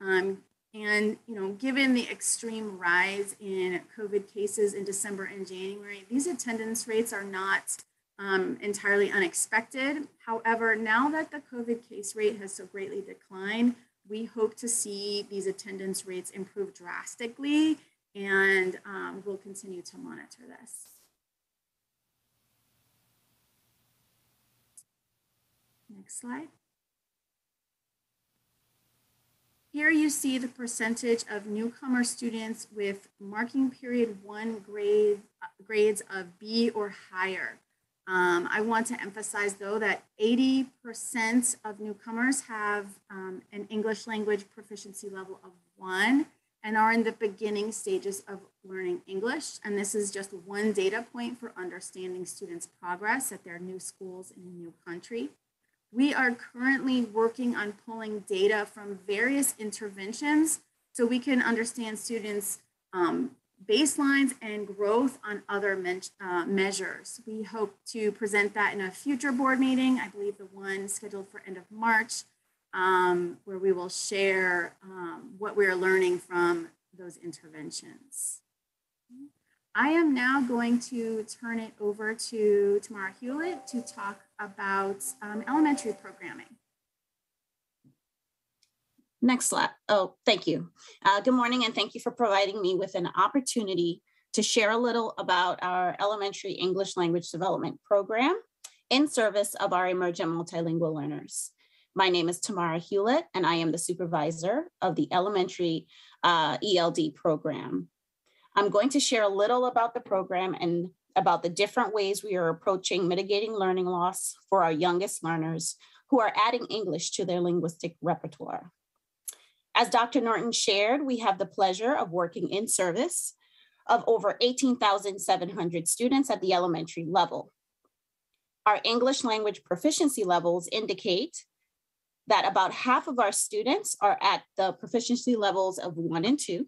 Um, and you know, given the extreme rise in COVID cases in December and January, these attendance rates are not um, entirely unexpected. However, now that the COVID case rate has so greatly declined, we hope to see these attendance rates improve drastically and um, we'll continue to monitor this. Next slide. Here you see the percentage of newcomer students with marking period one grade uh, grades of B or higher. Um, I want to emphasize though that 80% of newcomers have um, an English language proficiency level of one and are in the beginning stages of learning English. And this is just one data point for understanding students' progress at their new schools in a new country. We are currently working on pulling data from various interventions so we can understand students' um, baselines and growth on other men uh, measures. We hope to present that in a future board meeting, I believe the one scheduled for end of March, um, where we will share um, what we are learning from those interventions. I am now going to turn it over to Tamara Hewlett to talk about um, elementary programming. Next slide. Oh, thank you. Uh, good morning and thank you for providing me with an opportunity to share a little about our elementary English language development program in service of our emergent multilingual learners. My name is Tamara Hewlett and I am the supervisor of the elementary uh, ELD program. I'm going to share a little about the program and about the different ways we are approaching mitigating learning loss for our youngest learners who are adding English to their linguistic repertoire. As Dr. Norton shared, we have the pleasure of working in service of over 18,700 students at the elementary level. Our English language proficiency levels indicate that about half of our students are at the proficiency levels of one and two,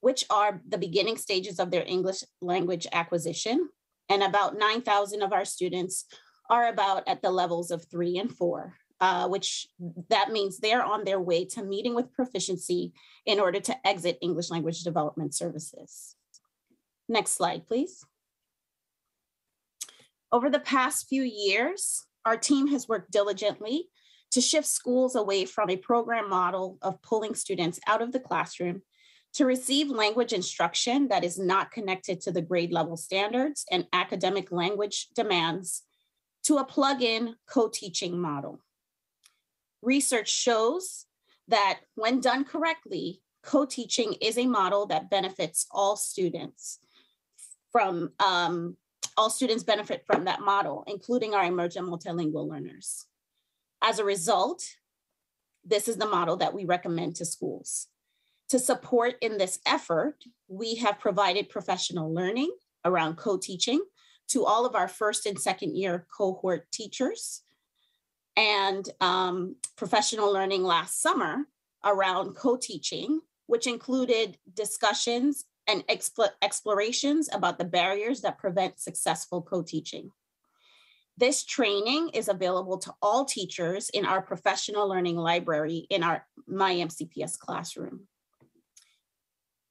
which are the beginning stages of their English language acquisition. And about 9,000 of our students are about at the levels of three and four uh, which that means they're on their way to meeting with proficiency in order to exit English language development services. Next slide, please. Over the past few years, our team has worked diligently to shift schools away from a program model of pulling students out of the classroom to receive language instruction that is not connected to the grade level standards and academic language demands to a plug-in co-teaching model. Research shows that when done correctly, co-teaching is a model that benefits all students from um, all students benefit from that model, including our emergent multilingual learners. As a result, this is the model that we recommend to schools. To support in this effort, we have provided professional learning around co-teaching to all of our first and second year cohort teachers and um, professional learning last summer around co-teaching, which included discussions and exp explorations about the barriers that prevent successful co-teaching. This training is available to all teachers in our professional learning library in our MyMCPS classroom.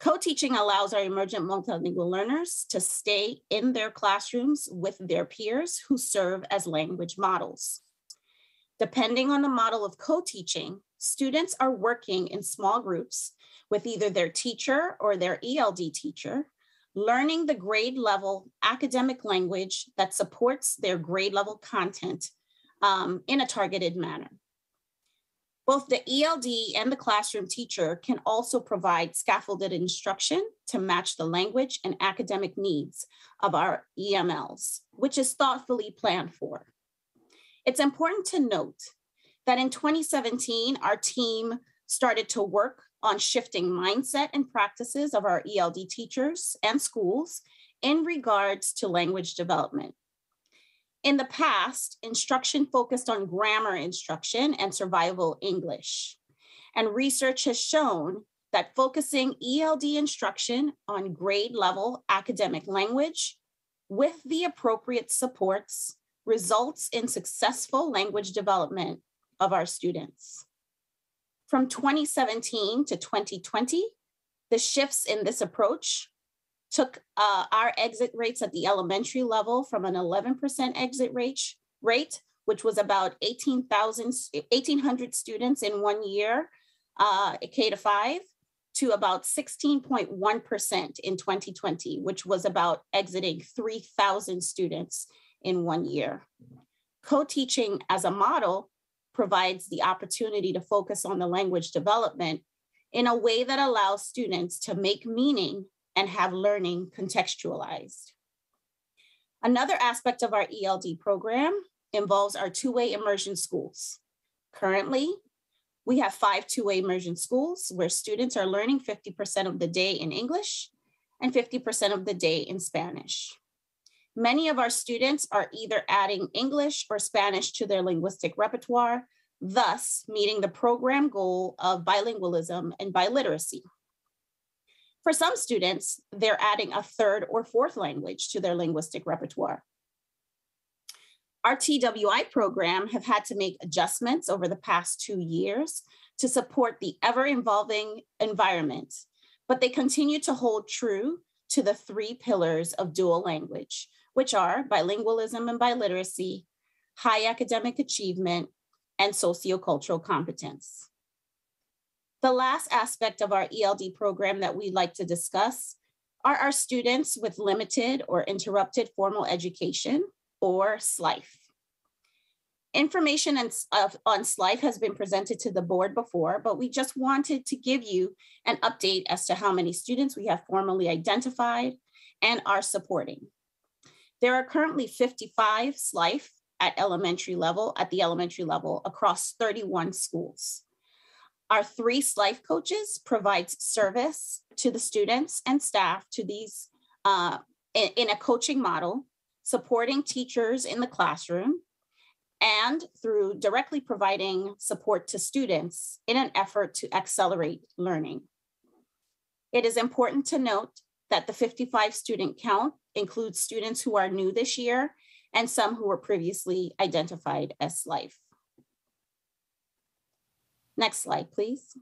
Co-teaching allows our emergent multilingual learners to stay in their classrooms with their peers who serve as language models. Depending on the model of co-teaching, students are working in small groups with either their teacher or their ELD teacher, learning the grade level academic language that supports their grade level content um, in a targeted manner. Both the ELD and the classroom teacher can also provide scaffolded instruction to match the language and academic needs of our EMLs, which is thoughtfully planned for. It's important to note that in 2017, our team started to work on shifting mindset and practices of our ELD teachers and schools in regards to language development. In the past, instruction focused on grammar instruction and survival English. And research has shown that focusing ELD instruction on grade level academic language with the appropriate supports results in successful language development of our students. From 2017 to 2020, the shifts in this approach took uh, our exit rates at the elementary level from an 11% exit rate, rate which was about 18,000, 1,800 students in one year, uh, K to five, to about 16.1% in 2020, which was about exiting 3,000 students in one year. Co-teaching as a model provides the opportunity to focus on the language development in a way that allows students to make meaning and have learning contextualized. Another aspect of our ELD program involves our two-way immersion schools. Currently, we have five two-way immersion schools where students are learning 50% of the day in English and 50% of the day in Spanish. Many of our students are either adding English or Spanish to their linguistic repertoire, thus meeting the program goal of bilingualism and biliteracy. For some students, they're adding a third or fourth language to their linguistic repertoire. Our TWI program have had to make adjustments over the past two years to support the ever-evolving environment, but they continue to hold true to the three pillars of dual language, which are bilingualism and biliteracy, high academic achievement, and sociocultural competence. The last aspect of our ELD program that we'd like to discuss are our students with limited or interrupted formal education, or SLIFE. Information on, SLIFE has been presented to the board before, but we just wanted to give you an update as to how many students we have formally identified and are supporting. There are currently 55 SLIFE at elementary level, at the elementary level across 31 schools. Our three SLIFE coaches provides service to the students and staff to these uh, in, in a coaching model, supporting teachers in the classroom, and through directly providing support to students in an effort to accelerate learning. It is important to note that the 55 student count includes students who are new this year and some who were previously identified as SLIFE. Next slide, please.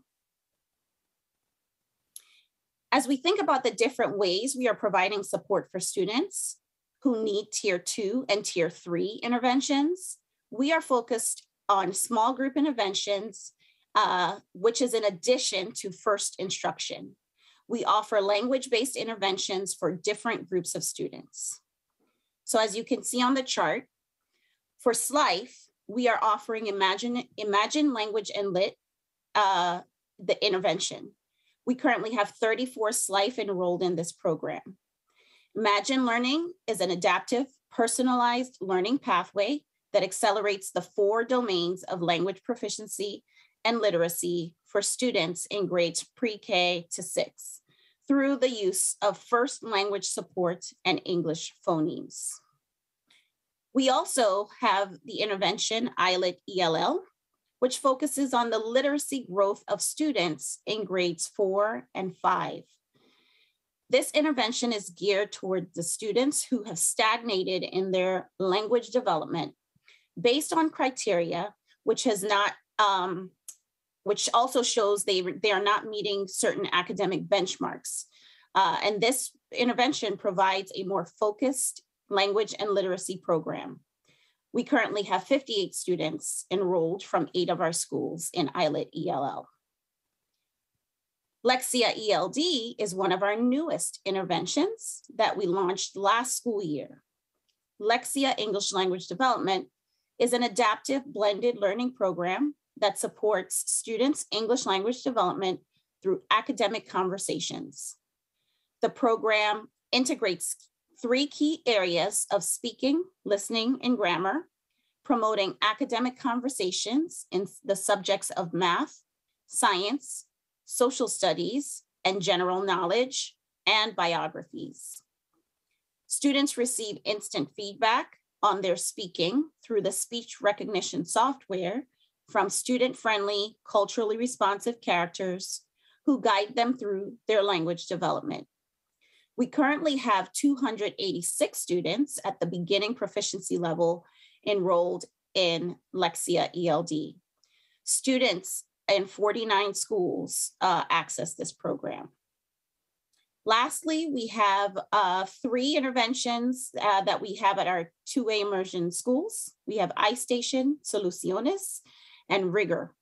As we think about the different ways we are providing support for students who need tier two and tier three interventions, we are focused on small group interventions, uh, which is in addition to first instruction. We offer language-based interventions for different groups of students. So as you can see on the chart, for SLIFE, we are offering Imagine, Imagine Language and Lit uh, the intervention. We currently have 34 SLIFE enrolled in this program. Imagine Learning is an adaptive, personalized learning pathway that accelerates the four domains of language proficiency and literacy for students in grades pre-K to six through the use of first language support and English phonemes. We also have the intervention ILIT ELL, which focuses on the literacy growth of students in grades four and five. This intervention is geared toward the students who have stagnated in their language development based on criteria, which has not, um, which also shows they, they are not meeting certain academic benchmarks. Uh, and this intervention provides a more focused language and literacy program. We currently have 58 students enrolled from eight of our schools in ILIT ELL. Lexia ELD is one of our newest interventions that we launched last school year. Lexia English Language Development is an adaptive blended learning program that supports students' English language development through academic conversations. The program integrates three key areas of speaking, listening, and grammar, promoting academic conversations in the subjects of math, science, social studies, and general knowledge, and biographies. Students receive instant feedback on their speaking through the speech recognition software from student-friendly, culturally responsive characters who guide them through their language development. We currently have 286 students at the beginning proficiency level enrolled in Lexia ELD. Students in 49 schools uh, access this program. Lastly, we have uh, three interventions uh, that we have at our two-way immersion schools. We have iStation, Soluciones, and Rigor.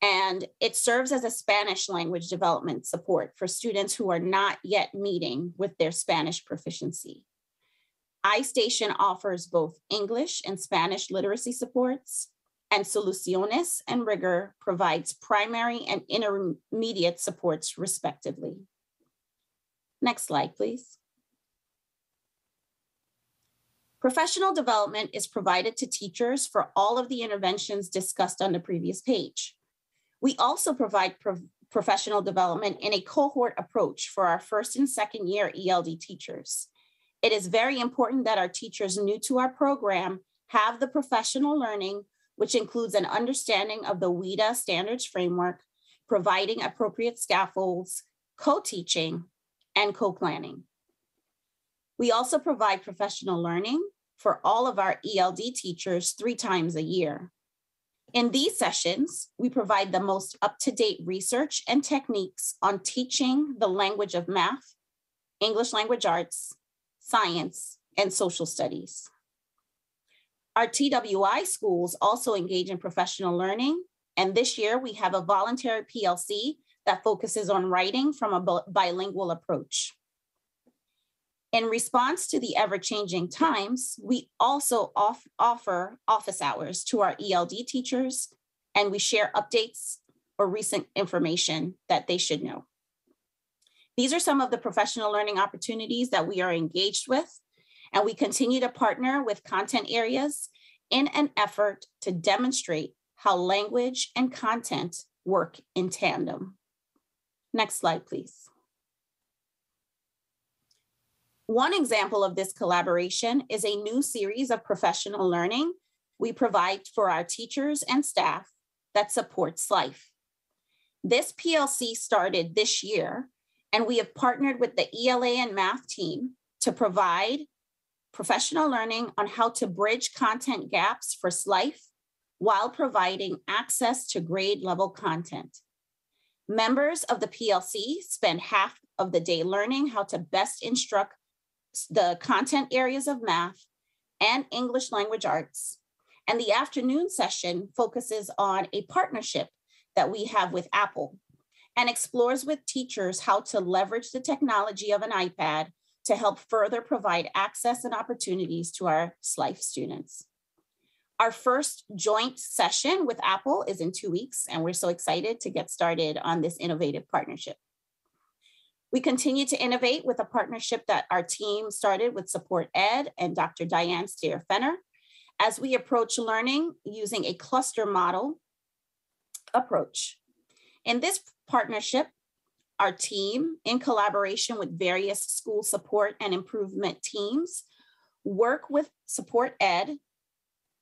And it serves as a Spanish language development support for students who are not yet meeting with their Spanish proficiency. iStation offers both English and Spanish literacy supports, and Soluciones and Rigor provides primary and intermediate supports respectively. Next slide, please. Professional development is provided to teachers for all of the interventions discussed on the previous page. We also provide pro professional development in a cohort approach for our first and second year ELD teachers. It is very important that our teachers new to our program have the professional learning, which includes an understanding of the WIDA standards framework, providing appropriate scaffolds, co-teaching, and co-planning. We also provide professional learning for all of our ELD teachers three times a year. In these sessions, we provide the most up-to-date research and techniques on teaching the language of math, English language arts, science, and social studies. Our TWI schools also engage in professional learning, and this year we have a voluntary PLC that focuses on writing from a bilingual approach. In response to the ever-changing times, we also off offer office hours to our ELD teachers, and we share updates or recent information that they should know. These are some of the professional learning opportunities that we are engaged with, and we continue to partner with content areas in an effort to demonstrate how language and content work in tandem. Next slide, please. One example of this collaboration is a new series of professional learning we provide for our teachers and staff that supports SLIFE. This PLC started this year, and we have partnered with the ELA and math team to provide professional learning on how to bridge content gaps for SLIFE while providing access to grade level content. Members of the PLC spend half of the day learning how to best instruct the content areas of math and English language arts. And the afternoon session focuses on a partnership that we have with Apple and explores with teachers how to leverage the technology of an iPad to help further provide access and opportunities to our SLIFE students. Our first joint session with Apple is in two weeks, and we're so excited to get started on this innovative partnership. We continue to innovate with a partnership that our team started with Support Ed and Dr. Diane Staehr Fenner as we approach learning using a cluster model approach. In this partnership, our team, in collaboration with various school support and improvement teams, work with Support Ed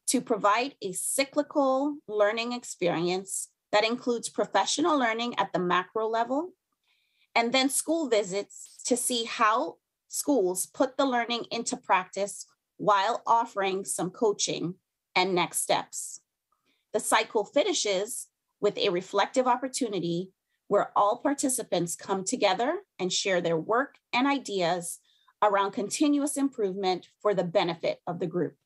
to provide a cyclical learning experience that includes professional learning at the macro level and then school visits to see how schools put the learning into practice while offering some coaching and next steps. The cycle finishes with a reflective opportunity where all participants come together and share their work and ideas around continuous improvement for the benefit of the group.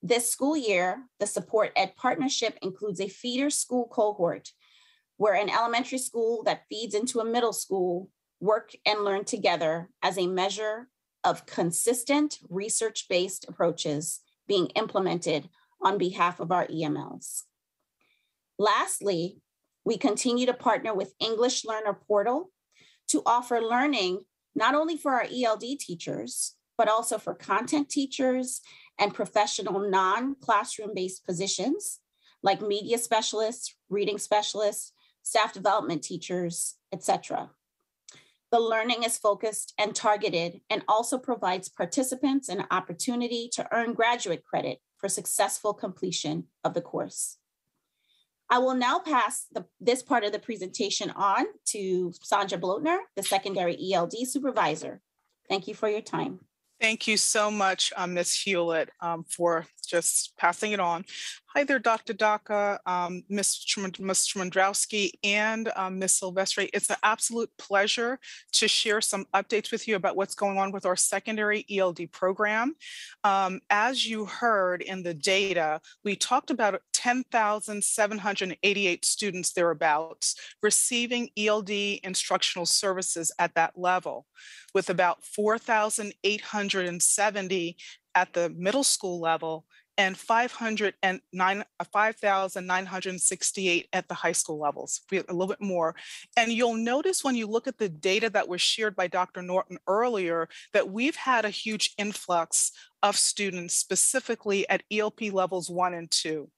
This school year, the Support Ed Partnership includes a feeder school cohort where an elementary school that feeds into a middle school work and learn together as a measure of consistent research-based approaches being implemented on behalf of our EMLs. Lastly, we continue to partner with English Learner Portal to offer learning not only for our ELD teachers, but also for content teachers and professional non-classroom based positions like media specialists, reading specialists, staff development teachers, etc. The learning is focused and targeted and also provides participants an opportunity to earn graduate credit for successful completion of the course. I will now pass the, this part of the presentation on to Sandra Blotner, the secondary ELD supervisor. Thank you for your time. Thank you so much, um, Ms. Hewlett, um, for just passing it on. Hi there, Dr. Docca, um, Ms. Smondrowski, and um, Ms. Silvestre. It's an absolute pleasure to share some updates with you about what's going on with our secondary ELD program. Um, as you heard in the data, we talked about 10,788 students thereabouts receiving ELD instructional services at that level, with about 4,870 at the middle school level and 509 uh, 5,968 at the high school levels, a little bit more. And you'll notice when you look at the data that was shared by Dr. Norton earlier, that we've had a huge influx of students specifically at ELP levels one and two.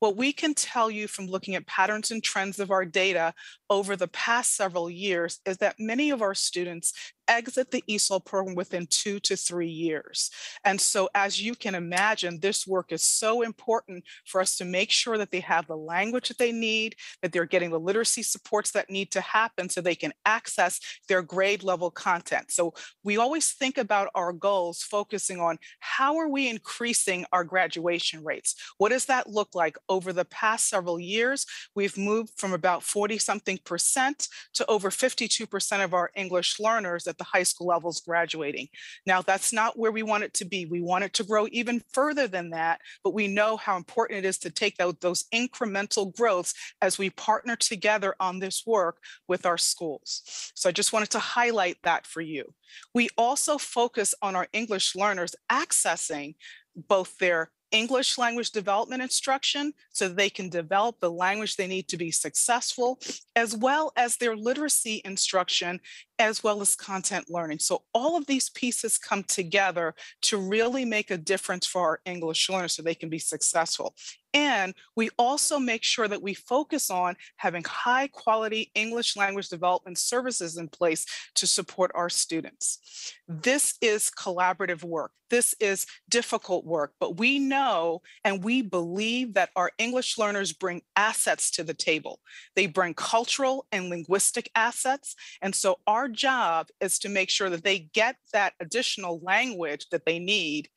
What we can tell you from looking at patterns and trends of our data over the past several years is that many of our students exit the ESOL program within two to three years. And so as you can imagine, this work is so important for us to make sure that they have the language that they need, that they're getting the literacy supports that need to happen so they can access their grade level content. So we always think about our goals focusing on how are we increasing our graduation rates? What does that look like over the past several years? We've moved from about 40 something percent to over 52% of our English learners at the high school levels graduating. Now, that's not where we want it to be. We want it to grow even further than that, but we know how important it is to take those, those incremental growths as we partner together on this work with our schools. So I just wanted to highlight that for you. We also focus on our English learners accessing both their English language development instruction so they can develop the language they need to be successful, as well as their literacy instruction, as well as content learning. So all of these pieces come together to really make a difference for our English learners so they can be successful. And we also make sure that we focus on having high quality English language development services in place to support our students. This is collaborative work. This is difficult work, but we know and we believe that our English learners bring assets to the table. They bring cultural and linguistic assets. And so our job is to make sure that they get that additional language that they need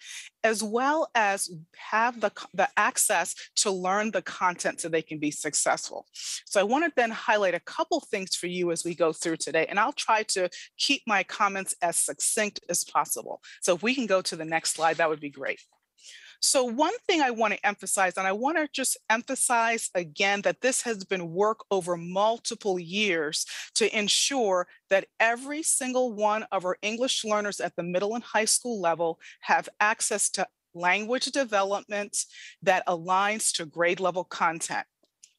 as well as have the, the access to learn the content so they can be successful. So I want to then highlight a couple things for you as we go through today, and I'll try to keep my comments as succinct as possible. So if we can go to the next slide, that would be great. So one thing I want to emphasize, and I want to just emphasize again that this has been work over multiple years to ensure that every single one of our English learners at the middle and high school level have access to language development that aligns to grade level content.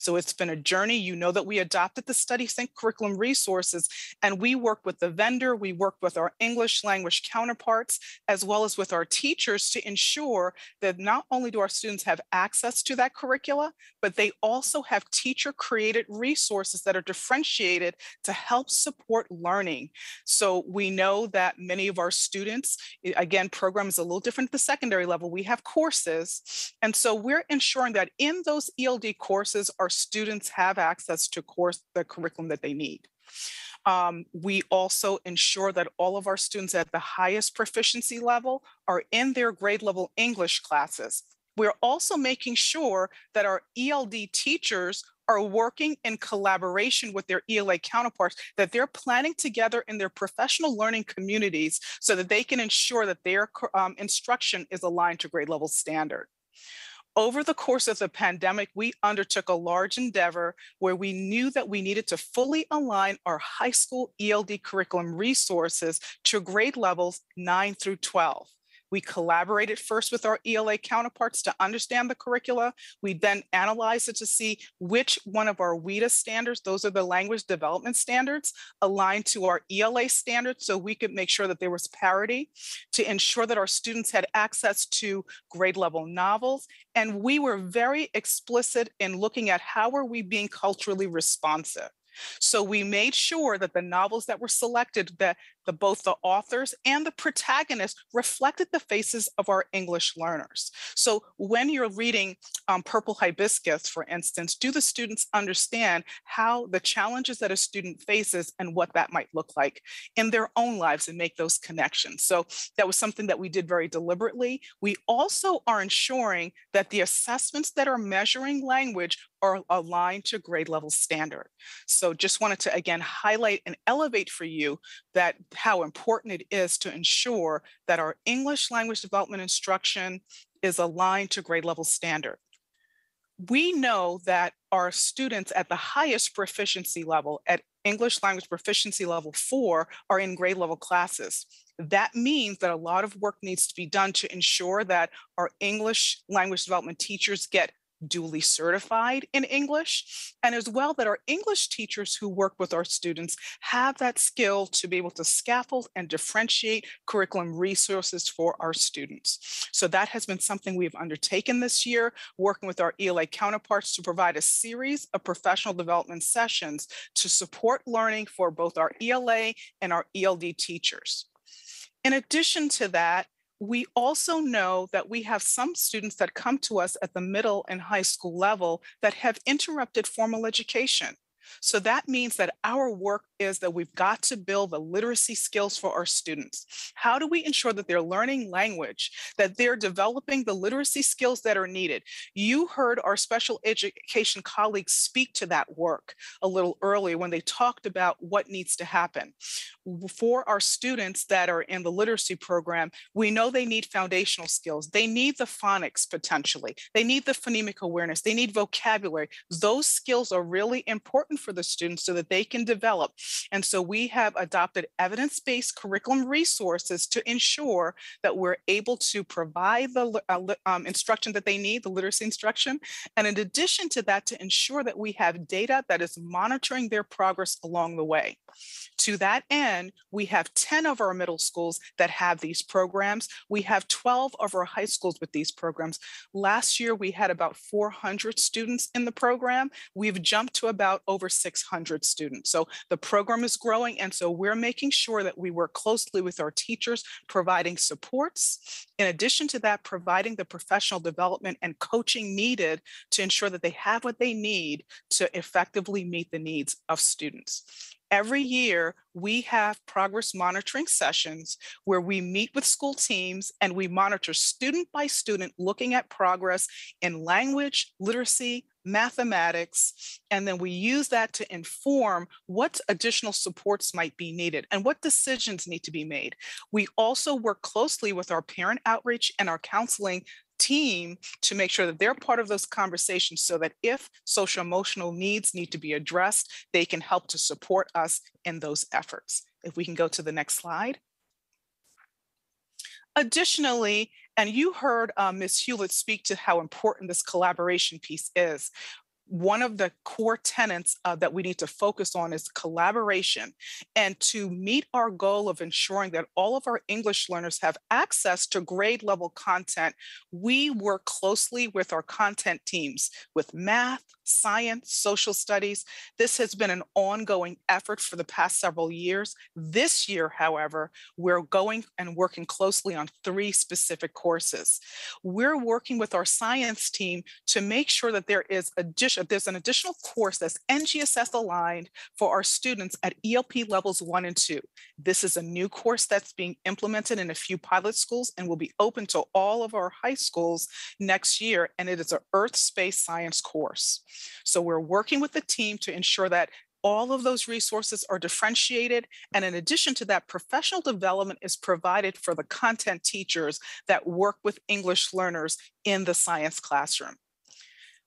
So it's been a journey. You know that we adopted the Study Sync curriculum resources and we worked with the vendor, we worked with our English language counterparts, as well as with our teachers to ensure that not only do our students have access to that curricula, but they also have teacher created resources that are differentiated to help support learning. So we know that many of our students, eh, again, program is a little different at the secondary level. We have courses. And so we're ensuring that in those ELD courses, our students have access to course the curriculum that they need. Um, we also ensure that all of our students at the highest proficiency level are in their grade level English classes. We're also making sure that our ELD teachers are working in collaboration with their ELA counterparts, that they're planning together in their professional learning communities so that they can ensure that their um, instruction is aligned to grade level standard over the course of the pandemic, we undertook a large endeavor where we knew that we needed to fully align our high school ELD curriculum resources to grade levels 9 through 12. We collaborated first with our ELA counterparts to understand the curricula. We then analyzed it to see which one of our WIDA standards, those are the language development standards, aligned to our ELA standards so we could make sure that there was parity to ensure that our students had access to grade level novels. And we were very explicit in looking at how are we being culturally responsive. So we made sure that the novels that were selected, that the, both the authors and the protagonists reflected the faces of our English learners. So when you're reading um, Purple Hibiscus, for instance, do the students understand how the challenges that a student faces and what that might look like in their own lives and make those connections? So that was something that we did very deliberately. We also are ensuring that the assessments that are measuring language are aligned to grade level standard. So just wanted to again highlight and elevate for you that how important it is to ensure that our English language development instruction is aligned to grade level standard. We know that our students at the highest proficiency level at English language proficiency level four are in grade level classes. That means that a lot of work needs to be done to ensure that our English language development teachers get duly certified in English, and as well that our English teachers who work with our students have that skill to be able to scaffold and differentiate curriculum resources for our students. So that has been something we've undertaken this year, working with our ELA counterparts to provide a series of professional development sessions to support learning for both our ELA and our ELD teachers. In addition to that, we also know that we have some students that come to us at the middle and high school level that have interrupted formal education. So that means that our work is that we've got to build the literacy skills for our students. How do we ensure that they're learning language, that they're developing the literacy skills that are needed? You heard our special education colleagues speak to that work a little earlier when they talked about what needs to happen. For our students that are in the literacy program, we know they need foundational skills. They need the phonics potentially. They need the phonemic awareness. They need vocabulary. Those skills are really important for the students so that they can develop and so we have adopted evidence-based curriculum resources to ensure that we're able to provide the uh, um, instruction that they need, the literacy instruction. And in addition to that, to ensure that we have data that is monitoring their progress along the way. To that end, we have 10 of our middle schools that have these programs. We have 12 of our high schools with these programs. Last year, we had about 400 students in the program. We've jumped to about over 600 students. So the program is growing. And so we're making sure that we work closely with our teachers, providing supports. In addition to that, providing the professional development and coaching needed to ensure that they have what they need to effectively meet the needs of students. Every year, we have progress monitoring sessions where we meet with school teams and we monitor student by student looking at progress in language, literacy, mathematics, and then we use that to inform what additional supports might be needed and what decisions need to be made. We also work closely with our parent outreach and our counseling team to make sure that they're part of those conversations so that if social emotional needs need to be addressed, they can help to support us in those efforts. If we can go to the next slide. Additionally, and you heard uh, Ms. Hewlett speak to how important this collaboration piece is one of the core tenets uh, that we need to focus on is collaboration. And to meet our goal of ensuring that all of our English learners have access to grade level content, we work closely with our content teams with math, science, social studies. This has been an ongoing effort for the past several years. This year, however, we're going and working closely on three specific courses. We're working with our science team to make sure that there is there's an additional course that's NGSS aligned for our students at ELP levels one and two. This is a new course that's being implemented in a few pilot schools and will be open to all of our high schools next year. And it is an earth space science course. So we're working with the team to ensure that all of those resources are differentiated. And in addition to that, professional development is provided for the content teachers that work with English learners in the science classroom.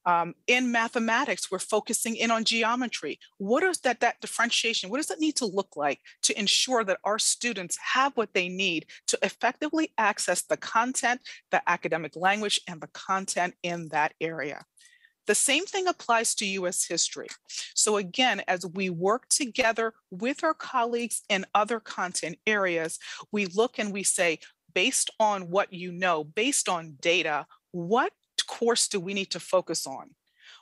Um, in mathematics, we're focusing in on geometry. What is that, that differentiation? What does it need to look like to ensure that our students have what they need to effectively access the content, the academic language, and the content in that area? The same thing applies to US history. So again, as we work together with our colleagues in other content areas, we look and we say, based on what you know, based on data, what course do we need to focus on?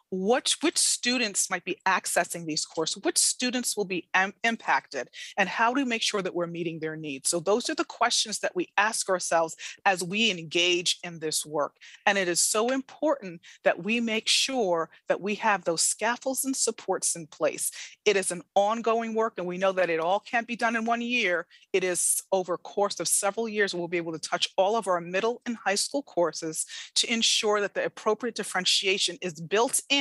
What, which students might be accessing these courses, which students will be impacted, and how do we make sure that we're meeting their needs? So those are the questions that we ask ourselves as we engage in this work. And it is so important that we make sure that we have those scaffolds and supports in place. It is an ongoing work, and we know that it all can't be done in one year. It is over a course of several years, we'll be able to touch all of our middle and high school courses to ensure that the appropriate differentiation is built in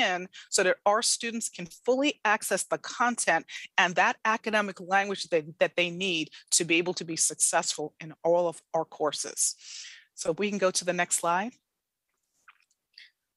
so that our students can fully access the content and that academic language that, that they need to be able to be successful in all of our courses. So if we can go to the next slide.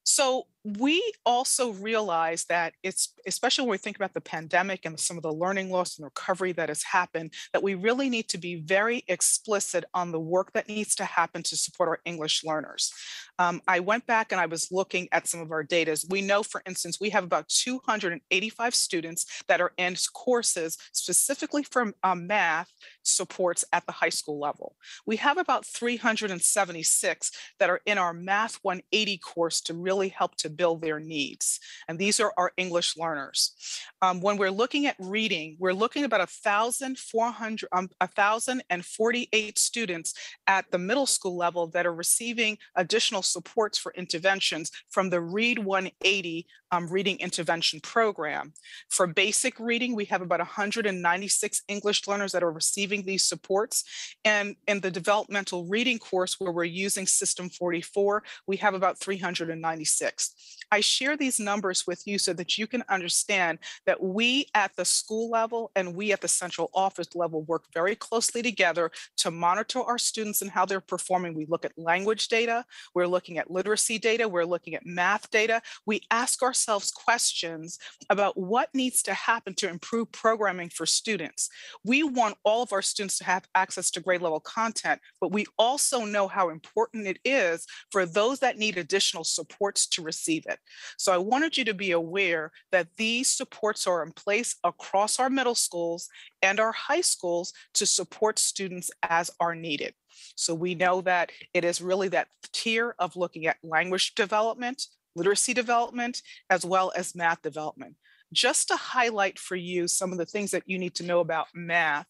So we also realize that it's, especially when we think about the pandemic and some of the learning loss and recovery that has happened, that we really need to be very explicit on the work that needs to happen to support our English learners. Um, I went back and I was looking at some of our data. We know, for instance, we have about 285 students that are in courses specifically for um, math supports at the high school level. We have about 376 that are in our Math 180 course to really help to build their needs. And these are our English learners. Um, when we're looking at reading, we're looking about 1,400, um, 1,048 students at the middle school level that are receiving additional supports for interventions from the Read 180 um, reading intervention program. For basic reading, we have about 196 English learners that are receiving these supports. And in the developmental reading course where we're using System 44, we have about 396. I share these numbers with you so that you can understand that we at the school level and we at the central office level work very closely together to monitor our students and how they're performing. We look at language data, we're looking at literacy data, we're looking at math data. We ask ourselves questions about what needs to happen to improve programming for students. We want all of our students to have access to grade level content, but we also know how important it is for those that need additional supports to receive it. So I wanted you to be aware that these supports are in place across our middle schools and our high schools to support students as are needed. So we know that it is really that tier of looking at language development, literacy development, as well as math development. Just to highlight for you some of the things that you need to know about math,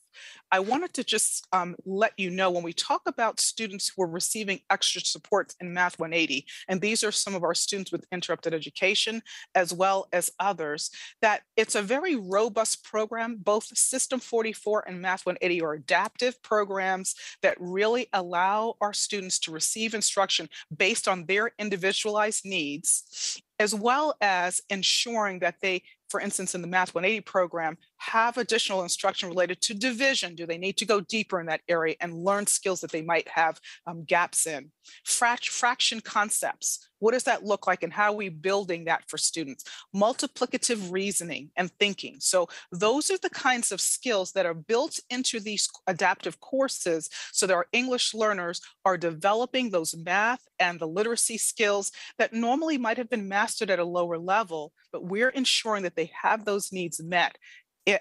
I wanted to just um, let you know when we talk about students who are receiving extra supports in Math 180, and these are some of our students with interrupted education, as well as others, that it's a very robust program. Both System 44 and Math 180 are adaptive programs that really allow our students to receive instruction based on their individualized needs, as well as ensuring that they for instance, in the Math 180 program, have additional instruction related to division. Do they need to go deeper in that area and learn skills that they might have um, gaps in? Frac fraction concepts. What does that look like and how are we building that for students? Multiplicative reasoning and thinking. So those are the kinds of skills that are built into these adaptive courses so that our English learners are developing those math and the literacy skills that normally might have been mastered at a lower level, but we're ensuring that they have those needs met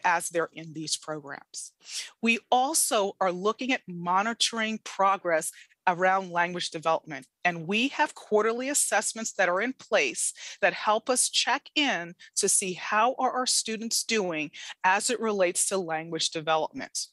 as they're in these programs. We also are looking at monitoring progress around language development. And we have quarterly assessments that are in place that help us check in to see how are our students doing as it relates to language development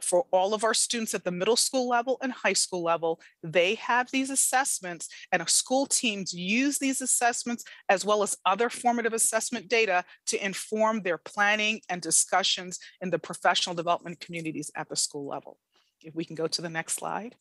for all of our students at the middle school level and high school level, they have these assessments and our school teams use these assessments as well as other formative assessment data to inform their planning and discussions in the professional development communities at the school level. If we can go to the next slide.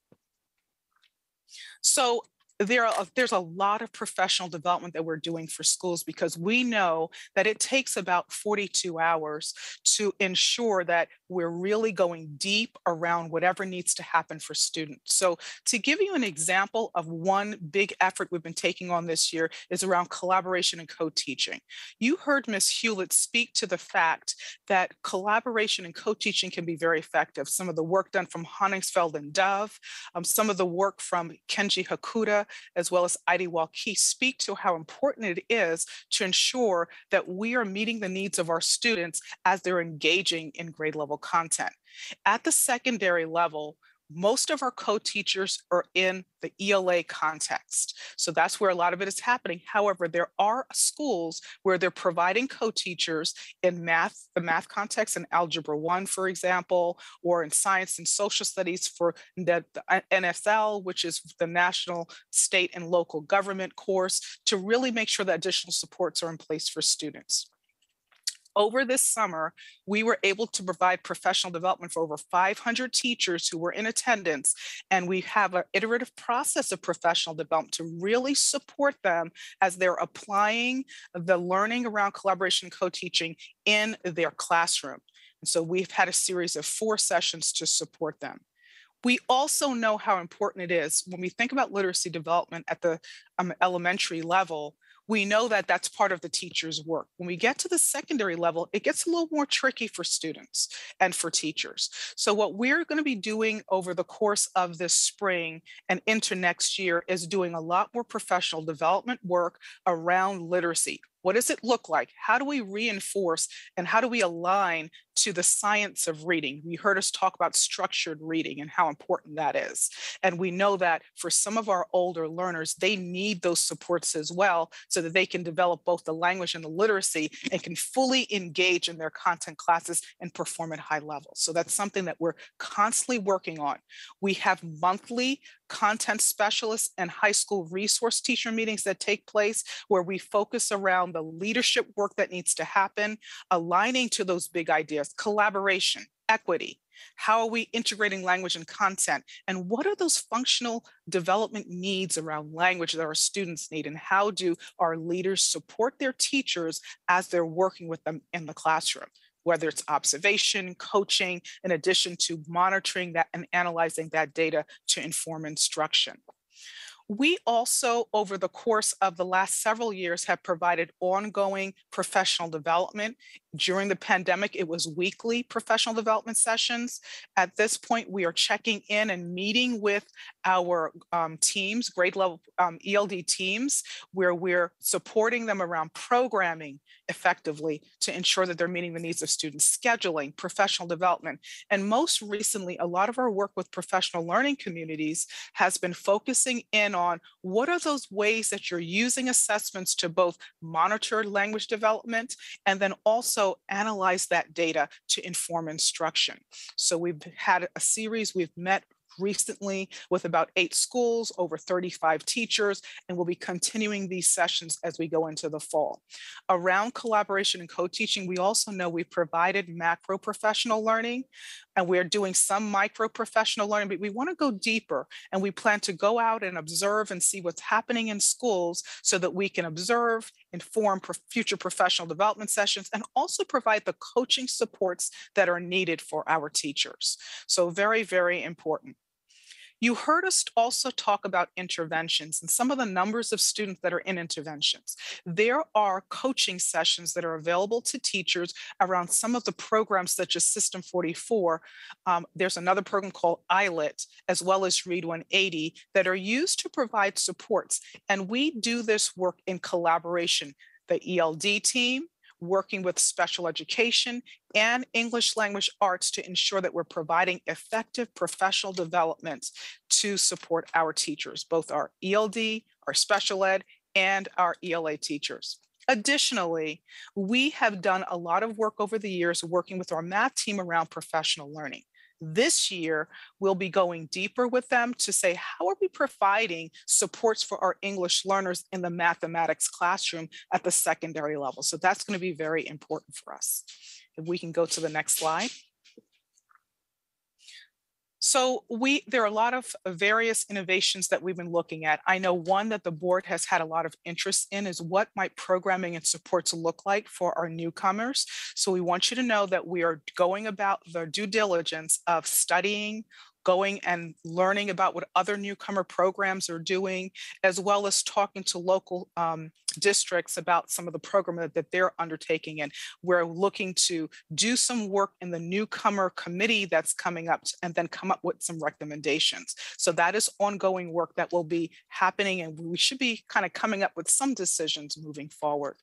So there are, there's a lot of professional development that we're doing for schools because we know that it takes about 42 hours to ensure that we're really going deep around whatever needs to happen for students. So to give you an example of one big effort we've been taking on this year is around collaboration and co-teaching. You heard Ms. Hewlett speak to the fact that collaboration and co-teaching can be very effective. Some of the work done from Honigsfeld and Dove, um, some of the work from Kenji Hakuta, as well as Aída Walqui speak to how important it is to ensure that we are meeting the needs of our students as they're engaging in grade level content. At the secondary level, most of our co-teachers are in the ELA context. So that's where a lot of it is happening. However, there are schools where they're providing co-teachers in math, the math context in Algebra 1, for example, or in science and social studies for the, the uh, NSL, which is the national, state, and local government course, to really make sure that additional supports are in place for students over this summer, we were able to provide professional development for over 500 teachers who were in attendance. And we have an iterative process of professional development to really support them as they're applying the learning around collaboration and co-teaching in their classroom. And so we've had a series of four sessions to support them. We also know how important it is when we think about literacy development at the um, elementary level. We know that that's part of the teacher's work. When we get to the secondary level, it gets a little more tricky for students and for teachers. So what we're going to be doing over the course of this spring and into next year is doing a lot more professional development work around literacy. What does it look like? How do we reinforce and how do we align to the science of reading? We heard us talk about structured reading and how important that is. And we know that for some of our older learners, they need those supports as well so that they can develop both the language and the literacy and can fully engage in their content classes and perform at high levels. So that's something that we're constantly working on. We have monthly content specialists and high school resource teacher meetings that take place where we focus around the leadership work that needs to happen, aligning to those big ideas, collaboration, equity. How are we integrating language and content? And what are those functional development needs around language that our students need? And how do our leaders support their teachers as they're working with them in the classroom? whether it's observation, coaching, in addition to monitoring that and analyzing that data to inform instruction. We also, over the course of the last several years, have provided ongoing professional development. During the pandemic, it was weekly professional development sessions. At this point, we are checking in and meeting with our um, teams, grade level um, ELD teams, where we're supporting them around programming effectively to ensure that they're meeting the needs of students, scheduling, professional development. And most recently, a lot of our work with professional learning communities has been focusing in on what are those ways that you're using assessments to both monitor language development and then also analyze that data to inform instruction. So we've had a series, we've met recently with about eight schools, over 35 teachers, and we'll be continuing these sessions as we go into the fall. Around collaboration and co-teaching, we also know we've provided macro professional learning and we're doing some micro professional learning, but we want to go deeper and we plan to go out and observe and see what's happening in schools so that we can observe, inform future professional development sessions, and also provide the coaching supports that are needed for our teachers. So very, very important. You heard us also talk about interventions and some of the numbers of students that are in interventions. There are coaching sessions that are available to teachers around some of the programs such as System 44. Um, there's another program called iLit, as well as Read 180, that are used to provide supports. And we do this work in collaboration. The ELD team, working with special education and English language arts to ensure that we're providing effective professional development to support our teachers, both our ELD, our special ed, and our ELA teachers. Additionally, we have done a lot of work over the years working with our math team around professional learning. This year, we'll be going deeper with them to say, how are we providing supports for our English learners in the mathematics classroom at the secondary level? So that's going to be very important for us. If we can go to the next slide. So we there are a lot of uh, various innovations that we've been looking at. I know one that the board has had a lot of interest in is what might programming and supports look like for our newcomers. So we want you to know that we are going about the due diligence of studying, going and learning about what other newcomer programs are doing, as well as talking to local um, districts about some of the program that, that they're undertaking. And we're looking to do some work in the newcomer committee that's coming up and then come up with some recommendations. So that is ongoing work that will be happening and we should be kind of coming up with some decisions moving forward.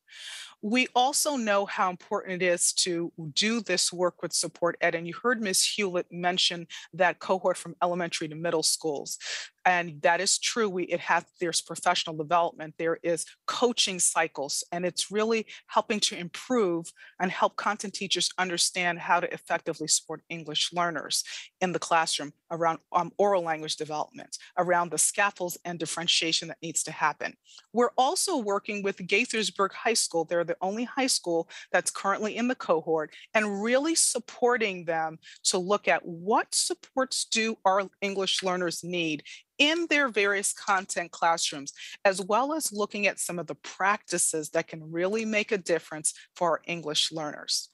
We also know how important it is to do this work with support ed. And you heard Ms. Hewlett mention that cohort from elementary to middle schools and that is true we it has there's professional development there is coaching cycles and it's really helping to improve and help content teachers understand how to effectively support english learners in the classroom around um, oral language development around the scaffolds and differentiation that needs to happen. We're also working with gaithersburg high school they're the only high school that's currently in the cohort and really supporting them to look at what supports do our english learners need in their various content classrooms, as well as looking at some of the practices that can really make a difference for our English learners.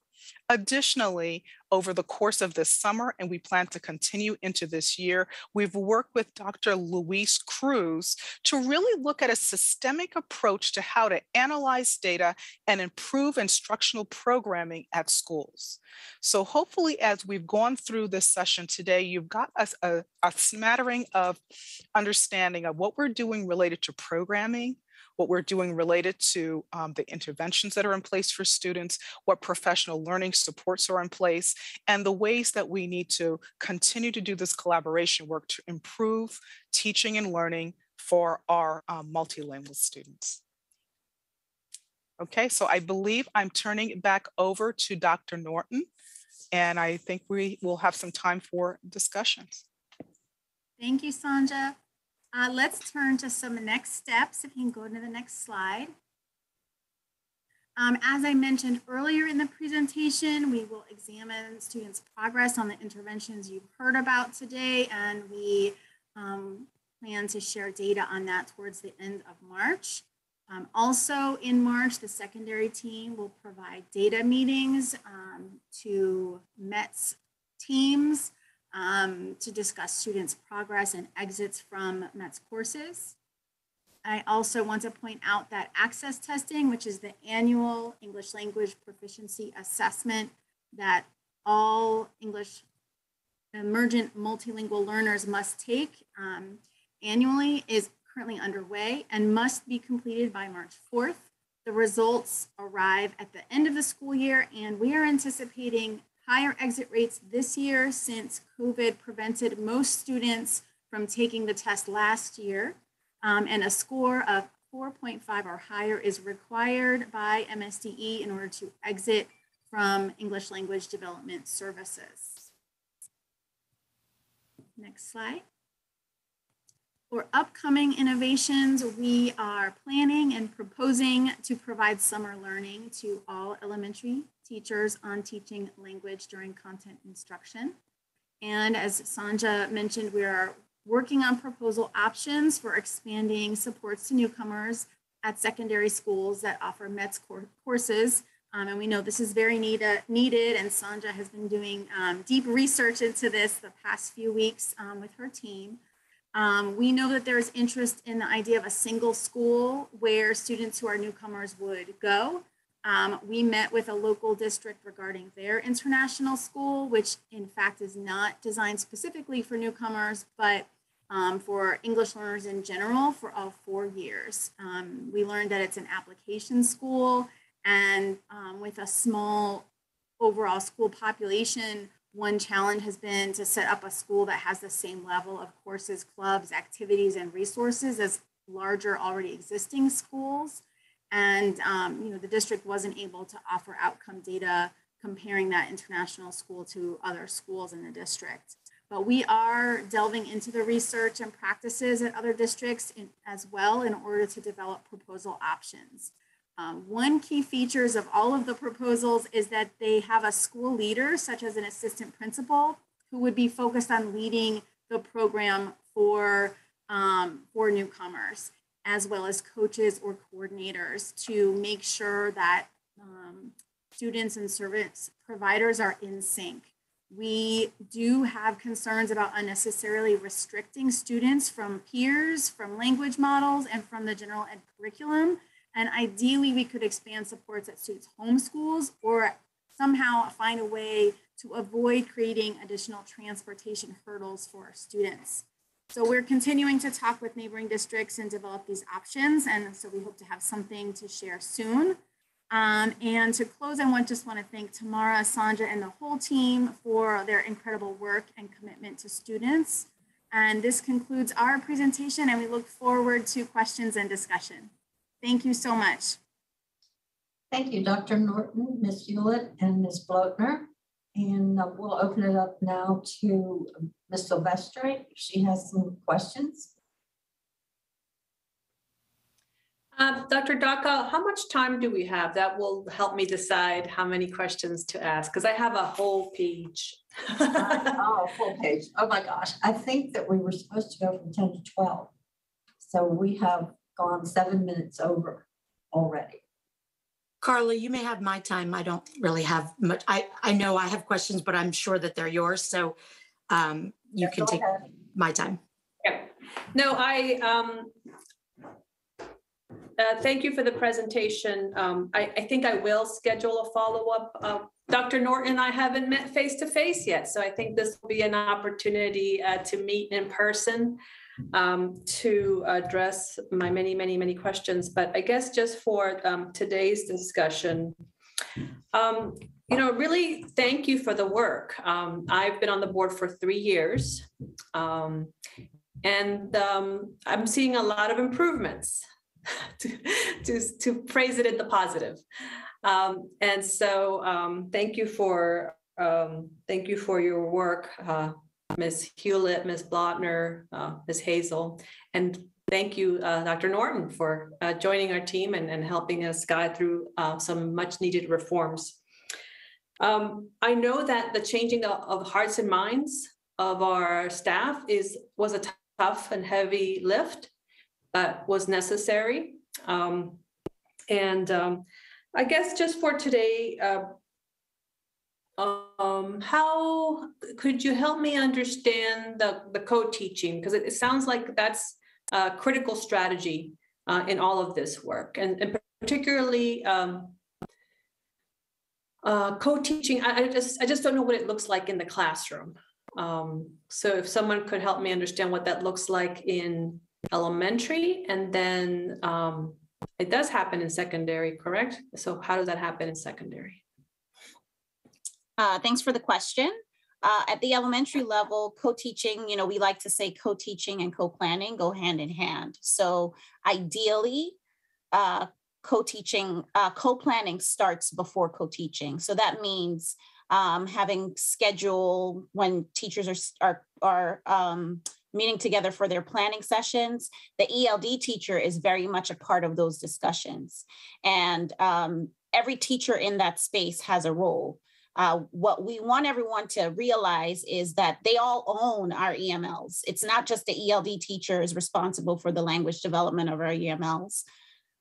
Additionally, over the course of this summer, and we plan to continue into this year, we've worked with Dr. Luis Cruz to really look at a systemic approach to how to analyze data and improve instructional programming at schools. So hopefully, as we've gone through this session today, you've got a, a, a smattering of understanding of what we're doing related to programming, what we're doing related to um, the interventions that are in place for students, what professional learning supports are in place, and the ways that we need to continue to do this collaboration work to improve teaching and learning for our um, multilingual students. Okay, so I believe I'm turning it back over to Dr. Norton, and I think we will have some time for discussions. Thank you, Sanja. Uh, let's turn to some next steps. If you can go to the next slide. Um, as I mentioned earlier in the presentation, we will examine students' progress on the interventions you've heard about today, and we um, plan to share data on that towards the end of March. Um, also in March, the secondary team will provide data meetings um, to METS teams um, to discuss students' progress and exits from METS courses. I also want to point out that access testing, which is the annual English language proficiency assessment that all English emergent multilingual learners must take um, annually, is currently underway and must be completed by March 4th. The results arrive at the end of the school year, and we are anticipating higher exit rates this year since COVID prevented most students from taking the test last year. Um, and a score of 4.5 or higher is required by MSDE in order to exit from English language development services. Next slide. For upcoming innovations, we are planning and proposing to provide summer learning to all elementary teachers on teaching language during content instruction. And as Sanja mentioned, we are working on proposal options for expanding supports to newcomers at secondary schools that offer METS courses. Um, and we know this is very need, uh, needed, and Sanja has been doing um, deep research into this the past few weeks um, with her team. Um, we know that there's interest in the idea of a single school where students who are newcomers would go. Um, we met with a local district regarding their international school, which in fact is not designed specifically for newcomers, but um, for English learners in general for all four years. Um, we learned that it's an application school and um, with a small overall school population, one challenge has been to set up a school that has the same level of courses, clubs, activities, and resources as larger already existing schools. And um, you know, the district wasn't able to offer outcome data comparing that international school to other schools in the district. But we are delving into the research and practices at other districts in, as well in order to develop proposal options. Um, one key features of all of the proposals is that they have a school leader, such as an assistant principal, who would be focused on leading the program for, um, for newcomers, as well as coaches or coordinators to make sure that um, students and service providers are in sync. We do have concerns about unnecessarily restricting students from peers, from language models, and from the general ed curriculum and ideally, we could expand supports at students' home schools or somehow find a way to avoid creating additional transportation hurdles for our students. So we're continuing to talk with neighboring districts and develop these options. And so we hope to have something to share soon. Um, and to close, I want, just want to thank Tamara, Sanja, and the whole team for their incredible work and commitment to students. And this concludes our presentation, and we look forward to questions and discussion. Thank you so much. Thank you, Dr. Norton, Ms. Hewlett, and Ms. Blotner. And uh, we'll open it up now to Ms. Silvestre. She has some questions. Uh, Dr. Docca, how much time do we have? That will help me decide how many questions to ask because I have a whole page. oh, full page. Oh my gosh. I think that we were supposed to go from 10 to 12. So we have gone seven minutes over already. Karla, you may have my time. I don't really have much. I, I know I have questions, but I'm sure that they're yours. So um, you Yeah, can take ahead. my time. Yeah. No, I, um, uh, thank you for the presentation. Um, I, I think I will schedule a follow-up. Uh, Dr. Norton and I haven't met face-to-face yet, so I think this will be an opportunity uh, to meet in person um, to address my many, many, many questions. But I guess just for um, today's discussion, um, you know, really, thank you for the work. Um, I've been on the board for three years. Um, and um, I'm seeing a lot of improvements to, to, to praise it in the positive. Um, and so um, thank you for um, thank you for your work, uh, Ms. Hewlett, Ms. Blotner, uh, Ms. Hazel, and thank you, uh, Dr. Norton, for uh, joining our team and, and helping us guide through uh, some much needed reforms. Um, I know that the changing of, of hearts and minds of our staff is was a tough and heavy lift, but was necessary. Um, and um, I guess just for today, uh, um, how could you help me understand the, the co-teaching? Because it, it sounds like that's a critical strategy uh, in all of this work, and, and particularly um, uh, co-teaching. I, I just I just don't know what it looks like in the classroom. Um, so if someone could help me understand what that looks like in elementary, and then um, it does happen in secondary, correct? So how does that happen in secondary? Uh, thanks for the question. Uh, at the elementary level, co-teaching, you know, we like to say co-teaching and co-planning go hand in hand. So ideally, uh, co-teaching, uh, co-planning starts before co-teaching. So that means um, having schedule when teachers are are, are um, meeting together for their planning sessions. The ELD teacher is very much a part of those discussions, and um, every teacher in that space has a role. Uh, what we want everyone to realize is that they all own our EMLs. It's not just the ELD teacher is responsible for the language development of our EMLs.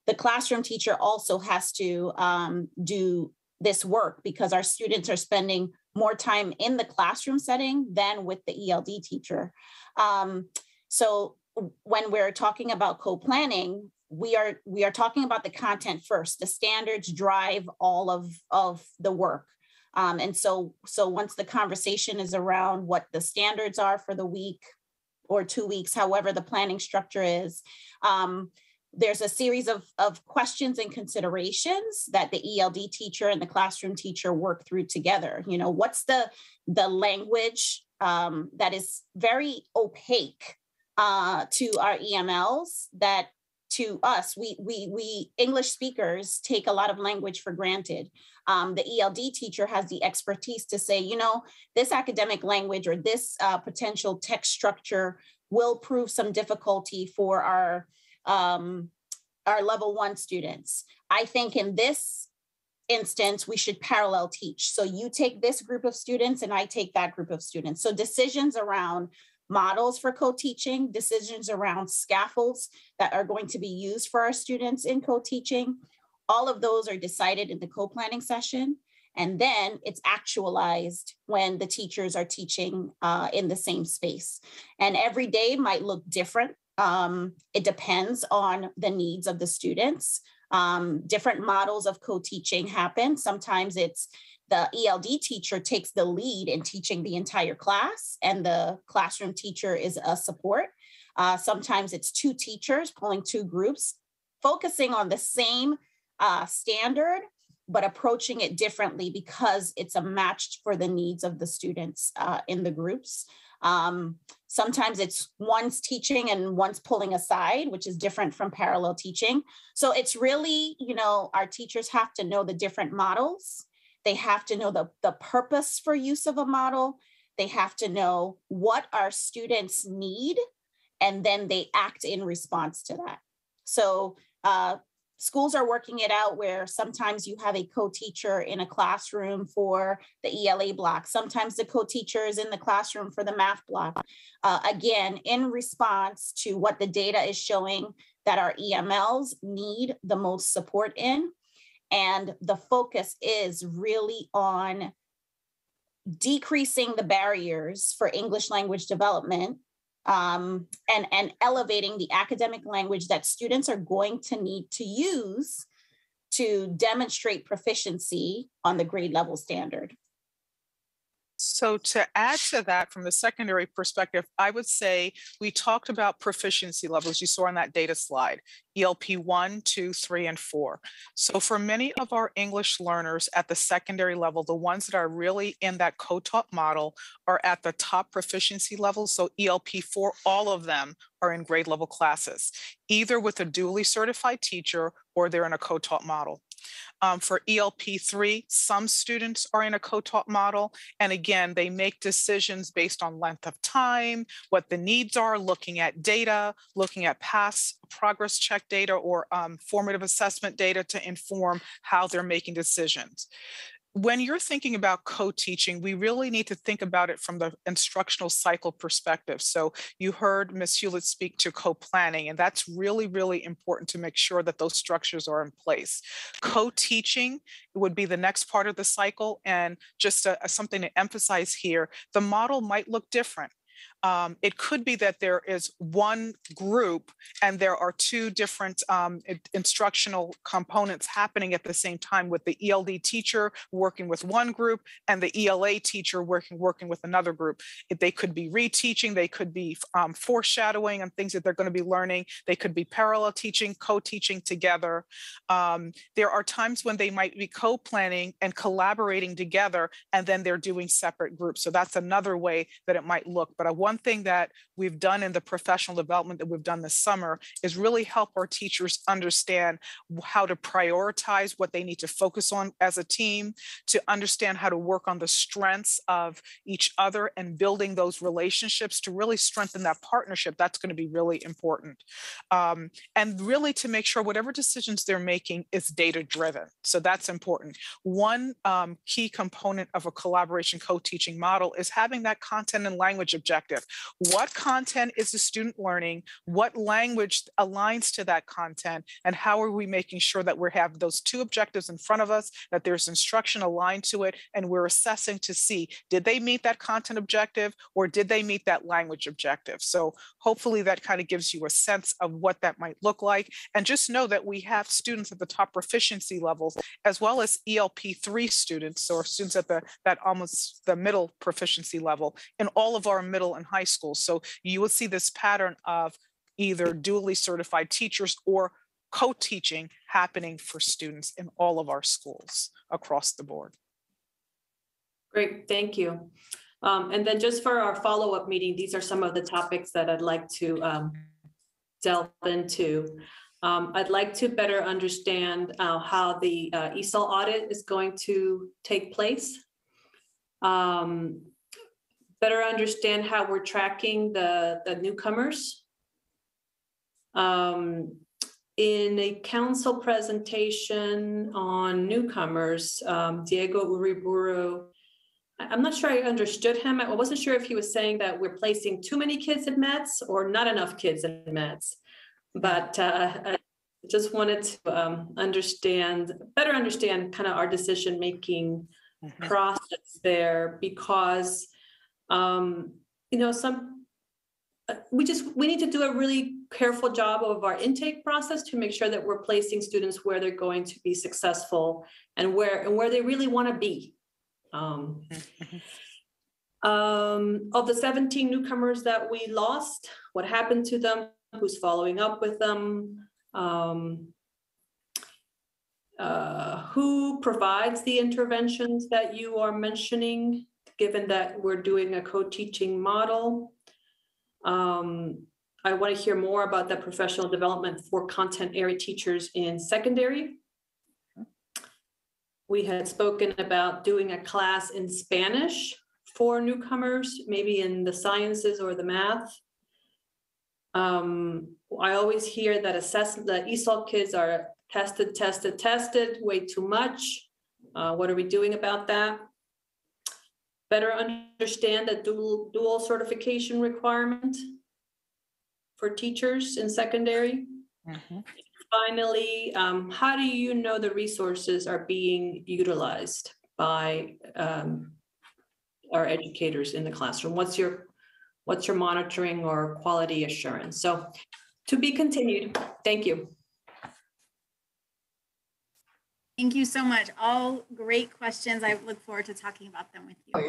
The classroom teacher also has to um, do this work because our students are spending more time in the classroom setting than with the ELD teacher. Um, so when we're talking about co-planning, we are we are talking about the content first. The standards drive all of, of the work. Um, and so, so once the conversation is around what the standards are for the week or two weeks, however the planning structure is, um, there's a series of, of questions and considerations that the ELD teacher and the classroom teacher work through together. You know, what's the the language um, that is very opaque uh, to our EMLs that to us, we, we, we English speakers take a lot of language for granted. Um, the ELD teacher has the expertise to say, you know, this academic language or this uh, potential text structure will prove some difficulty for our, um, our level one students. I think in this instance, we should parallel teach. So you take this group of students and I take that group of students. So decisions around models for co-teaching, decisions around scaffolds that are going to be used for our students in co-teaching. All of those are decided in the co-planning session. And then it's actualized when the teachers are teaching uh, in the same space. And every day might look different. Um, it depends on the needs of the students. Um, different models of co-teaching happen. Sometimes it's the ELD teacher takes the lead in teaching the entire class and the classroom teacher is a support. Uh, sometimes it's two teachers pulling two groups, focusing on the same uh, standard, but approaching it differently because it's a matched for the needs of the students uh, in the groups. Um, sometimes it's one's teaching and one's pulling aside, which is different from parallel teaching. So it's really, you know, our teachers have to know the different models they have to know the, the purpose for use of a model. They have to know what our students need, and then they act in response to that. So uh, schools are working it out where sometimes you have a co-teacher in a classroom for the ELA block. Sometimes the co-teacher is in the classroom for the math block. Uh, again, in response to what the data is showing that our EMLs need the most support in. And the focus is really on decreasing the barriers for English language development um, and, and elevating the academic language that students are going to need to use to demonstrate proficiency on the grade level standard. So to add to that from the secondary perspective, I would say we talked about proficiency levels you saw on that data slide, ELP one, two, three, and four. So for many of our English learners at the secondary level, the ones that are really in that co-taught model are at the top proficiency level. So ELP four, all of them are in grade level classes, either with a duly certified teacher or they're in a co-taught model. Um, for ELP3, some students are in a co-taught model. And again, they make decisions based on length of time, what the needs are, looking at data, looking at past progress check data or um, formative assessment data to inform how they're making decisions when you're thinking about co-teaching, we really need to think about it from the instructional cycle perspective. So you heard Ms. Hewlett speak to co-planning, and that's really, really important to make sure that those structures are in place. Co-teaching would be the next part of the cycle. And just a, a, something to emphasize here, the model might look different. Um, it could be that there is one group and there are two different um, instructional components happening at the same time with the ELD teacher working with one group and the ELA teacher working working with another group. If they could be reteaching, they could be um, foreshadowing on things that they're going to be learning. They could be parallel teaching, co-teaching together. Um, there are times when they might be co-planning and collaborating together, and then they're doing separate groups. So that's another way that it might look. But I one thing that we've done in the professional development that we've done this summer is really help our teachers understand how to prioritize what they need to focus on as a team, to understand how to work on the strengths of each other and building those relationships to really strengthen that partnership. That's going to be really important. Um, and really to make sure whatever decisions they're making is data driven. So that's important. One um, key component of a collaboration co-teaching model is having that content and language objective what content is the student learning? What language aligns to that content? And how are we making sure that we have those two objectives in front of us, that there's instruction aligned to it, and we're assessing to see, did they meet that content objective or did they meet that language objective? So hopefully that kind of gives you a sense of what that might look like. And just know that we have students at the top proficiency levels, as well as ELP3 students, or students at the that almost the middle proficiency level in all of our middle and high schools. So you will see this pattern of either duly certified teachers or co-teaching happening for students in all of our schools across the board. Great, thank you. Um, and then just for our follow-up meeting, these are some of the topics that I'd like to um, delve into. Um, I'd like to better understand uh, how the uh, ESOL audit is going to take place. Um, better understand how we're tracking the, the newcomers. Um, in a council presentation on newcomers, um, Diego Uriburu, I'm not sure I understood him. I wasn't sure if he was saying that we're placing too many kids in METS or not enough kids in METS. But uh, I just wanted to um, understand, better understand kind of our decision-making mm -hmm. process there because um, you know, some, uh, we just, we need to do a really careful job of our intake process to make sure that we're placing students where they're going to be successful and where, and where they really want to be. Um, um, of the 17 newcomers that we lost, what happened to them, who's following up with them, um, uh, who provides the interventions that you are mentioning given that we're doing a co-teaching model. Um, I want to hear more about that professional development for content area teachers in secondary. We had spoken about doing a class in Spanish for newcomers, maybe in the sciences or the math. Um, I always hear that assessment, that ESOL kids are tested, tested, tested, way too much. Uh, what are we doing about that? Better understand the dual, dual certification requirement for teachers in secondary. Mhm. finally, um, how do you know the resources are being utilized by um, our educators in the classroom? What's your, what's your monitoring or quality assurance? So to be continued. Thank you. Thank you so much. All great questions. I look forward to talking about them with you. Oh, you.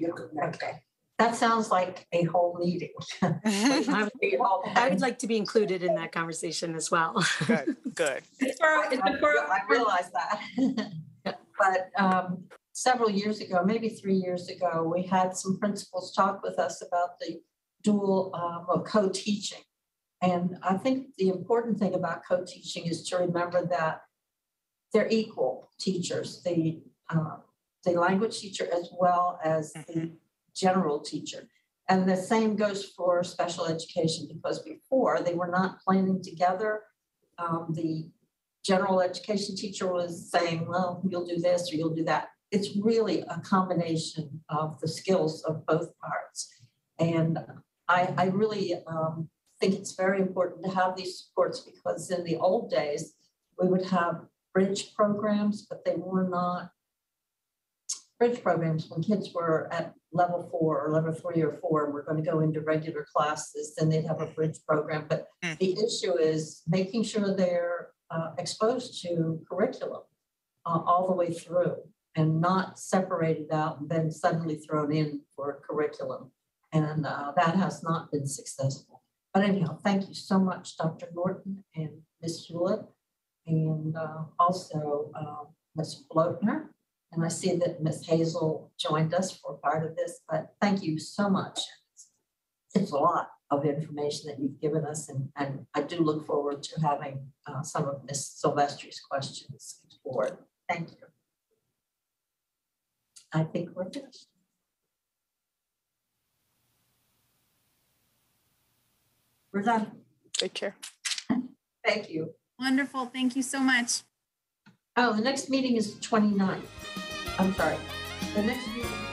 you're not, okay. That sounds like a whole meeting. I would- I would like to be included in that conversation as well. Good, good. It's for- it's I for- I realize that. But um, several years ago, maybe three years ago, we had some principals talk with us about the dual uh, or co-teaching. And I think the important thing about co-teaching is to remember that they're equal teachers, the, uh, the language teacher as well as the general teacher. And the same goes for special education because before they were not planning together. Um, the general education teacher was saying, well, you'll do this or you'll do that. It's really a combination of the skills of both parts. And I, I really um, think it's very important to have these supports because in the old days, we would have bridge programs, but they were not bridge programs when kids were at level four or level three or four, and we're going to go into regular classes, then they'd have a bridge program. But Mm. the issue is making sure they're uh, exposed to curriculum uh, all the way through and not separated out and then suddenly thrown in for curriculum. And uh, that has not been successful. But anyhow, thank you so much, Dr. Norton and Ms. Hewlett, and uh, also uh, Ms. Blotner. And I see that Ms. Hazel joined us for part of this, but thank you so much. It's a lot of information that you've given us, and, and I do look forward to having uh, some of Ms. Silvestre's questions explored. Thank you. I think we're finished. We're done. Take care. Thank you. Wonderful. Thank you so much. Oh, the next meeting is 29. I'm sorry. The next meeting